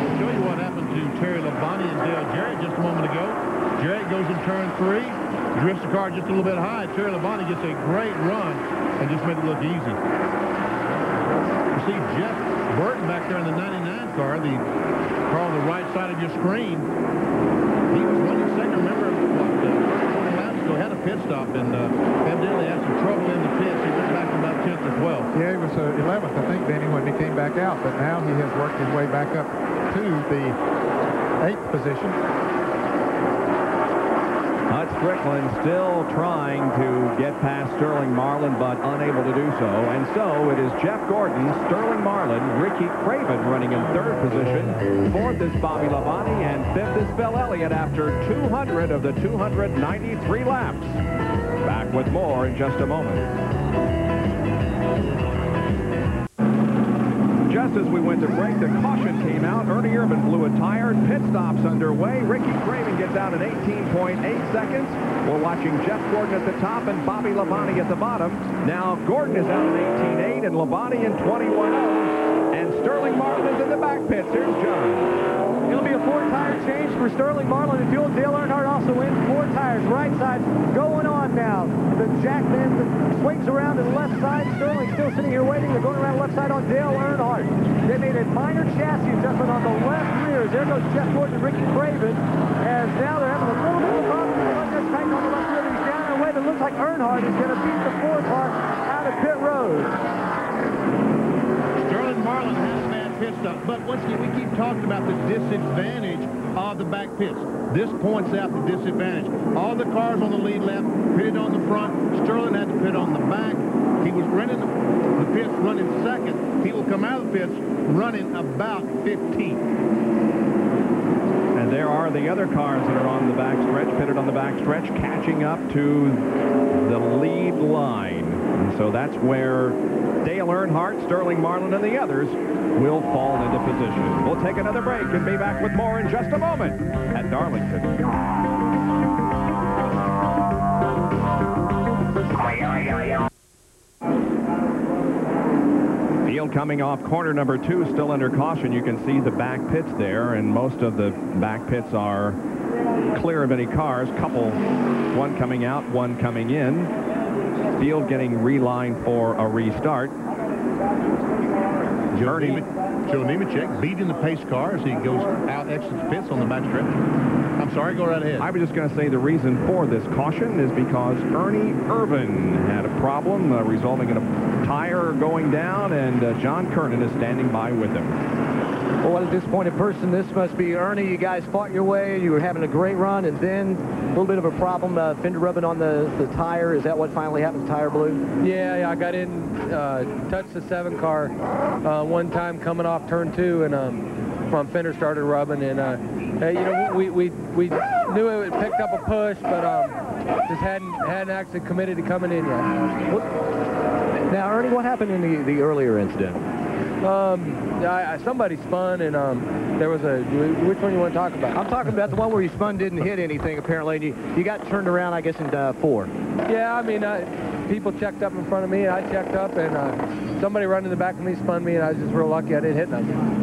I'll show you what happened to Terry Labonte and Dale Jarrett just a moment ago. Jarrett goes in turn three, drifts the car just a little bit high. Terry Labonte gets a great run and just made it look easy. You see Jeff Burton back there in the 99 car, the car on the right side of your screen. He was running second. Remember, had a pit stop, and uh, evidently had some trouble in the pits. He went back to about 10th or 12th. Yeah, he was uh, 11th, I think, Benny, when he came back out. But now he has worked his way back up to the 8th position. Hut Stricklin still trying to get past Sterling Marlin, but unable to do so. And so it is Jeff Gordon, Sterling Marlin, Ricky Craven running in third position. Fourth is Bobby Labonte, and fifth is Bill Elliott after 200 of the 293 laps. Back with more in just a moment. Just as we went to break, the caution came out. Ernie Irvan blew a tire. Pit stops underway. Ricky Craven gets out in 18.8 seconds. We're watching Jeff Gordon at the top and Bobby Labonte at the bottom. Now Gordon is out in 18.8 and Labonte in 21.0. And Sterling Marlin is in the back pits. Here's John. For Sterling Marlin. And Fuel Dale Earnhardt also wins four tires. Right side going on now. The jack then swings around to the left side. Sterling still sitting here waiting. They're going around left side on Dale Earnhardt. They made a minor chassis adjustment on the left rear. There goes Jeff Gordon and Ricky Craven. As now they're having a little bit of a problem. They're tight on the left rear. He's down in a way that looks like Earnhardt is going to beat the four car out of pit road. Sterling Marlin has bad pit stop. But once again, we keep talking about the disadvantage of the back pits. This points out the disadvantage. All the cars on the lead lap pitted on the front. Sterling had to pit on the back. He was running the pits running second. He will come out of the pits running about 15th. And there are the other cars that are on the back stretch, pitted on the back stretch, catching up to the lead line. And so that's where Dale Earnhardt, Sterling Marlin, and the others will fall into position. We'll take another break and be back with more in just a moment at Darlington. Field coming off corner number two, still under caution. You can see the back pits there, and most of the back pits are clear of any cars. Couple, one coming out, one coming in. Field getting relined for a restart. Joe, Nemec, Joe Nemechek beating the pace car as he goes out, exits pits on the back stretch. I'm sorry, go right ahead. I was just going to say the reason for this caution is because Ernie Irvan had a problem uh, resulting in a tire going down, and uh, John Kernan is standing by with him. Well, what a disappointed person this must be. Ernie, you guys fought your way. You were having a great run, and then a little bit of a problem, uh, fender rubbing on the, the tire. Is that what finally happened? The tire blew? Yeah, yeah. I got in, uh, touched the seven car uh, one time coming off turn two, and um, my fender started rubbing. And uh, hey, you know, we we we knew it picked up a push, but um, just hadn't hadn't actually committed to coming in yet. What? Now, Ernie, what happened in the the earlier incident? Um, I, I, somebody spun, and um, there was a. Which one you want to talk about? I'm talking about the one where you spun, didn't hit anything apparently, and you you got turned around, I guess, in uh, four. Yeah, I mean, I, people checked up in front of me, and I checked up, and uh, somebody running in the back of me spun me, and I was just real lucky I didn't hit nothing.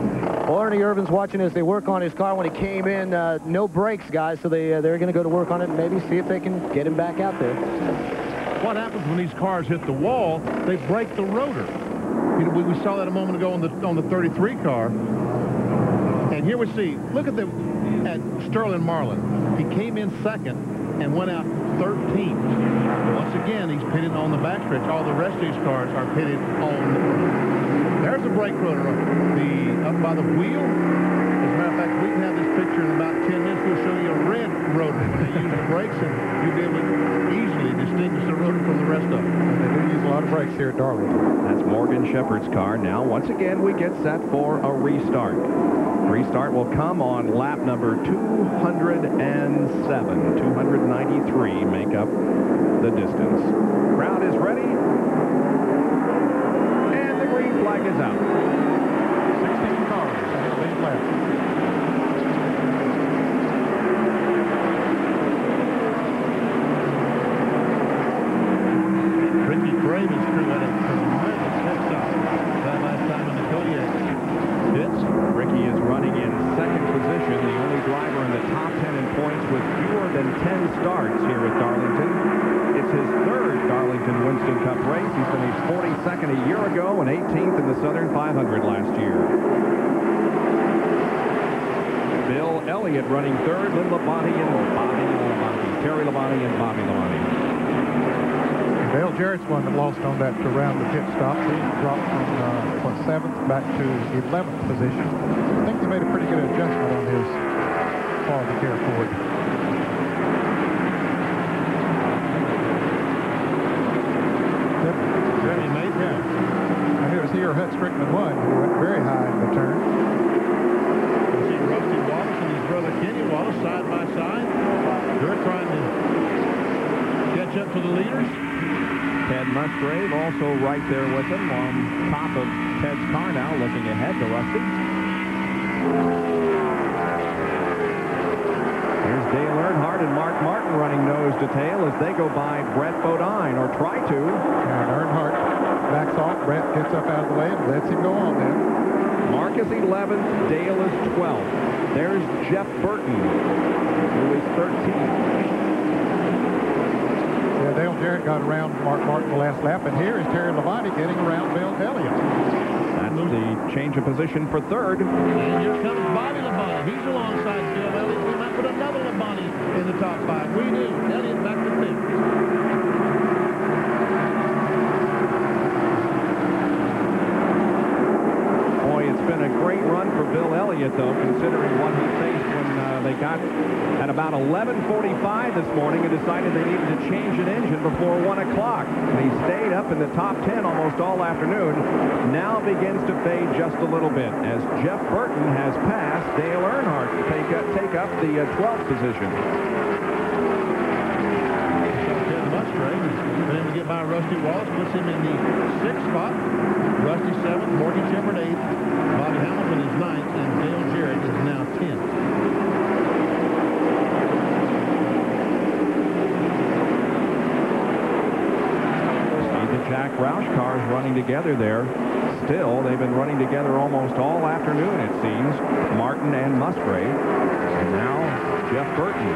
Well, Ernie Irvan's watching as they work on his car when he came in. Uh, no brakes, guys, so they uh, they're going to go to work on it and maybe see if they can get him back out there. What happens when these cars hit the wall? They break the rotor. You know, we, we saw that a moment ago on the on the 33 car. And here we see, look at the at Sterling Marlin. He came in second and went out 13th. Once again, he's pitted on the backstretch. All the rest of these cars are pitted on. There's the brake rotor the up by the wheel. As a matter of fact, we can have this picture in about 10 minutes. We'll show you a red rotor. They use the brakes, and you'll be able to easily distinguish the rotor from the rest of them. And they do use a lot of brakes here at Darlington. That's Morgan Shepherd's car. Now, once again, we get set for a restart. Restart will come on lap number 207. 293 make up the distance. Crowd is ready. And the green flag is out. 16 cars ahead of lead lap. Ricky Craven's crew had a tremendous pit stop that last time in the Kodiak pits. Ricky is running in second position, the only driver in the top 10 in points with fewer than 10 starts here at Darlington. It's his third Darlington Winston Cup race. He finished 42nd a year ago and 18th in the Southern 500 last year. Bill Elliott running third, Lynn Labonte and Bobby Labonte. Terry Labonte and Bobby Labonte. Dale Jarrett's one that lost on that around the pit stop. He dropped from uh, what, seventh back to 11th position. I think they made a pretty good adjustment on his quality care forward. Jeremy made yeah. I hear it was here Stricklin won, who went very high in the turn. You see Rusty Wallace and his brother Kenny Wallace side by side. They're trying to catch up to the leaders. Ted Musgrave also right there with him on top of Ted's car now, looking ahead to Rusty. Here's Dale Earnhardt and Mark Martin running nose to tail as they go by Brett Bodine, or try to. And Earnhardt backs off. Brett gets up out of the way and lets him go on then. Mark is 11th, Dale is 12th. There's Jeff Burton, who is 13th. Yeah, Dale Jarrett got around Mark Martin the last lap, and here is Terry Labonte getting around Bill Elliott. That's the change of position for third. And here comes Bobby Labonte. He's alongside Bill Elliott. We might put another Labonte in the top five. We do. Elliott back to fifth. Boy, it's been a great run. for Bill Elliott, though, considering what he faced when uh, they got at about 11.45 this morning and decided they needed to change an engine before 1 o'clock. He stayed up in the top 10 almost all afternoon. Now begins to fade just a little bit as Jeff Burton has passed Dale Earnhardt to take up, take up the uh, 12th position. Then to get by Rusty Wallace puts him in the sixth spot. Rusty seventh, Morgan Shepherd eighth, Hamilton is ninth, and Dale Jarrett is now tenth. See the Jack Roush cars running together there. Still, they've been running together almost all afternoon, it seems. Martin and Musgrave. And now Jeff Burton.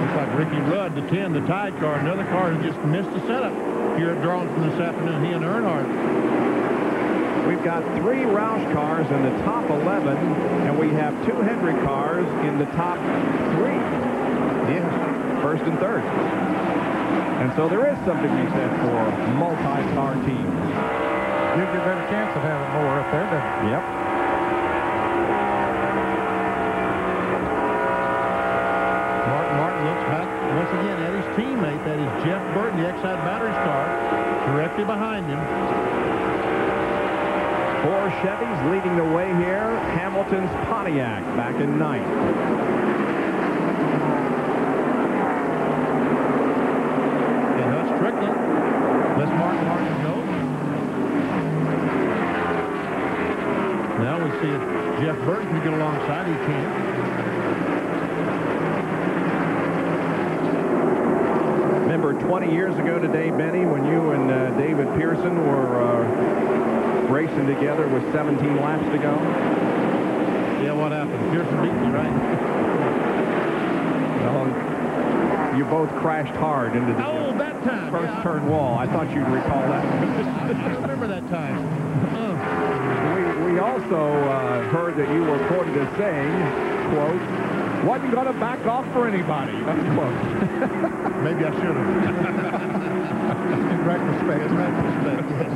Looks like Ricky Rudd, the 10, the Tide car, another car has just missed the setup here at Darlington this afternoon, he and Earnhardt. We've got three Roush cars in the top 11, and we have two Hendrick cars in the top three. Yes. First and third. And so there is something to be said for multi-car teams. Gives you a better chance of having more up there, doesn't it? Yep. Mark Martin looks back once again at his teammate. That is Jeff Burton, the Exide battery car, directly behind him. Four Chevys leading the way here. Hamilton's Pontiac back in ninth. And Hut Stricklin lets Mark Martin go. Now we see if Jeff Burton can get alongside. He can. 20 years ago today, Benny, when you and uh, David Pearson were uh, racing together with 17 laps to go? Yeah, what happened? Pearson beat me, right? Well, you both crashed hard into the Oh, that time. first yeah. turn wall. I thought you'd recall that. I remember that time. Oh. we, we also uh, heard that you were quoted as saying, quote, wasn't going to back off for anybody, unquote. Maybe I should have. In retrospect. In retrospect, yes.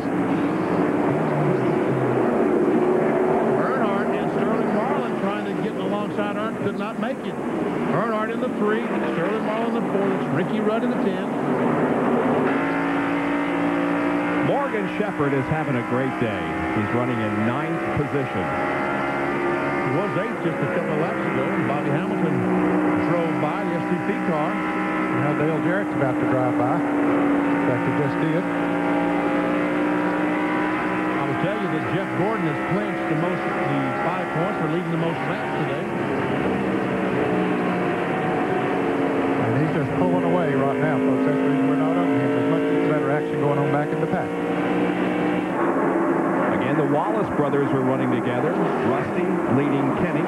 Earnhardt and Sterling Marlin trying to get alongside Earnhardt could not make it. Earnhardt in the three, Sterling Marlin in the four, it's Ricky Rudd in the ten. Morgan Shepherd is having a great day. He's running in ninth position. Was eighth just a couple of laps ago, and Bobby Hamilton drove by the STP car. Now Dale Jarrett's about to drive by. In fact, he just did. I will tell you that Jeff Gordon has clinched the most, the five points for leading the most laps today. And he's just pulling away right now, folks. That's the reason we're not on him. There's much better action going on back in the pack. Again, the Wallace brothers are running together. Rusty leading Kenny.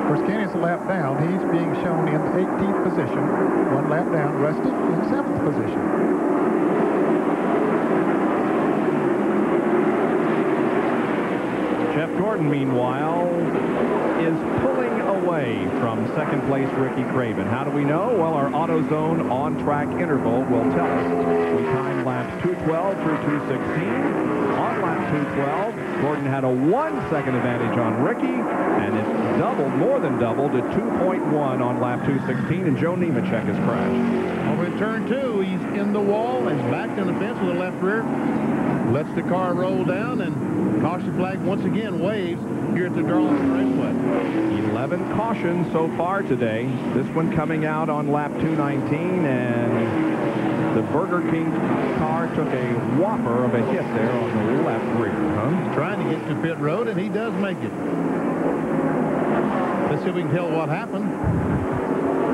Of course, Kenny's a lap down. He's being shown in the 18th position. One lap down. Rusty in 7th position. Jeff Gordon, meanwhile, is pulling away from second place Ricky Craven. How do we know? Well, our AutoZone on-track interval will tell us. We timed laps 212 through 216. On lap 212, Gordon had a one-second advantage on Ricky, and it's doubled, more than doubled, to 2.1 on lap 216, and Joe Nemechek has crashed. Over in turn two, he's in the wall and backed in the fence with the left rear. Lets the car roll down, and caution flag once again waves here at the Darlington Raceway. 11 cautions so far today. This one coming out on lap 219, and the Burger King car took a whopper of a hit there on the left rear. Huh? Trying to get to pit road, and he does make it. Let's see if we can tell what happened.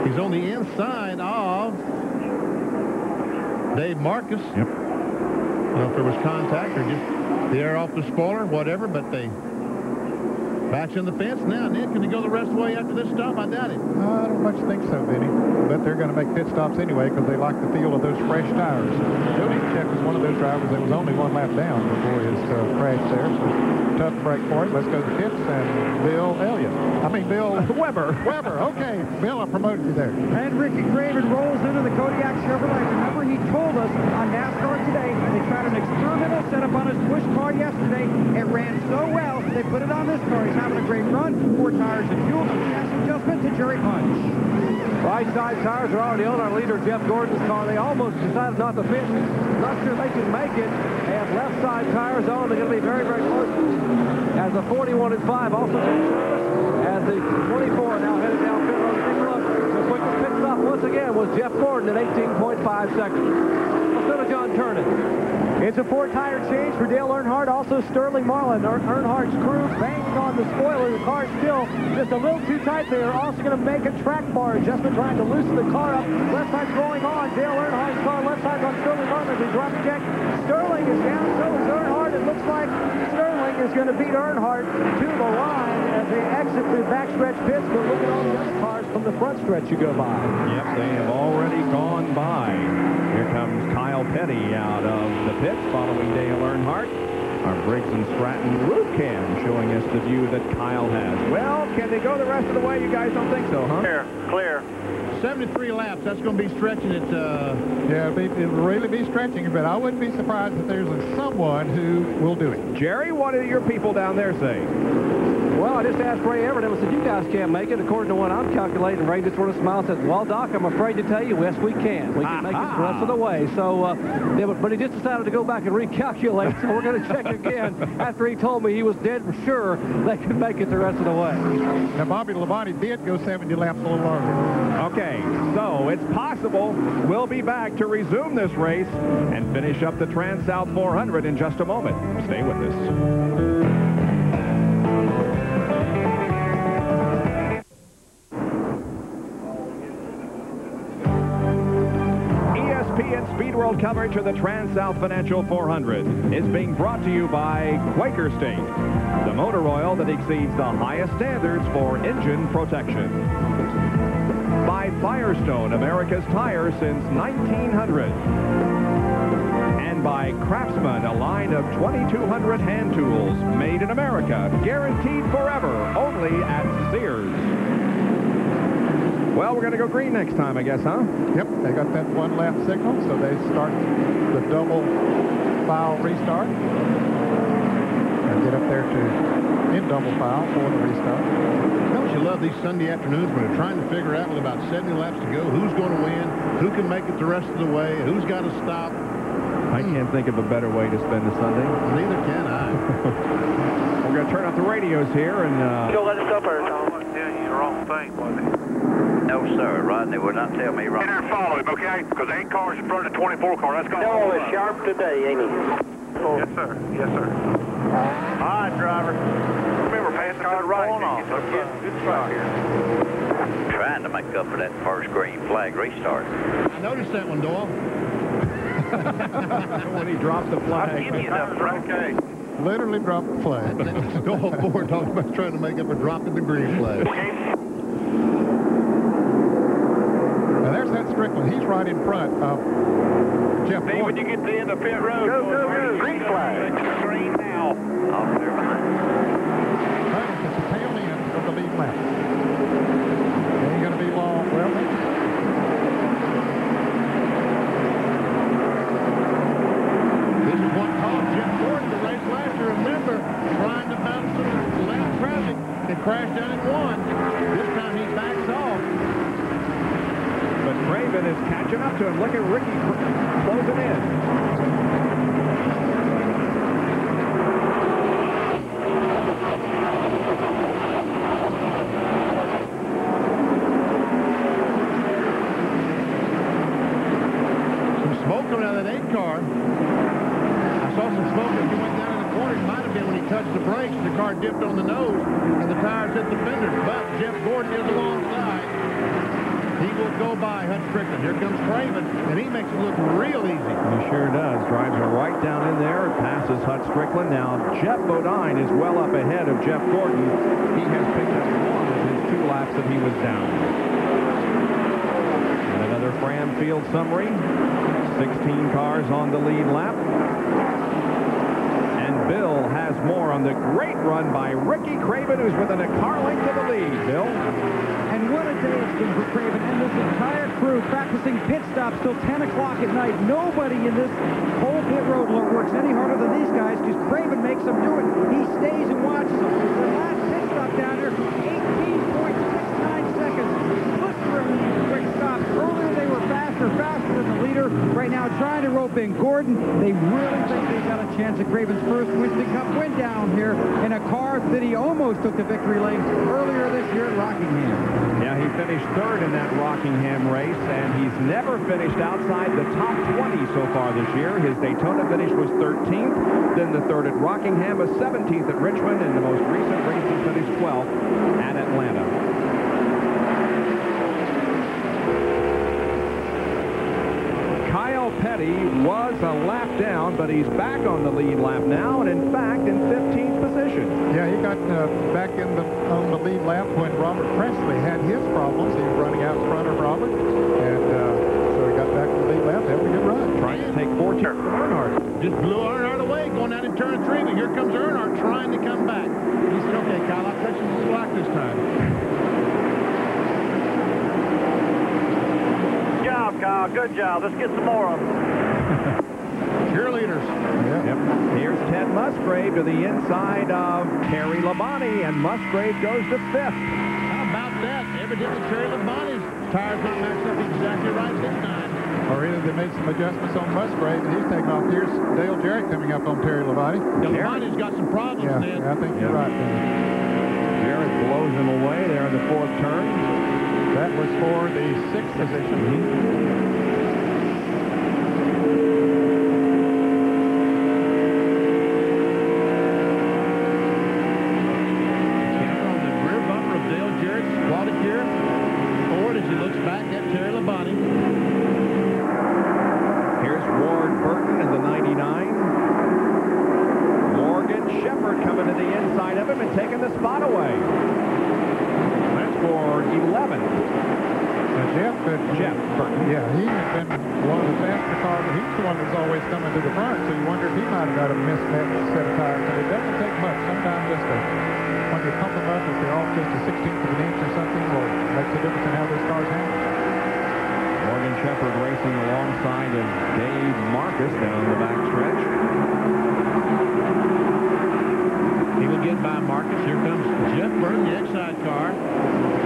He's on the inside of Dave Marcis. Yep. I don't know if there was contact or just the air off the spoiler, whatever, but they backs in the fence now. Then can he go the rest of the way after this stop? I doubt it. I don't much think so, Benny. but they're going to make pit stops anyway because they like the feel of those fresh tires. Bill Nemechek was one of those drivers that was only one lap down before his uh, crash there. So tough break for it. Let's go to pits and Bill Elliott. I mean, Bill Weber. Weber. Okay, Bill, I promoted you there. And Ricky Craven rolls into the Kodiak Chevrolet. Remember, he told us on NASCAR today they tried an experimental setup on his push car yesterday. It ran so well, they put it on this car. He's having a great run. Four tires and fuel. Gas adjustment to Jerry Punch. Right side tires are already on our leader, Jeff Gordon's car. They almost decided not to pit. Not sure they can make it. They have left side tires on. They're going to be very, very close. As the 41 and 5 also. As the 24 now headed down pit road. Take a look. The quickest pit stop once again was Jeff Gordon at 18.5 seconds. Go to John Kernan. It's a four-tire change for Dale Earnhardt. Also Sterling Marlin. Earnhardt's crew banging on the spoiler. The car's still just a little too tight. They are also going to make a track bar adjustment, trying to loosen the car up. Left side's going on. Dale Earnhardt's car. Left side's on Sterling Marlin. They drop the jack. Sterling is down. So is Earnhardt. It looks like Sterling is going to beat Earnhardt to the line they exit the backstretch pits. But look at all the other cars from the front stretch you go by. Yep, they have already gone by. Here comes Kyle Petty out of the pits following Dale Earnhardt. Our Briggs and Stratton roof cam showing us the view that Kyle has. Well, can they go the rest of the way? You guys don't think so, huh? Clear, clear. 73 laps. That's going to be stretching it. Uh, Yeah, it'll, be, it'll really be stretching, but I wouldn't be surprised if there's someone who will do it. Jerry, what do your people down there say? Well, I just asked Ray Evernham. And I said, you guys can't make it. According to what I'm calculating, Ray just sort of smiled and said, well, Doc, I'm afraid to tell you, yes, we can. We can make it the rest of the way. So, uh, yeah, but, but he just decided to go back and recalculate, so we're going to check again after he told me he was dead for sure they could make it the rest of the way. Now, Bobby Labonte did go 70 laps a little longer. Okay, so it's possible we'll be back to resume this race and finish up the TranSouth 400 in just a moment. Stay with us. World coverage of the TranSouth Financial 400 is being brought to you by Quaker State, the motor oil that exceeds the highest standards for engine protection. By Firestone, America's tire since 1900. And by Craftsman, a line of 2,200 hand tools made in America, guaranteed forever, only at Sears. Well, we're going to go green next time, I guess, huh? Yep, they got that one lap signal, so they start the double file restart. And get up there to in double file for the restart. Don't you love these Sunday afternoons when you're trying to figure out with about 70 laps to go who's going to win, who can make it the rest of the way, who's got to stop. I can't think of a better way to spend a Sunday. Neither can I. We're going to turn off the radios here and... Uh, Don't let us up there, Tom. I tell you the wrong thing, was it? No, sir. Rodney would not tell me wrong. Get there and follow him, okay? Because eight cars in front of the 24 car. That's going to Noel is sharp today, ain't he? Yes, sir. Yes, sir. All right, driver. Remember, pass the car right. off. Good, good track here. Trying to make up for that first green flag restart. I noticed that one, Doyle. when he dropped the flag. I'll flag. give you enough, okay. Literally dropped the flag. Doyle Ford talking about trying to make up for dropping the green flag. Now there's that Stricklin. He's right in front of Jeff See, when Gordon. you get to the end of pit road, go, go, go. Green flag. Green now. Off there behind. Right at the tail end of the lead lap. Ain't going to be long. Well, This is what caused Jeff Gordon to race last year. Remember, trying to bounce through the lane traffic and crash down in one. This time he backs off. But Craven is catching up to him. Look at Ricky closing in. Some smoke coming out of that eight car. I saw some smoke as he went down in the corner. It might have been when he touched the brakes. The car dipped on the nose, and the tires hit the fender. But Jeff Gordon is alongside. He will go by Hut Stricklin. Here comes Craven, and he makes it look real easy. He sure does. Drives her right down in there. Passes Hut Stricklin. Now, Geoff Bodine is well up ahead of Jeff Gordon. He has picked up one of his two laps that he was down. Pro-Am field summary. 16 cars on the lead lap. And Bill has more on the great run by Ricky Craven, who's within a car length of the lead. Bill? Day for Craven and this entire crew practicing pit stops till 10 o'clock at night. Nobody in this whole pit road works any harder than these guys because Craven makes them do it. He stays and watches them. The last pit stop down there, 18.69 seconds. For a quick stop. Earlier they were faster, faster than the leader. Right now trying to rope in Gordon. They really think they got a chance at Craven's first Winston Cup win down here in a car that he almost took the victory lane earlier this year at Rockingham. Finished third in that Rockingham race, and he's never finished outside the top 20 so far this year. His Daytona finish was 13th, then the third at Rockingham, a 17th at Richmond, and the most recent race he finished 12th at Atlanta. Kyle Petty was a lap down, but he's back on the lead lap now, and in fact, in 15th position. Yeah, he got uh, back in the on the lead lap when Robert Pressley had his problems. He was running out in front of Robert, and uh, so he got back to the lead lap, having a good run. Trying to take 14 from Earnhardt. Just blew Earnhardt away, going out in turn three, but here comes Earnhardt trying to come back. He said, okay, Kyle, I'll cut you some slack this time. Good job, Good job. Let's get some more of them. Cheerleaders. Yep. Here's Ted Musgrave to the inside of Terry Labonte, and Musgrave goes to fifth. How about that? Evidently, Terry Labonte's tires not matched up exactly right this time. Or either they made some adjustments on Musgrave, and he's taking off. Here's Dale Jarrett coming up on Terry Labonte. Yeah, Labonte's got some problems, Yeah, Ned. I think you're right. Dan. Jarrett blows him away there in the fourth turn. That was for the sixth position. Mm-hmm. Camera on the rear bumper of Dale Jarrett's Quality Care Ford as he looks back at Terry Labonte. Here's Ward Burton in the 99. Morgan Shepherd coming to the inside of him and taking the spot away. That's for 11. Uh, Jeff, uh, Jeff Burton. Yeah, he has been one of the faster cars. He's the one that's always coming to the front, so you wonder if he might have a mismatched set of tires. And it doesn't take much. Sometimes just a, when you pump them up, if they're off just a 16th of an inch or something, or makes a difference in how those cars handle. Morgan Shepherd racing alongside of Dave Marcis down the back stretch. He will get by Marcis. Here comes Jeff Burton, the Exide car.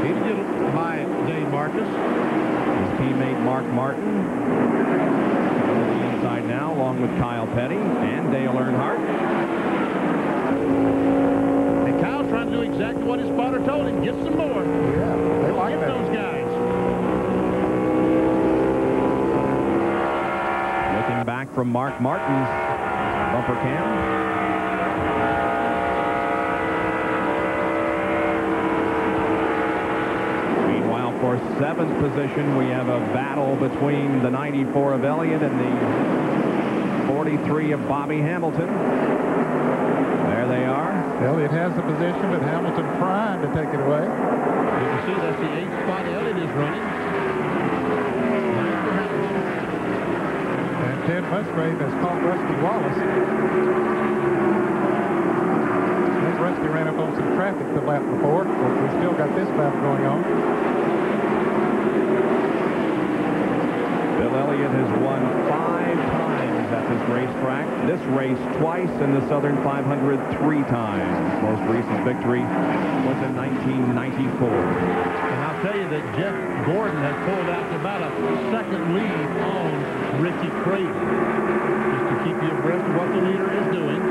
He will get by Dave Marcis. His teammate Mark Martin on now, along with Kyle Petty and Dale Earnhardt. And Kyle's trying to do exactly what his spotter told him. Get some more. Yeah, they Go like get that. those guys. Looking back from Mark Martin's bumper cam. Meanwhile, for seventh position, we have a battle between the 94 of Elliott and the 43 of Bobby Hamilton. There they are. Elliott has the position, but Hamilton trying to take it away. You can see that's the eighth spot Elliott is running. Nine for Hamilton. And Ted Musgrave has caught Rusty Wallace. I Rusty ran up on some traffic the lap before, but we still got this battle going on. Elliott has won five times at this racetrack. This race twice in the Southern 500 three times. Most recent victory was in 1994. And I'll tell you that Jeff Gordon has pulled out to about a second lead on Ricky Craven. Just to keep you abreast of what the leader is doing.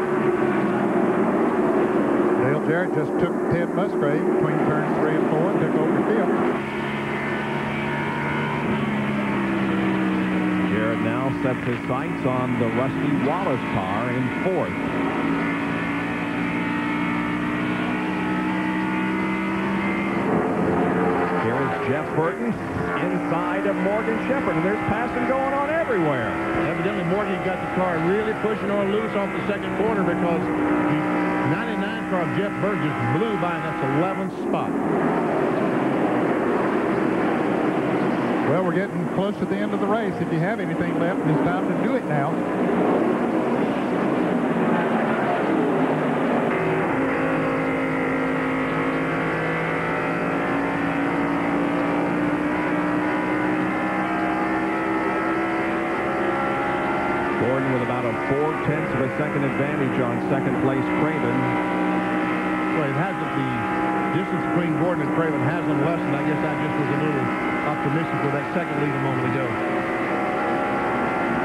Dale Jarrett just took Ted Musgrave between turns three and four and took over now sets his sights on the Rusty Wallace car in fourth. Here is Jeff Burton inside of Morgan Shepherd, and there's passing going on everywhere. Evidently, Morgan got the car really pushing on loose off the second corner because the 99 car of Jeff Burton just blew by, and that's 11th spot. Well, we're getting close to the end of the race. If you have anything left, it's time to do it now. Gordon with about a four-tenths of a second advantage on second place Craven. Well, it hasn't the distance between Gordon and Craven hasn't lessened. I guess I just was a little optimistic with that second lead a moment ago.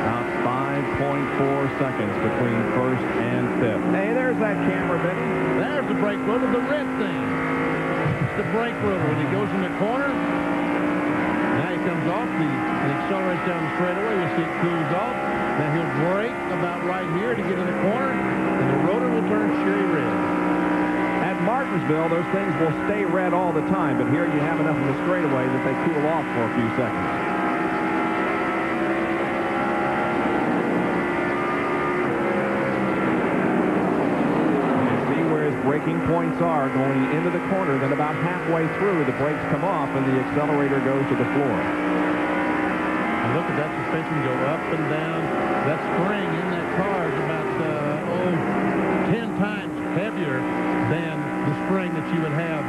About 5.4 seconds between first and fifth. Hey, there's that camera, Benny. There's the brake rotor, the red thing. It's the brake rotor. When he goes in the corner, now he comes off the and accelerates down the straightaway. We see it cools off. Now he'll brake about right here to get in the corner, and the rotor will turn cherry red. Martinsville, those things will stay red all the time, but here you have enough of the straightaway that they cool off for a few seconds. Braking points are going into the corner, then about halfway through, the brakes come off and the accelerator goes to the floor. And look at that suspension go up and down. That spring in that car is about, uh, oh, 10 times heavier than the spring that you would have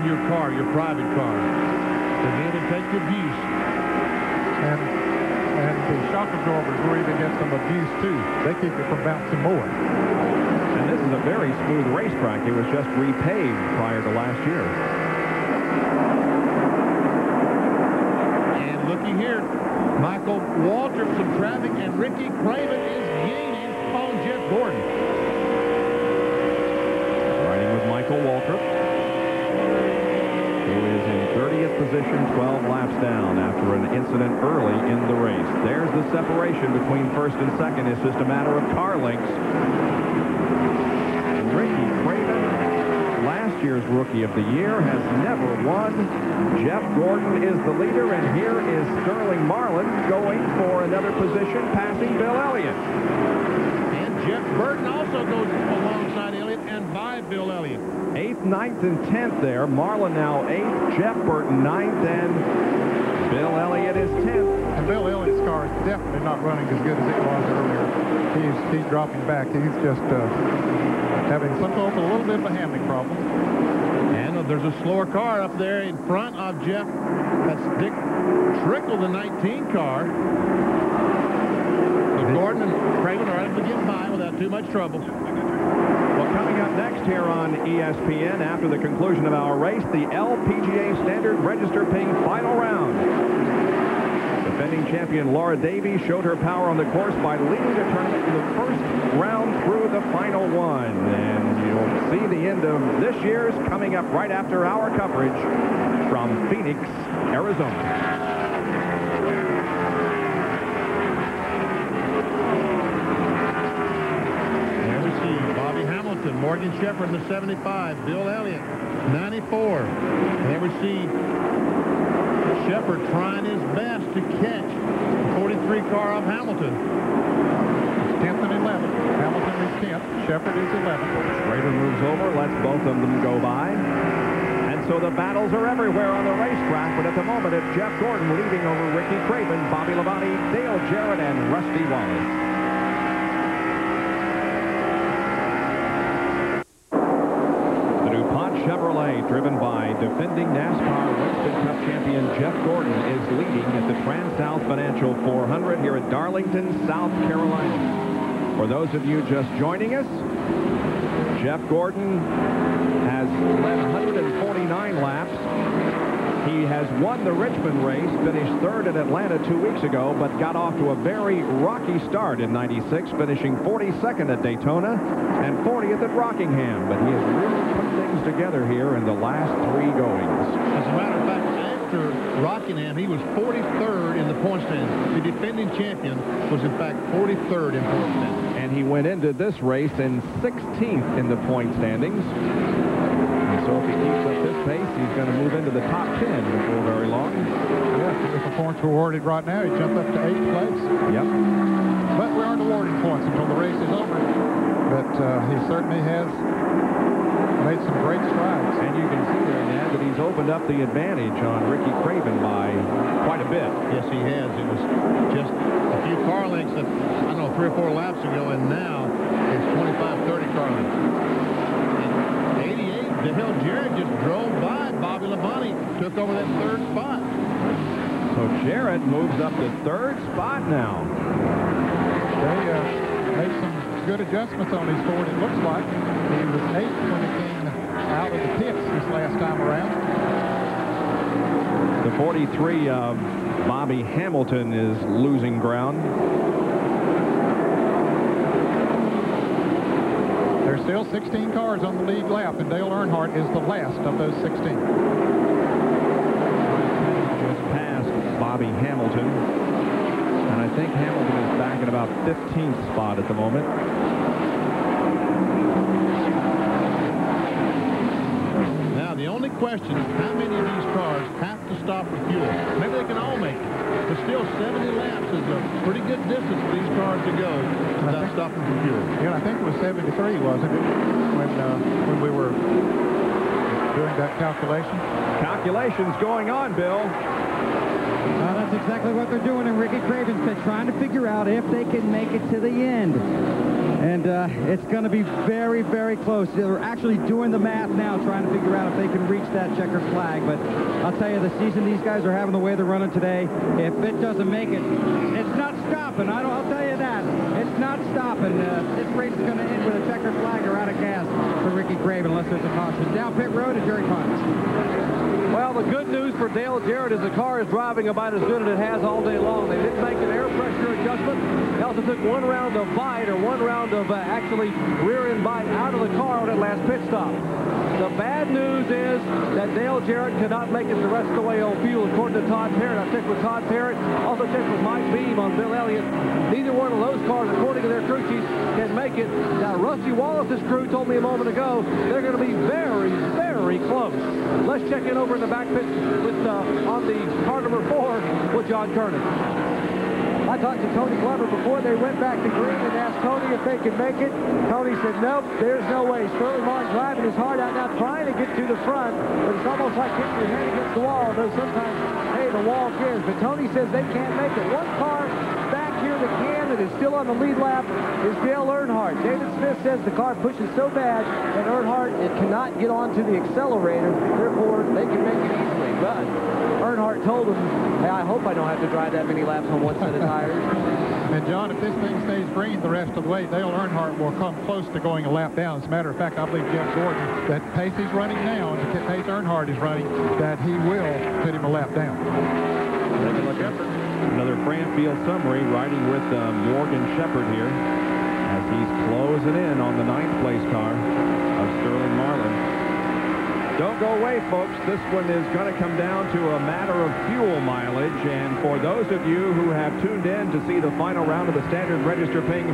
in your car, your private car. To be able to take abuse. And, and the shock absorbers will even get some abuse, too. They keep it from bouncing more. And this is a very smooth racetrack. It was just repaved prior to last year. And looky here, Michael Waltrip, some traffic, and Ricky Craven is gaining on Jeff Gordon. Riding with Michael Waltrip, who is in 30th position, 12 laps down after an incident early in the race. There's the separation between first and second. It's just a matter of car lengths. Ricky Craven, last year's Rookie of the Year, has never won. Jeff Gordon is the leader, and here is Sterling Marlin going for another position, passing Bill Elliott. And Jeff Burton also goes alongside Elliott by Bill Elliott. Eighth, ninth, and tenth there. Marlin now eighth, Jeff Burton ninth, and Bill Elliott is tenth. And Bill Elliott's car is definitely not running as good as it was earlier. He's, he's dropping back. He's just uh, having some sort of a little bit of a handling problem. And uh, there's a slower car up there in front of Jeff. That's Dick Trickle, the 19 car. So Gordon and Craven are able to get by without too much trouble. Up next here on ESPN after the conclusion of our race, the LPGA Standard Register Ping final round. Defending champion Laura Davies showed her power on the course by leading the tournament in the first round through the final one. And you'll see the end of this year's coming up right after our coverage from Phoenix, Arizona. There we see Bobby Hamilton, Morgan Shepherd in the 75, Bill Elliott, 94. And there we see Shepherd trying his best to catch the 43 car of Hamilton. 10th and 11th. Hamilton is 10th. Shepherd is 11th. Schrader moves over, lets both of them go by. And so the battles are everywhere on the racetrack, but at the moment it's Jeff Gordon leading over Ricky Craven, Bobby Labonte, Dale Jarrett, and Rusty Wallace. The DuPont Chevrolet, driven by defending NASCAR Winston Cup champion Jeff Gordon, is leading at the TranSouth Financial 400 here at Darlington, South Carolina. For those of you just joining us, Jeff Gordon has led 149 laps. He has won the Richmond race, finished third in Atlanta two weeks ago, but got off to a very rocky start in 96, finishing 42nd at Daytona and 40th at Rockingham. But he has really things together here in the last three goings. As a matter of fact, after Rockingham, he was 43rd in the point standings. The defending champion was, in fact, 43rd in point standings. And he went into this race in 16th in the point standings. And so if he keeps up this pace, he's going to move into the top 10 before very long. Yeah, if the points were awarded right now, he'd jump up to eighth place. Yep. But we aren't awarding points until the race is over. But uh, he certainly has made some great strides. And you can see there, Ned, that he's opened up the advantage on Ricky Craven by quite a bit. Yes, he has. It was just a few car lengths, of, I don't know, three or four laps ago, and now it's 25, 30 car lengths. And 88, the Hill Jarrett just drove by Bobby Labonte, took over that third spot. So Jarrett moves up to third spot now. They uh, made some good adjustments on his Ford, it looks like. He was eighth when he came out of the pits this last time around. The 43 of Bobby Hamilton is losing ground. There's still 16 cars on the lead lap, and Dale Earnhardt is the last of those 16. Just passed Bobby Hamilton. And I think Hamilton is back in about 15th spot at the moment. Now, the only question is how many of these cars have to stop for fuel? Maybe they can all make it. But still, 70 laps is a pretty good distance for these cars to go without stopping for fuel. Yeah, I think it was 73, wasn't it, when, uh, when we were doing that calculation? Calculations going on, Bill. Well, that's exactly what they're doing in Ricky Craven's pit, trying to figure out if they can make it to the end. And uh, it's going to be very, very close. They're actually doing the math now, trying to figure out if they can reach that checkered flag. But I'll tell you, the season these guys are having the way they're running today, if it doesn't make it, it's not stopping. I don't, I'll tell not stopping. Uh, this race is going to end with a checkered flag or out of gas for Ricky Craven, unless there's a caution. Down pit road to Jerry Punch. Well, the good news for Dale Jarrett is the car is driving about as good as it has all day long. They didn't make an air pressure adjustment. They also took one round of bite or one round of uh, actually rear end bite out of the car on that last pit stop. The bad news is that Dale Jarrett cannot make it the rest of the way on fuel, according to Todd Parrott. I checked with Todd Parrott, also checked with Mike Beam on Bill Elliott. Neither one of those cars, according to their crew chiefs, can make it. Now, Rusty Wallace's crew told me a moment ago they're going to be very, very close. Let's check in over in the back pit with uh, on the car number four with John Kernan. I talked to Tony Glover before they went back to green and asked Tony if they could make it. Tony said, nope, there's no way. Sterling Marlin driving his heart out now, trying to get to the front, but it's almost like hitting your head against the wall, though sometimes, hey, the wall cares. But Tony says they can't make it. One car back here that can, that is still on the lead lap, is Dale Earnhardt. David Smith says the car pushes so bad that Earnhardt it cannot get onto the accelerator, therefore they can make it easily. But Earnhardt told him, hey, I hope I don't have to drive that many laps on one set of tires. And John, if this thing stays green the rest of the way, Dale Earnhardt will come close to going a lap down. As a matter of fact, I believe Jeff Gordon, that pace he's running now, the pace Earnhardt is running, that he will put him a lap down. Another Fran Field summary riding with uh, Morgan Shepherd here as he's closing in on the ninth place car. Don't go away, folks. This one is going to come down to a matter of fuel mileage. And for those of you who have tuned in to see the final round of the Standard Register Ping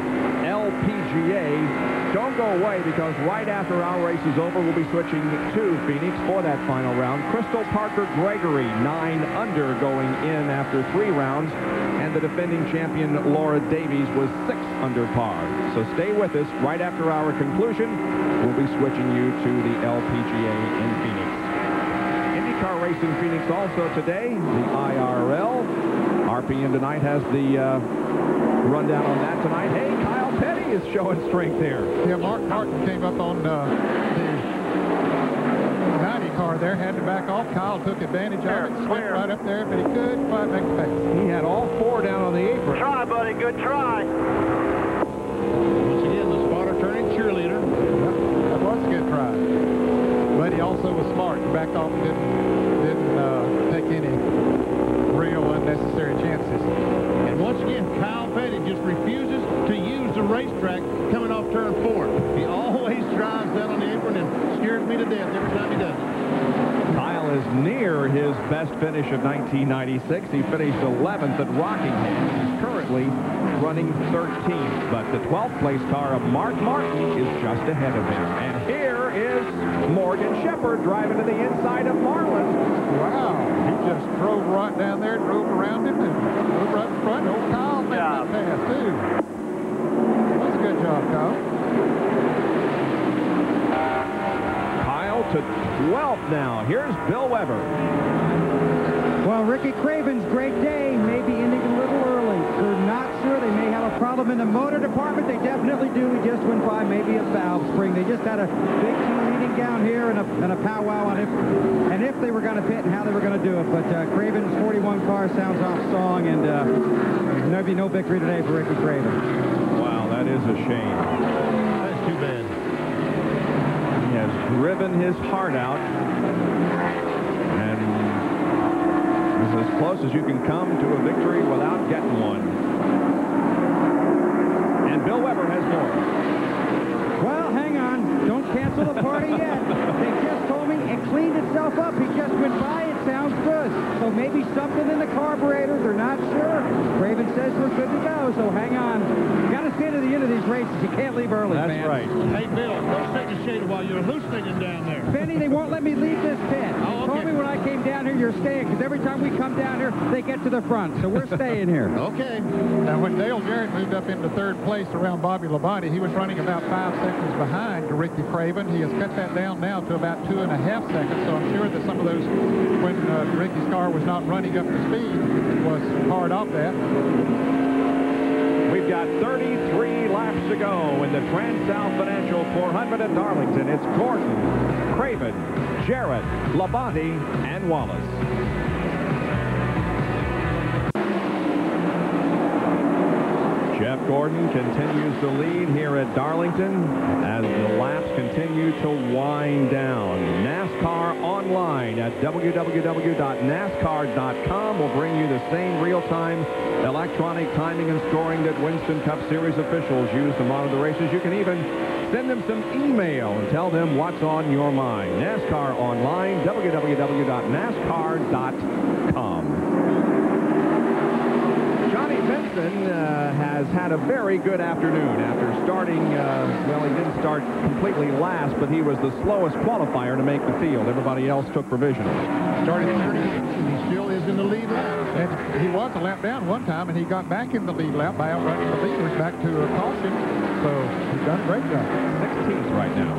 LPGA, don't go away because right after our race is over, we'll be switching to Phoenix for that final round. Kristal Parker Gregory, nine under going in after three rounds. And the defending champion Laura Davies was six under par. So stay with us. Right after our conclusion, we'll be switching you to the LPGA in Phoenix. IndyCar Racing Phoenix also today, the IRL. RPM tonight has the uh, rundown on that tonight. Hey, Kyle Petty is showing strength here. Yeah, Mark Martin came up on uh, the 90 car there, had to back off. Kyle took advantage of it, went right up there, but he couldn't quite make the pass. He had all four down on the apron. Try, buddy. Good try. Once again, the spotter turning cheerleader. That was a good try. But he also was smart and backed off and didn't, didn't uh, take any real unnecessary chances. And once again, Kyle Petty just refuses to use the racetrack coming off turn four. He always drives down on the apron and scares me to death every time he does it. Kyle is near his best finish of 1996. He finished 11th at Rockingham. He's currently running 13th, but the 12th place car of Mark Martin is just ahead of him. And here is Morgan Shepherd driving to the inside of Marlin. Wow, he just drove right down there, drove around him, and drove right in front. Oh, Kyle made that pass, too. That's a good job, Kyle. To 12th now. Here's Bill Weber. Well, Ricky Craven's great day may be ending a little early. They're not sure. They may have a problem in the motor department. They definitely do. We just went by maybe a valve spring. They just had a big team meeting down here and a, and a powwow on if and if they were going to pit and how they were going to do it. But uh, Craven's 41 car sounds off song, and uh, there'll be no victory today for Ricky Craven. Wow, that is a shame. That's too bad. Driven his heart out. And is as close as you can come to a victory without getting one. And Bill Weber has more. Well, hang on. Don't cancel the party yet. they just told me it cleaned itself up. He just went by. It sounds good. So maybe something in the carburetor. They're not sure. Craven says we're good to go. So hang on. You got to stay to the end of these races. You can't leave early, That's man. right. Hey, Bill, don't take a shade while you're hallucinating down there. Benny, they won't let me leave this pit. Oh, They told okay. me when I came down here, you're staying, because every time we come down here, they get to the front. So we're staying here. Okay. Now, when Dale Jarrett moved up into third place around Bobby Labonte, he was running about five seconds behind Ricky Craven. He has cut that down now to about two and a half seconds, so I'm sure that some of those, when uh, Uh, Ricky's car was not running up to speed, It was hard off that. We've got 33 laps to go in the TranSouth Financial 400 at Darlington. It's Gordon, Craven, Jarrett, Labonte, and Wallace. Jeff Gordon continues to lead here at Darlington as laps continue to wind down. NASCAR online at www.nascar.com will bring you the same real-time electronic timing and scoring that Winston Cup Series officials use to monitor the races. You can even send them some email and tell them what's on your mind. NASCAR online, www.nascar.com. Uh, has had a very good afternoon after starting, uh, well, he didn't start completely last, but he was the slowest qualifier to make the field. Everybody else took provisional. Started 30, and he still is in the lead lap. And he was a lap down one time, and he got back in the lead lap by outrunning the leaders back to a caution. So he's done a great job. 16th right now.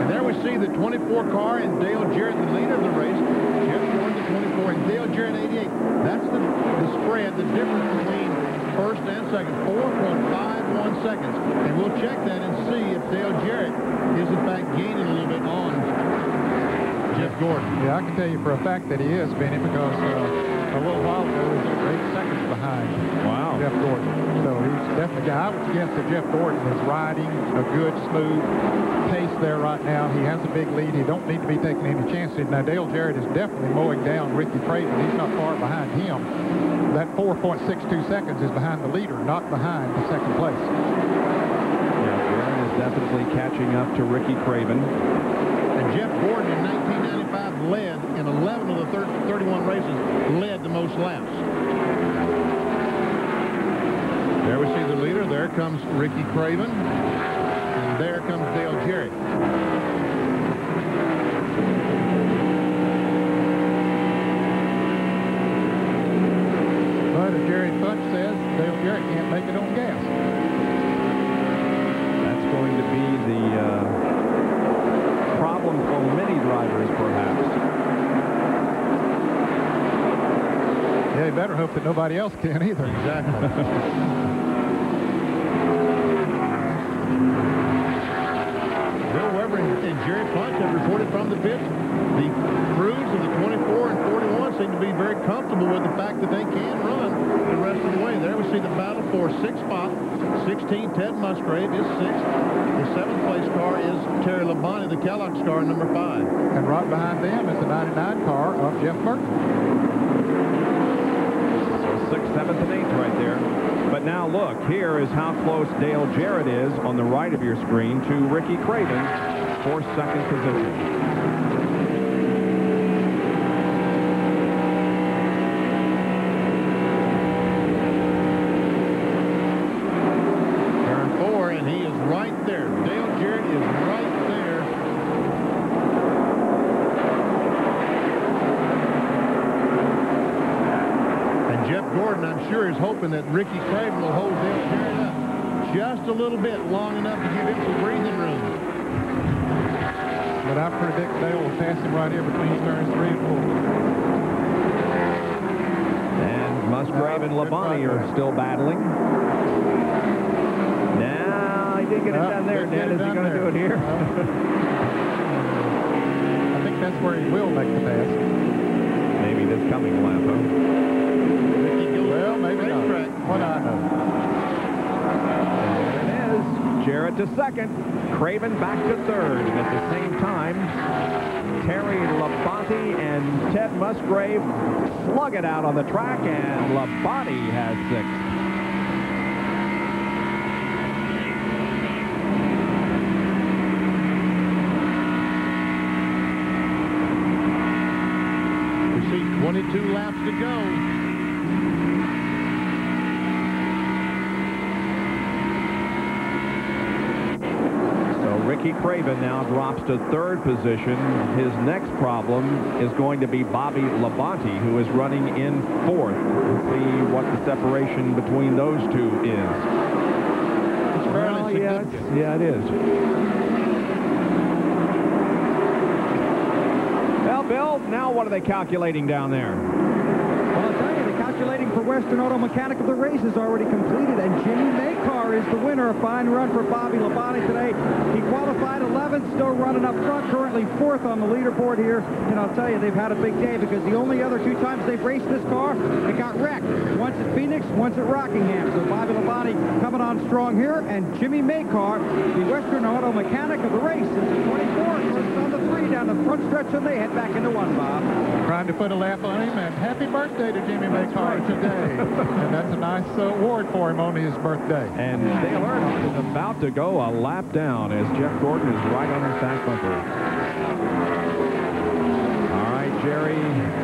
And there we see the 24 car and Dale Jarrett, the leader of the race. Jeff Gordon, the 24, and Dale Jarrett, 88. That's the, the spread, the difference between first and second, 4.51 seconds. And we'll check that and see if Dale Jarrett is, in fact, gaining a little bit on Jeff Gordon. Yeah, I can tell you for a fact that he is, Benny, because uh, a little while ago he was eight seconds behind Wow. Jeff Gordon. So he's definitely, I would suggest that Jeff Gordon is riding a good, smooth pace there right now. He has a big lead. He don't need to be taking any chances. Now, Dale Jarrett is definitely mowing down Ricky Craven. He's not far behind him. That 4.62 seconds is behind the leader, not behind the second place. Yeah, Jarrett is definitely catching up to Ricky Craven. And Jeff Gordon in 1995 led in 11 of the thir 31 races, led the most laps. There we see the leader. There comes Ricky Craven. And there comes Dale Jarrett. But as Jerry Punch says, Dale Jarrett can't make it on gas. That's going to be the uh, problem for many drivers, perhaps. Yeah, you better hope that nobody else can either. Bill Weber and, and Jerry Punch have reported from the. The crews of the 24 and 41 seem to be very comfortable with the fact that they can run the rest of the way. There we see the battle for sixth spot. 16, Ted Musgrave is sixth. The seventh place car is Terry Labonte, the Kellogg's car, number five. And right behind them is the 99 car of Jeff Burton. So sixth, seventh, and eighth right there. But now look, here is how close Dale Jarrett is on the right of your screen to Ricky Craven for second position. Turn four, and he is right there. Dale Jarrett is right there. And Jeff Gordon, I'm sure, is hoping that Ricky Craven will hold Dale Jarrett up. just a little bit, long enough to give him some breathing room. But I predict Dale will pass him right here between turns three and four. And Musgrave and Labonte are still battling. Now, he didn't get it Well, done there, didn't Ned. it Is he going to do it here? I think that's where he will make the pass. Maybe this coming lap, huh? Well, maybe not. What I know. There it is. Jarrett to second. Craven back to third. And at the same time, Terry Labonte and Ted Musgrave slug it out on the track, and Labonte has sixth. 22 laps to go. So Ricky Craven now drops to third position. His next problem is going to be Bobby Labonte, who is running in fourth. We'll see what the separation between those two is. It's fairly Well, yeah, significant. yeah, it is. Well, Bill, now what are they calculating down there? Well, I'll tell you, for Western Auto Mechanic of the race is already completed, and Jimmy Makar is the winner. A fine run for Bobby Labonte today. He qualified 11th, still running up front, currently fourth on the leaderboard here. And I'll tell you, they've had a big day because the only other two times they've raced this car, it got. Once at Phoenix, once at Rockingham. So Bobby Labonte coming on strong here, and Jimmy Makar, the Western Auto Mechanic of the race, is 24, courses on the three down the front stretch, and they head back into one, Bob. Trying to put a lap on him, and happy birthday to Jimmy Makar today. and that's a nice uh, award for him on his birthday. And Dale Earnhardt is about to go a lap down as Jeff Gordon is right on his back bumper. Jerry,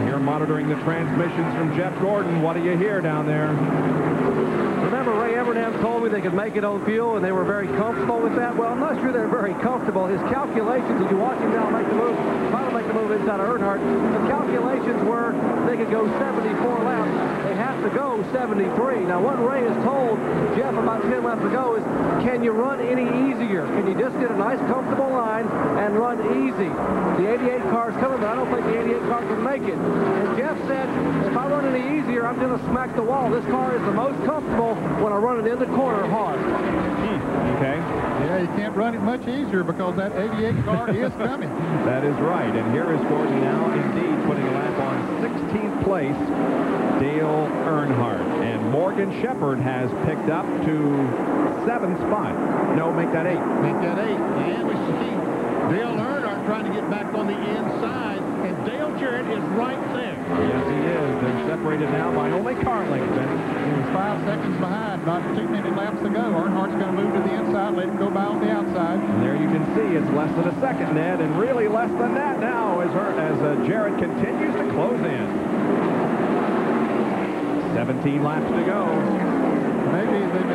you're monitoring the transmissions from Jeff Gordon. What do you hear down there? Remember, Ray Evernham told me they could make it on fuel, and they were very comfortable with that. Well, I'm not sure they're very comfortable. His calculations, as you watch him now make the move, finally make the move inside of Earnhardt, the calculations were they could go 74 laps. They to go 73. Now, what Ray has told Jeff about 10 laps go is, can you run any easier? Can you just get a nice, comfortable line and run easy? The 88 car's coming, but I don't think the 88 car can make it. And Jeff said, if I run any easier, I'm going to smack the wall. This car is the most comfortable when I run it in the corner hard. Hmm, okay. Yeah, you can't run it much easier because that 88 car is coming. That is right. And here is Gordon now indeed putting a lap on 16th place, Dale Earnhardt. And Morgan Shepherd has picked up to seventh spot. No, make that eight. Make that eight. And we see Dale Earnhardt trying to get back on the inside, and Dale Jarrett is right there. Yes, he is. They're separated now by only car length, He was five seconds behind, not too many laps to go. Earnhardt's going to move to the inside, let him go by on the outside. And there you can see it's less than a second, Ned, and really less than that now as, her, as uh, Jarrett continues to close in. 17 laps to go. Maybe they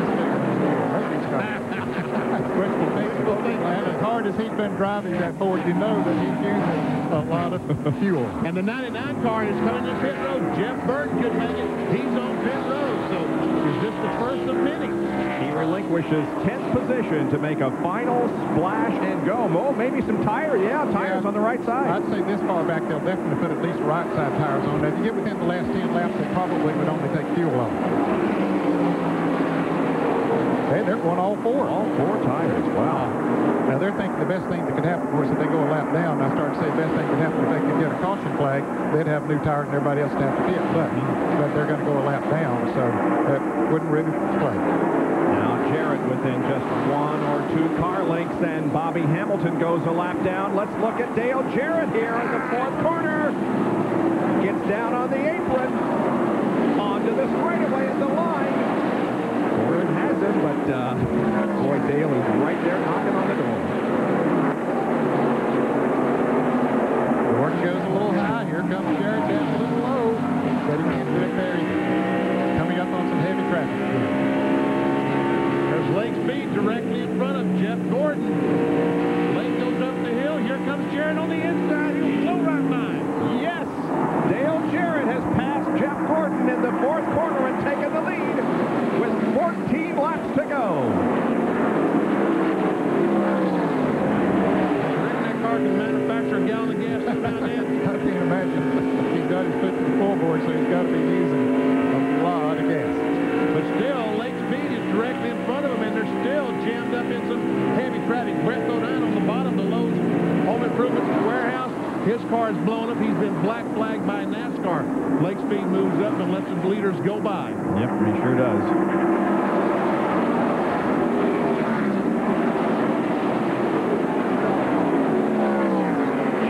Wishful thinking. And as hard as he's been driving that Ford, you know that he's using a lot of fuel. And the 99 car is coming to pit road. Jeff Burton could make it. He's on pit road. So is this the first of many? He relinquishes 10th position to make a final splash and go. Oh, maybe some tire. Yeah, tires Yeah. on the right side. I'd say this far back, they'll definitely put at least right side tires on. Now, if you get within the last 10 laps, they probably would only take fuel off. Hey, they're going all four. All four tires. Wow. Now, they're thinking the best thing that could happen, of course, if they go a lap down, I start to say the best thing could happen if they could get a caution flag, they'd have new tires and everybody else would have to pit. But, mm-hmm. but they're going to go a lap down, so that wouldn't really play. Within just one or two car lengths, and Bobby Hamilton goes a lap down. Let's look at Dale Jarrett here in the fourth corner. Gets down on the apron. Onto the straightaway at the line. Ford has him, but uh, boy, Dale is right there knocking on the door. Gordon goes a little high. Here comes Jarrett down a little low. But he can't do it there. Coming up on some heavy traffic. Lake Speed directly in front of Jeff Gordon. Lake goes up the hill. Here comes Jarrett on the inside. He'll slow run by. Yes, Dale Jarrett has passed Jeff Gordon in the fourth corner and taken the lead with 14 laps to go. That car can manufacture a gallon of gas imagine. He's got to he's got to be using a lot of gas. But still, is directly in front of him and they're still jammed up in some heavy traffic. Brett Bodine on the bottom, the Lowe's Home Improvement Warehouse. His car is blown up. He's been black flagged by NASCAR. Lake Speed moves up and lets the leaders go by. Yep, he sure does.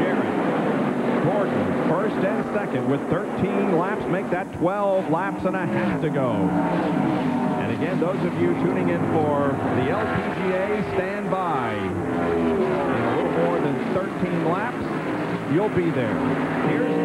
Jarrett Gordon, first and second with 13 laps, make that 12 laps and a half to go. Again, those of you tuning in for the LPGA, stand by. In a little more than 13 laps, you'll be there. Here's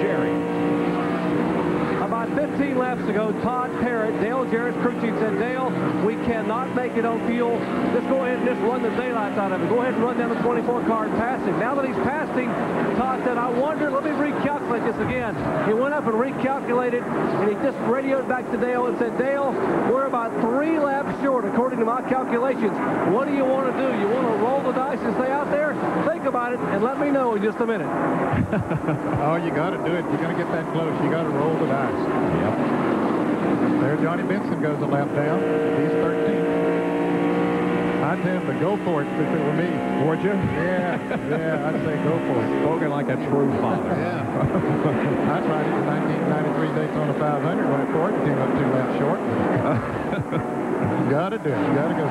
15 laps ago, Todd Parrott, Dale Jarrett's crew chief, said, Dale, we cannot make it on fuel. Just go ahead and just run the daylights out of it. Go ahead and run down the 24 car and pass him. Now that he's him, Todd said, I wonder, let me recalculate this again. He went up and recalculated, and he just radioed back to Dale and said, Dale, we're about three laps short, according to my calculations. What do you want to do? You want to roll the dice and stay out there? Think about it, and let me know in just a minute. oh, you got to do it. You're going to get that close. You got to roll the dice. Yep. There, Johnny Benson goes a lap down. He's 13. I'd tell him to go for it if it were me. Would you? Yeah, yeah, I'd say go for it. Spoken like a true father. Yeah. I tried it in 1993 Daytona 500 when it Ford came up two laps short. you got to do it. You got to go.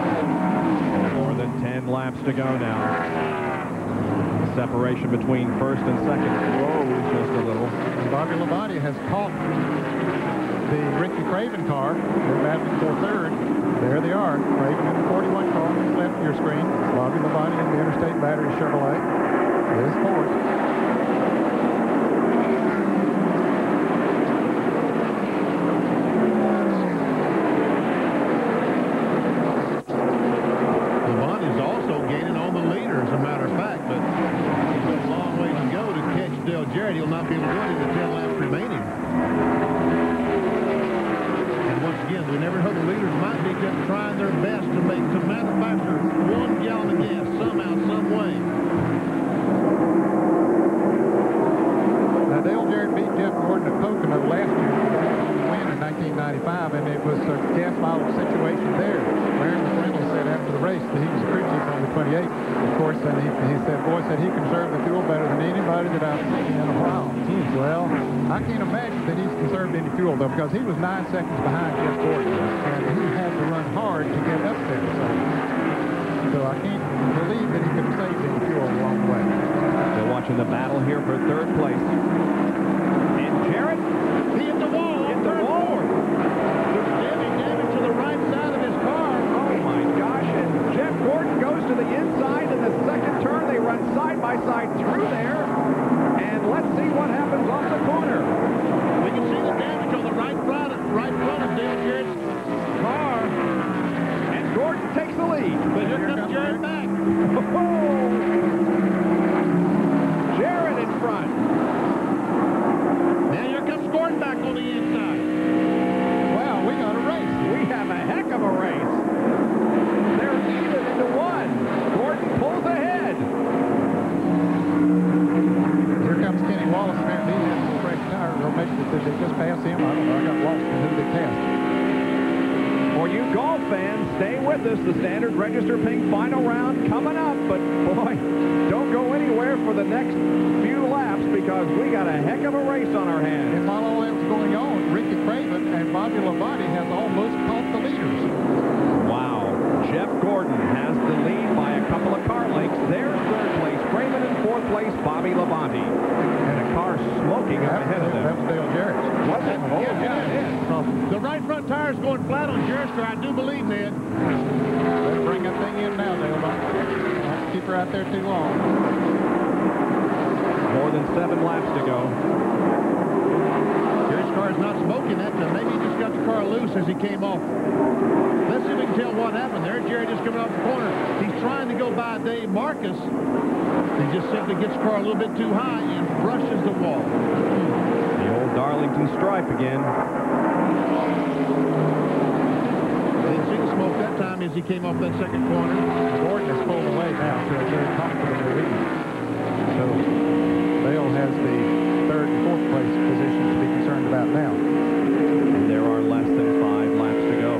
More than 10 laps to go now. Separation between first and second just a little. And Bobby Labonte has caught the Ricky Craven car. They're for third. There they are. Craven in the 41 car left of your screen. Bobby Labonte in the Interstate Battery Chevrolet. Is fourth. Labonte is also gaining on the leader, as a matter of fact, but he's got a long way to go to catch Dale Jarrett. He'll not be able to do it in the 10 laps remaining. And once again, we never know the leaders might be just trying their best to make to manufacture one gallon of gas somehow, some way. Now, Dale Jarrett beat Jeff Gordon at Pocono last year to win in 1995, and it was a gas bottle situation there. Larry McReynolds said after the race that he was a crew chief on the 28. Of course, and he, he said, boy, said he conserved the fuel better than anybody that I've seen in a while. Well, I can't imagine that he's conserved any fuel, though, because he was nine seconds behind Jeff Gordon, and he had to run hard to get up there. So, so I can't believe that he could have saved any fuel along the way. Still watching the battle here for third place. And Jarrett He hit the wall. hit the wall. There's damage, damage to the right side of his car. Oh my gosh, and Jeff Gordon goes to the inside in the second turn. They run side by side through there. And let's see what happens off the corner. We can see the damage on the right front, right front of Dale Jarrett's car. And Gordon takes the lead. But here comes Jarrett back. Jarrett in front. Now here comes Gordon back on the inside. Wow, we got a race. We have a heck of a race. They're even into one. Gordon pulls ahead. Here comes Kenny Wallace. Apparently he has a fresh tire. Or maybe did they just pass him? I don't know. I got lost in who they passed. For you golf fans, stay with us. The Standard Register Ping final round coming up. Boy, don't go anywhere for the next few laps because we got a heck of a race on our hands. And while all that was going on, Ricky Craven and Bobby Labonte has almost caught the leaders. Wow. Jeff Gordon has the lead by a couple of car lengths. There's third place. Craven in fourth place. Bobby Labonte. And a car smoking up ahead of That them. was Dale Jarrett. Was it? Oh, yeah, it is. The right front tire is going flat on Jarrett's car. I do believe, out there too long. More than seven laps to go. Jarrett's car is not smoking that time. Maybe he just got the car loose as he came off. Let's see if we can tell what happened there. Jerry just coming off the corner. He's trying to go by Dave Marcis. He just simply gets the car a little bit too high and brushes the wall. The old Darlington stripe again. Didn't see the smoke that time as he came off that second corner. Gordon has pulled away now to a very comfortable lead. So Dale has the third and fourth place positions to be concerned about now. And there are less than five laps to go.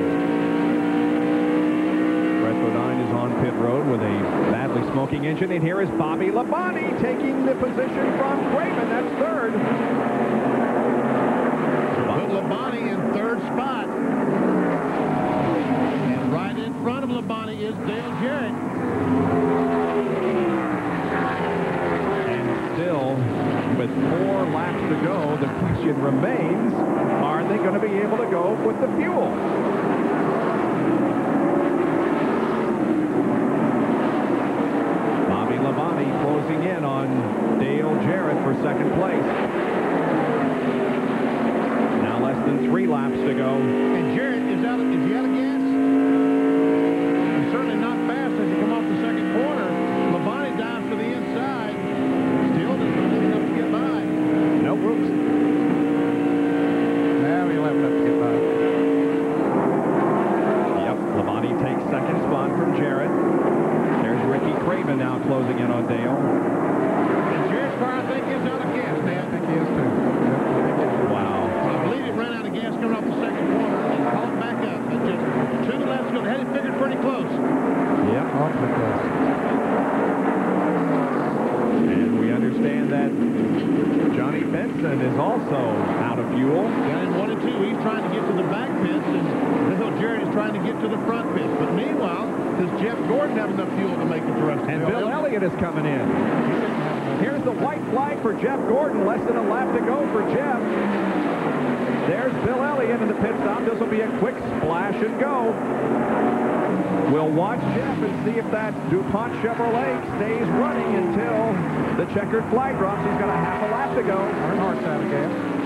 Brett Bodine is on pit road with a badly smoking engine, and here is Bobby Labonte taking the position from Craven. That's third. Put Labonte in third spot. And right in front of Labonte is Dale Jarrett. And still, with four laps to go, the question remains, are they going to be able to go with the fuel? Bobby Labonte closing in on Dale Jarrett for second place. Now less than three laps to go. And Jarrett is out. Is he out of gas? He's certainly not fast as you come off the second corner. Labonte dives to the inside. Still doesn't have enough to get by. No Brooks. Now he'll have enough to get by. Yep, Labonte takes second spot from Jarrett. There's Ricky Craven now closing in on Dale. And Jarrett's car, I think, is out of gas now. I think he is too. Wow. I believe it ran out of gas coming off the second corner and caught back up. But just two laps ago, they had it figured pretty close. Yep. Awfully close. And we understand that Johnny is also out of fuel. In one and two, he's trying to get to the back pits, and Bill Jarrett is trying to get to the front pits. But meanwhile, does Jeff Gordon have enough fuel to make it to Ruston? And Bill Elliott is coming in. Here's the white flag for Jeff Gordon. Less than a lap to go for Jeff. There's Bill Elliott in the pit stop. This will be a quick splash and go. We'll watch Jeff and see if that DuPont Chevrolet stays running until the checkered flag drops. He's got a half a lap to go. Earnhardt's out of gas.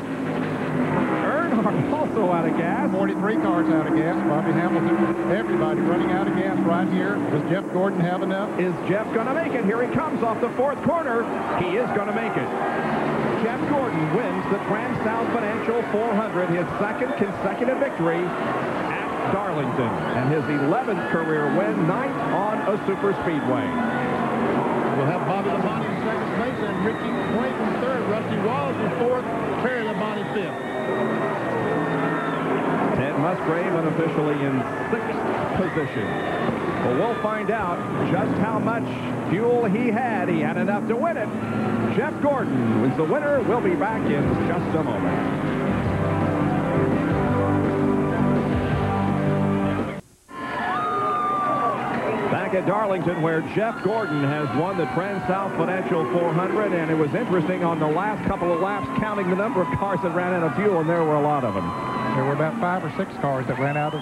Earnhardt also out of gas. 43 cars out of gas. Bobby Hamilton, everybody running out of gas right here. Does Jeff Gordon have enough? Is Jeff going to make it? Here he comes off the fourth corner. He is going to make it. Jeff Gordon wins the TranSouth Financial 400, his second consecutive victory Darlington, and his 11th career win, ninth on a super speedway. We'll have Bobby Labonte in second place and Ricky Craven third. Rusty Wallace in fourth. Terry Labonte fifth. Ted Musgrave unofficially in sixth position. Well, we'll find out just how much fuel he had. He had enough to win it. Jeff Gordon was the winner. We'll be back in just a moment. Back at Darlington, where Jeff Gordon has won the TranSouth Financial 400, and it was interesting on the last couple of laps counting the number of cars that ran out of fuel, and there were a lot of them. There were about five or six cars that ran out of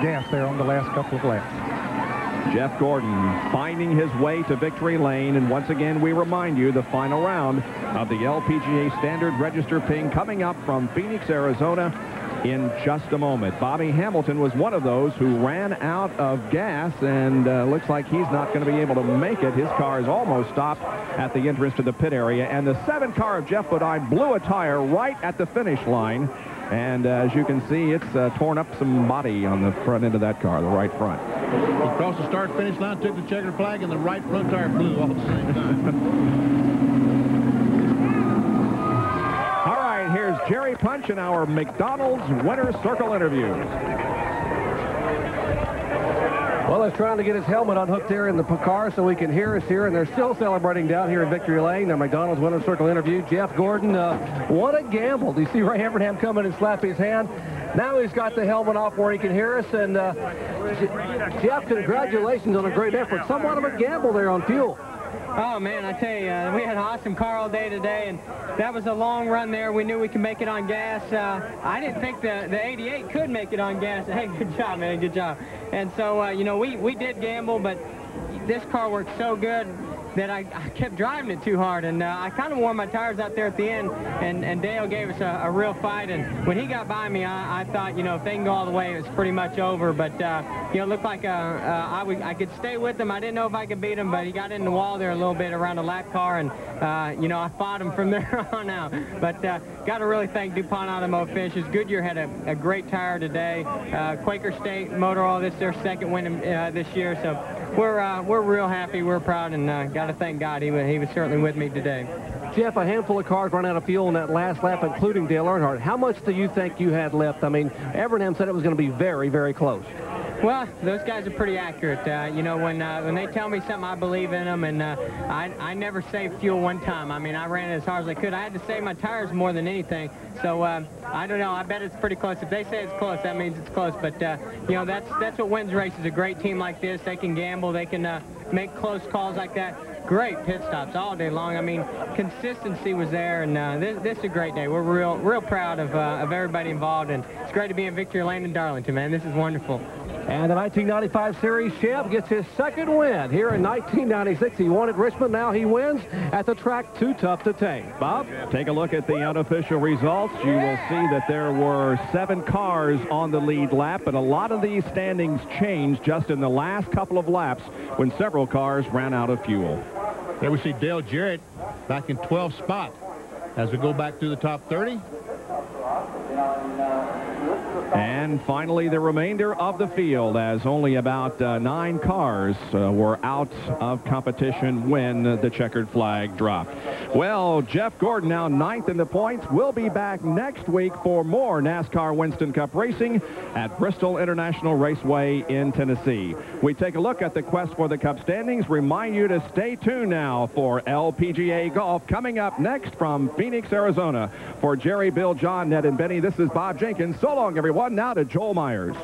gas there on the last couple of laps. Jeff Gordon finding his way to victory lane. And once again, we remind you the final round of the LPGA Standard Register Ping coming up from Phoenix, Arizona in just a moment. Bobby Hamilton was one of those who ran out of gas and uh, looks like he's not going to be able to make it. His car is almost stopped at the entrance to the pit area. And the seven car of Geoff Bodine blew a tire right at the finish line. And uh, as you can see, it's uh, torn up some body on the front end of that car, the right front. He crossed the start-finish line, took the checkered flag, and the right front tire blew all at the same time. Jerry Punch in our McDonald's Winner's Circle interview. Well, he's trying to get his helmet unhooked there in the car so he can hear us here, and they're still celebrating down here in Victory Lane. Their McDonald's Winner's Circle interview. Jeff Gordon, uh, what a gamble. Do you see Ray Evernham come in and slap his hand? Now he's got the helmet off where he can hear us, and uh, Jeff, congratulations on a great effort. Somewhat of a gamble there on fuel. Oh, man, I tell you, uh, we had an awesome car all day today, and that was a long run there. We knew we could make it on gas. Uh, I didn't think the, the 88 could make it on gas. Hey, good job, man, good job. And so, uh, you know, we, we did gamble, but this car worked so good that I, I kept driving it too hard, and uh, I kind of wore my tires out there at the end, and, and Dale gave us a, a real fight, and when he got by me, I, I thought, you know, if they can go all the way, it was pretty much over, but, uh, you know, it looked like uh, uh, I, would, I could stay with him. I didn't know if I could beat him, but he got in the wall there a little bit around the lap car, and, uh, you know, I fought him from there on out. But uh, got to really thank DuPont Automotive Finishes. Goodyear had a, a great tire today. Quaker State Motor Oil, this their second win uh, this year, so we're uh, we're real happy, we're proud, and uh, got to thank God. He was, he was certainly with me today. Jeff, a handful of cars ran out of fuel in that last lap, including Dale Earnhardt. How much do you think you had left? I mean, Evernham said it was going to be very, very close. Well, those guys are pretty accurate. Uh, you know, when uh, when they tell me something, I believe in them, and uh, I, I never saved fuel one time. I mean, I ran it as hard as I could. I had to save my tires more than anything. So uh, I don't know. I bet it's pretty close. If they say it's close, that means it's close. But uh, you know, that's that's what wins races. A great team like this, they can gamble. They can uh, make close calls like that great pit stops all day long. I mean, consistency was there, and uh, this, this is a great day. We're real, real proud of, uh, of everybody involved, and it's great to be in Victory Lane in Darlington, man. This is wonderful. And the 1995 Series champ gets his second win here in 1996. He won at Richmond. Now he wins at the track too tough to tame. Bob? Take a look at the unofficial results. You will see that there were seven cars on the lead lap, but a lot of these standings changed just in the last couple of laps when several cars ran out of fuel. There we see Dale Jarrett back in 12th spot. As we go back through the top 30, and finally, the remainder of the field as only about uh, nine cars uh, were out of competition when the checkered flag dropped. Well, Jeff Gordon now ninth in the points. We'll be back next week for more NASCAR Winston Cup racing at Bristol International Raceway in Tennessee. We take a look at the quest for the Cup standings. Remind you to stay tuned now for LPGA Golf coming up next from Phoenix, Arizona. For Jerry, Bill, John, Ned, and Benny, this is Bob Jenkins. So long, everyone. Now to Joel Myers.